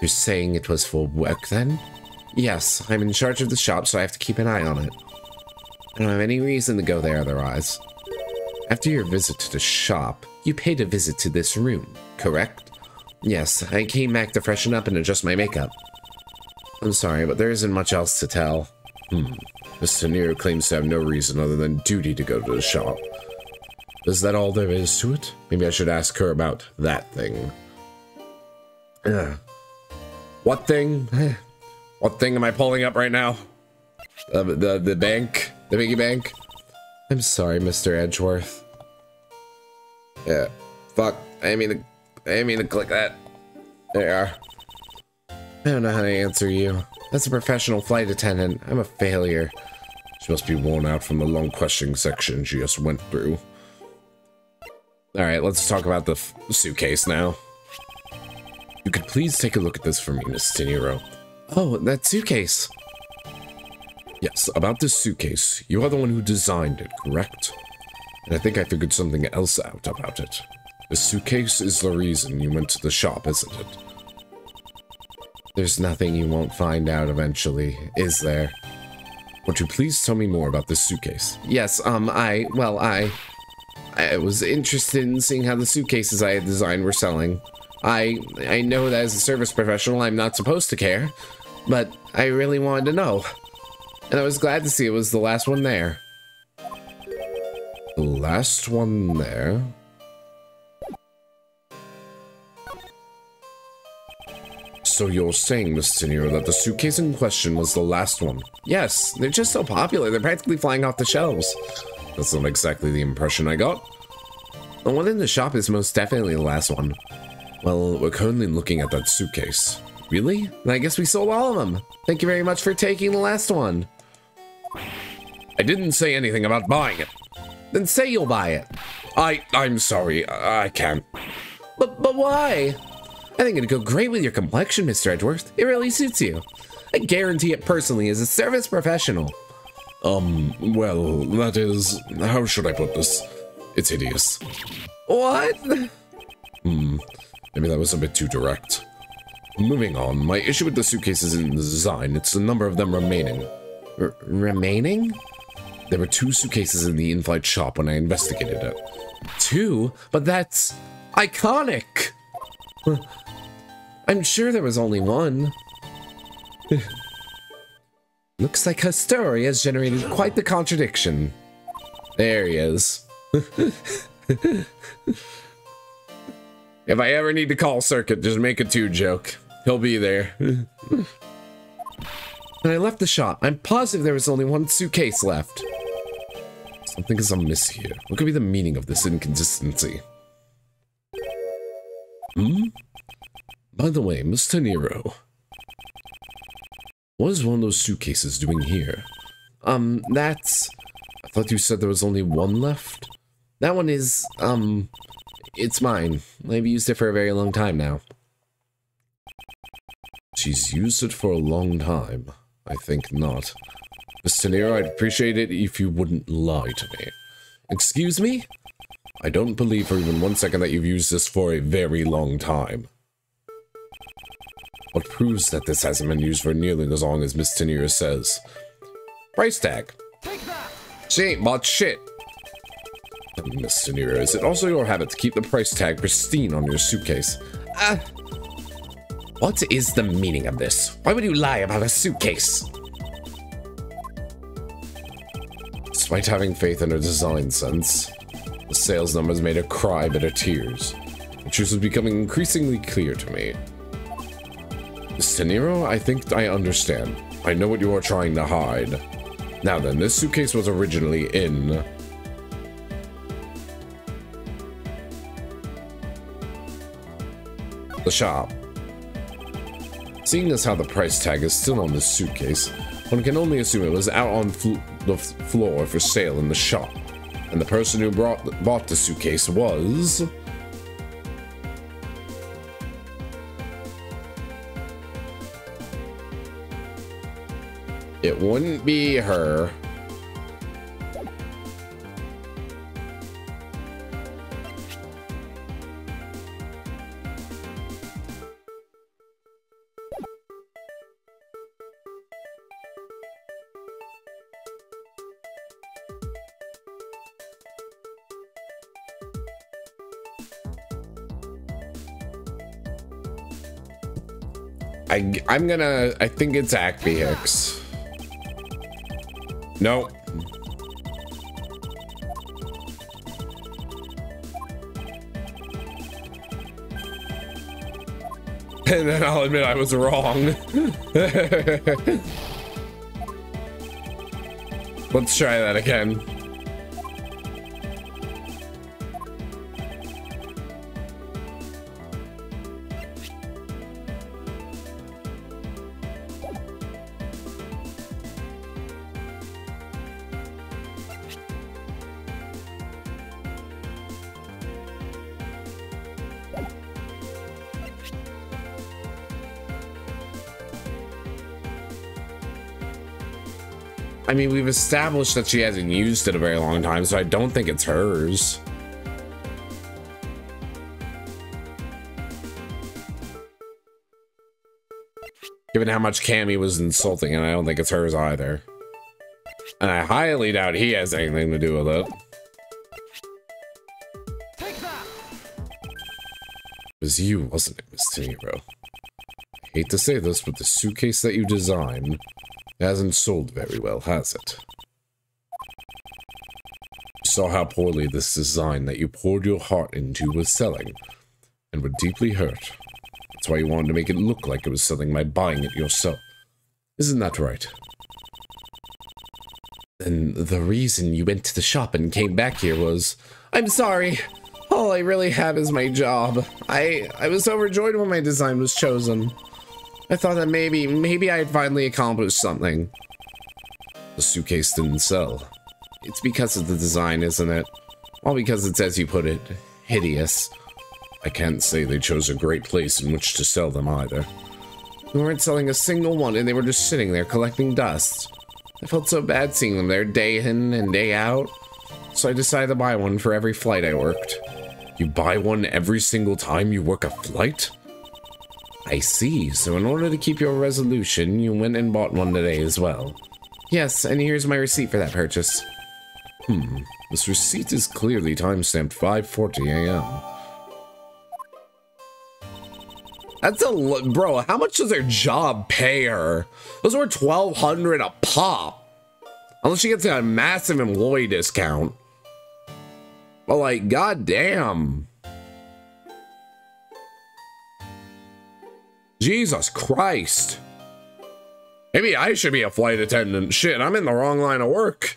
You're saying it was for work then? Yes, I'm in charge of the shop, so I have to keep an eye on it. I don't have any reason to go there otherwise. After your visit to the shop, you paid a visit to this room, correct? Yes, I came back to freshen up and adjust my makeup. I'm sorry, but there isn't much else to tell. Hmm. Ms. Teneiro claims to have no reason other than duty to go to the shop. Is that all there is to it? Maybe I should ask her about that thing. Ugh. What thing? What thing am I pulling up right now? Uh, the the bank, the piggy bank. I'm sorry, Mr. Edgeworth. Yeah, fuck. I mean I mean to click that. There. I don't know how to answer you. That's a professional flight attendant, I'm a failure. She must be worn out from the long questioning section she just went through. Alright, let's talk about the suitcase now. You could please take a look at this for me, Miss Teneiro. Oh, that suitcase. Yes, about this suitcase. You are the one who designed it, correct? And I think I figured something else out about it. The suitcase is the reason you went to the shop, isn't it? There's nothing you won't find out eventually, is there? Would you please tell me more about this suitcase? Yes, um, I, well, I, I was interested in seeing how the suitcases I had designed were selling. I I know that as a service professional, I'm not supposed to care, but I really wanted to know. And I was glad to see it was the last one there. The last one there? So you're saying, Ms. Teneiro, that the suitcase in question was the last one? Yes, they're just so popular, they're practically flying off the shelves. That's not exactly the impression I got. The one in the shop is most definitely the last one. Well, we're currently looking at that suitcase. Really? I guess we sold all of them. Thank you very much for taking the last one. I didn't say anything about buying it. Then say you'll buy it. I, I'm sorry, I, I can't. But, but why? I think it'd go great with your complexion, Mr. Edgeworth. It really suits you. I guarantee it personally as a service professional. Um, well, that is, how should I put this? It's hideous. What? Hmm, Maybe that was a bit too direct. Moving on, my issue with the suitcase isn't the design, it's the number of them remaining. R remaining? There were two suitcases in the in-flight shop when I investigated it. Two? But that's iconic! I'm sure there was only one. Looks like her story has generated quite the contradiction. There he is. If I ever need to call Circuit, just make a two joke. He'll be there. when I left the shop, I'm positive there was only one suitcase left. Something is amiss here. What could be the meaning of this inconsistency? Hmm? By the way, Ms. Teneiro, What is one of those suitcases doing here? Um, that's... I thought you said there was only one left? That one is, um... It's mine. I've used it for a very long time now. She's used it for a long time. I think not. Ms. Teneiro, I'd appreciate it if you wouldn't lie to me. Excuse me? I don't believe for even one second that you've used this for a very long time. What proves that this hasn't been used for nearly as long as Miss Teneiro says? Price tag. She ain't bought shit. Miss Teneiro, is it also your habit to keep the price tag pristine on your suitcase? Ah. Uh, what is the meaning of this? Why would you lie about a suitcase? Despite having faith in her design sense, the sales numbers made her cry bitter tears. The truth was becoming increasingly clear to me. Miss Teneiro, I think I understand. I know what you are trying to hide. Now then, this suitcase was originally in... The shop. Seeing as how the price tag is still on this suitcase, one can only assume it was out on fl the floor for sale in the shop, and the person who brought bought the suitcase was... It wouldn't be her. I, I'm gonna, I think it's Acme Hicks. No. And then I'll admit I was wrong. Let's try that again. I mean, we've established that she hasn't used it a very long time, so I don't think it's hers. Given how much Cammy was insulting, and I don't think it's hers either. And I highly doubt he has anything to do with it. It was you, wasn't it, Miss Teneiro? Hate to say this, but the suitcase that you designed hasn't sold very well, has it? You saw how poorly this design that you poured your heart into was selling, and were deeply hurt. That's why you wanted to make it look like it was selling by buying it yourself. Isn't that right? And the reason you went to the shop and came back here was... I'm sorry. All I really have is my job. I, I was overjoyed when my design was chosen. I thought that maybe, maybe I had finally accomplished something. The suitcase didn't sell. It's because of the design, isn't it? All because it's, as you put it, hideous. I can't say they chose a great place in which to sell them either. We weren't selling a single one and they were just sitting there collecting dust. I felt so bad seeing them there day in and day out. So I decided to buy one for every flight I worked. You buy one every single time you work a flight? I see. So in order to keep your resolution, you went and bought one today as well. Yes, and here's my receipt for that purchase. Hmm. This receipt is clearly timestamped 5.40 a.m. That's a bro. How much does their job pay her? Those were twelve hundred a pop, unless she gets a massive employee discount. But like, goddamn. Jesus Christ. Maybe I should be a flight attendant. Shit, I'm in the wrong line of work.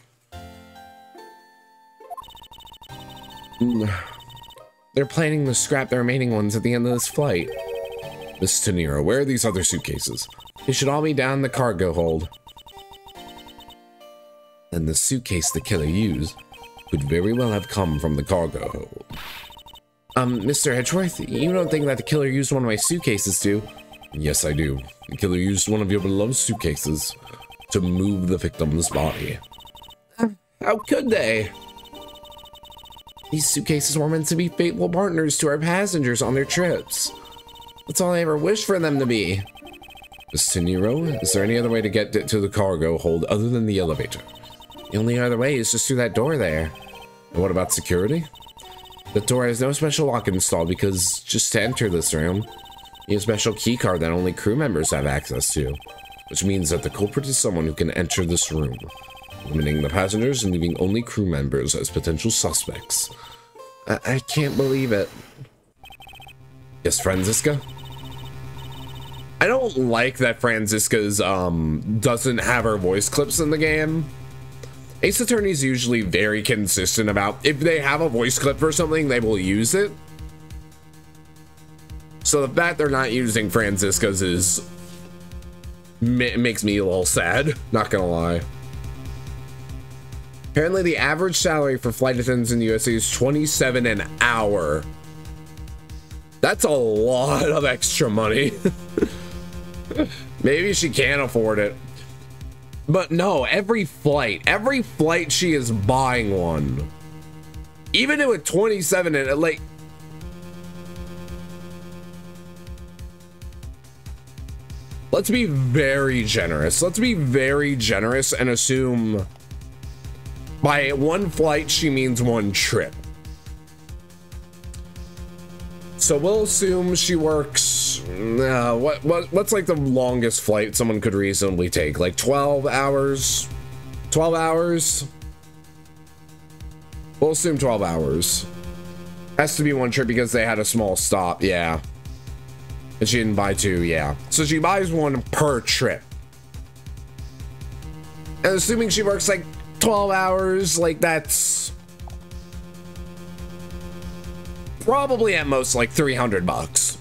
They're planning to scrap the remaining ones at the end of this flight. Miss Teneiro, where are these other suitcases? They should all be down the cargo hold. And the suitcase the killer used could very well have come from the cargo hold. Um, Mr. Edgeworth, you don't think that the killer used one of my suitcases to? Yes, I do. The killer used one of your beloved suitcases to move the victim's body. How could they? These suitcases were meant to be faithful partners to our passengers on their trips. That's all I ever wished for them to be. Teneiro, is there any other way to get to the cargo hold other than the elevator? The only other way is just through that door there. And what about security? The door has no special lock installed because just to enter this room, a special keycard that only crew members have access to, which means that the culprit is someone who can enter this room, limiting the passengers and leaving only crew members as potential suspects. I, I can't believe it. Yes, Franziska? I don't like that Franziska's um doesn't have her voice clips in the game. Ace Attorney is usually very consistent about if they have a voice clip for something, they will use it. So the fact they're not using Franziska's is makes me a little sad, not gonna lie. Apparently the average salary for flight attendants in the USA is 27 an hour. That's a lot of extra money. Maybe she can't afford it. But no, every flight, every flight she is buying one. Even at 27 and like Let's be very generous. Let's be very generous and assume by one flight she means one trip. So we'll assume she works. Uh, what what what's like the longest flight someone could reasonably take? Like 12 hours? 12 hours? We'll assume 12 hours. Has to be one trip because they had a small stop. Yeah. And she didn't buy two. Yeah. So she buys one per trip. And assuming she works like 12 hours, like that's probably at most like 300 bucks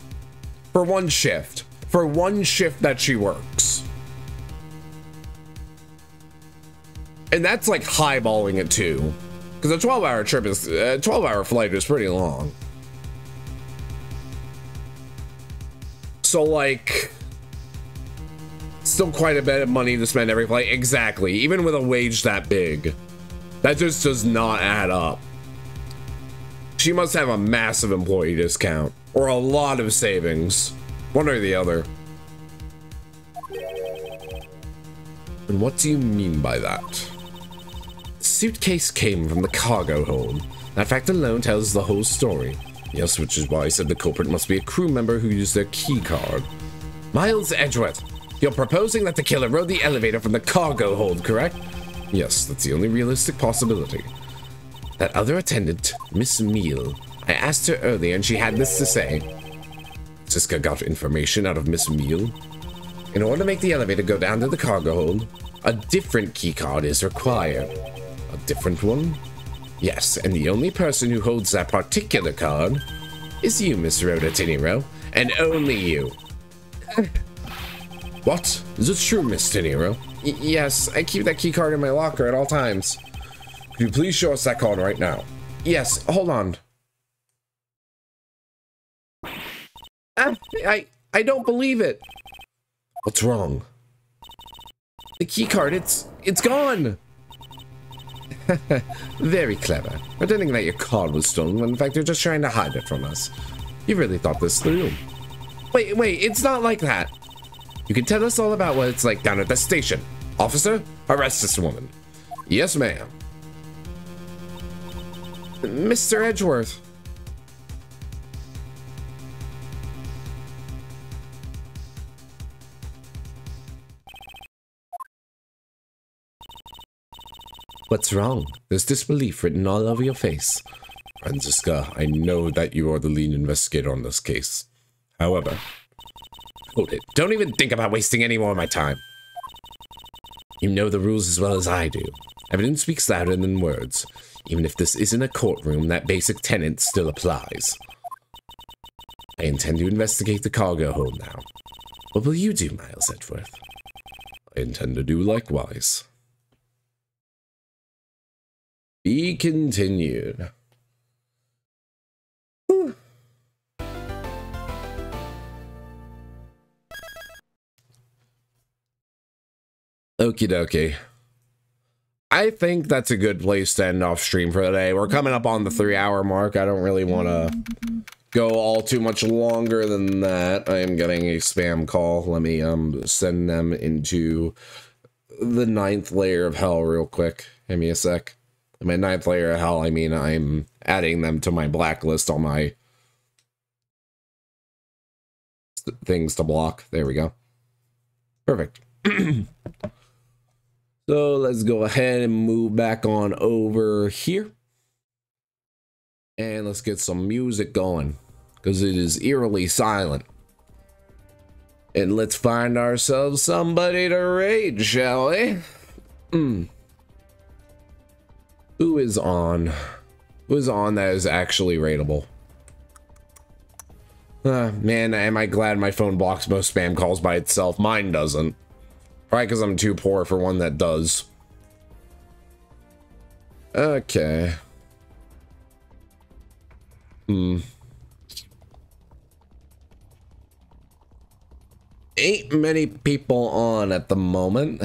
for one shift. For one shift that she works. And that's like highballing it too. Because a 12 hour trip is, a 12 hour flight is pretty long. So like, still quite a bit of money to spend every flight. Exactly. Even with a wage that big, that just does not add up. She must have a massive employee discount or a lot of savings. One or the other. And what do you mean by that? The suitcase came from the cargo hold. That fact alone tells the whole story. Yes, which is why I said the culprit must be a crew member who used their key card. Miles Edgeworth, you're proposing that the killer rode the elevator from the cargo hold, correct? Yes, that's the only realistic possibility. That other attendant, Miss Meele, I asked her earlier and she had this to say. Siska got information out of Miss Meele. In order to make the elevator go down to the cargo hold, a different keycard is required. A different one? Yes, and the only person who holds that particular card is you, Miss Rhoda Teneiro, and only you. what? Is it true, Miss Teneiro? Y yes, I keep that keycard in my locker at all times. Could you please show us that card right now? Yes, hold on. I, I, I don't believe it. What's wrong? The keycard, it's, it's gone. Very clever. Pretending that your card was stolen when in fact you're just trying to hide it from us. You really thought this through. Wait, wait, it's not like that. You can tell us all about what it's like down at the station. Officer, arrest this woman. Yes, ma'am. Mr. Edgeworth. What's wrong? There's disbelief written all over your face. Franziska, I know that you are the lead investigator on this case. However, hold it. Don't even think about wasting any more of my time. You know the rules as well as I do. Evidence speaks louder than words. Even if this isn't a courtroom, that basic tenet still applies. I intend to investigate the cargo hold now. What will you do, Miles Edgeworth? I intend to do likewise. Be continued. Okie dokie. I think that's a good place to end off stream for the day. We're coming up on the three hour mark. I don't really want to go all too much longer than that. I am getting a spam call. Let me um send them into the ninth layer of hell real quick. Give me a sec. My ninth layer of hell, I mean I'm adding them to my blacklist on my things to block. There we go. Perfect. So let's go ahead and move back on over here. And let's get some music going because it is eerily silent. And let's find ourselves somebody to raid, shall we? Hmm. Who is on? Who is on that is actually rateable? Uh, man, am I glad my phone blocks most spam calls by itself. Mine doesn't. Probably because I'm too poor for one that does. Okay. Hmm. Ain't many people on at the moment.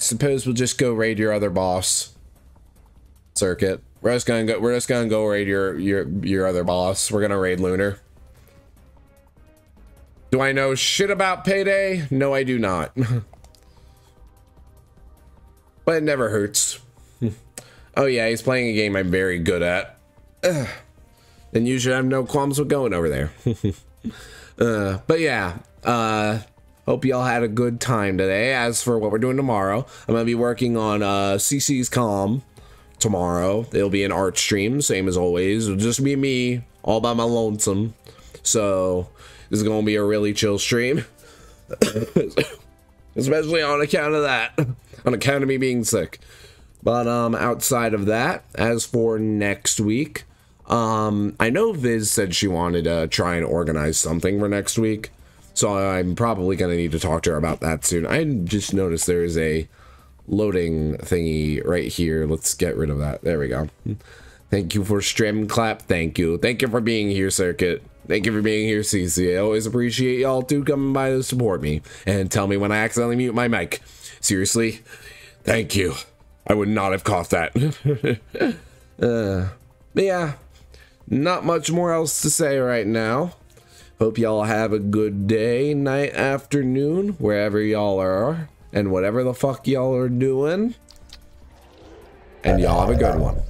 Suppose we'll just go raid your other boss. Circuit. We're just gonna go we're just gonna go raid your your your other boss. We're gonna raid Lunar. Do I know shit about Payday? No, I do not. but it never hurts. oh yeah, he's playing a game I'm very good at. Then you should have no qualms with going over there. uh, but yeah, uh, hope y'all had a good time today. As for what we're doing tomorrow, I'm gonna be working on uh, CC's Com tomorrow. It'll be an art stream, same as always. It'll just be me, all by my lonesome. So this is going to be a really chill stream. Especially on account of that. on account of me being sick. But um, outside of that, as for next week, um, I know Viz said she wanted to try and organize something for next week. So I'm probably going to need to talk to her about that soon. I just noticed there is a loading thingy right here. Let's get rid of that. There we go. Thank you for stream clap. Thank you. Thank you for being here, Circuit. Thank you for being here, CC. I always appreciate y'all too coming by to support me and tell me when I accidentally mute my mic. Seriously, thank you. I would not have caught that. uh, but yeah, not much more else to say right now. Hope y'all have a good day, night, afternoon, wherever y'all are, and whatever the fuck y'all are doing. And y'all have a good one.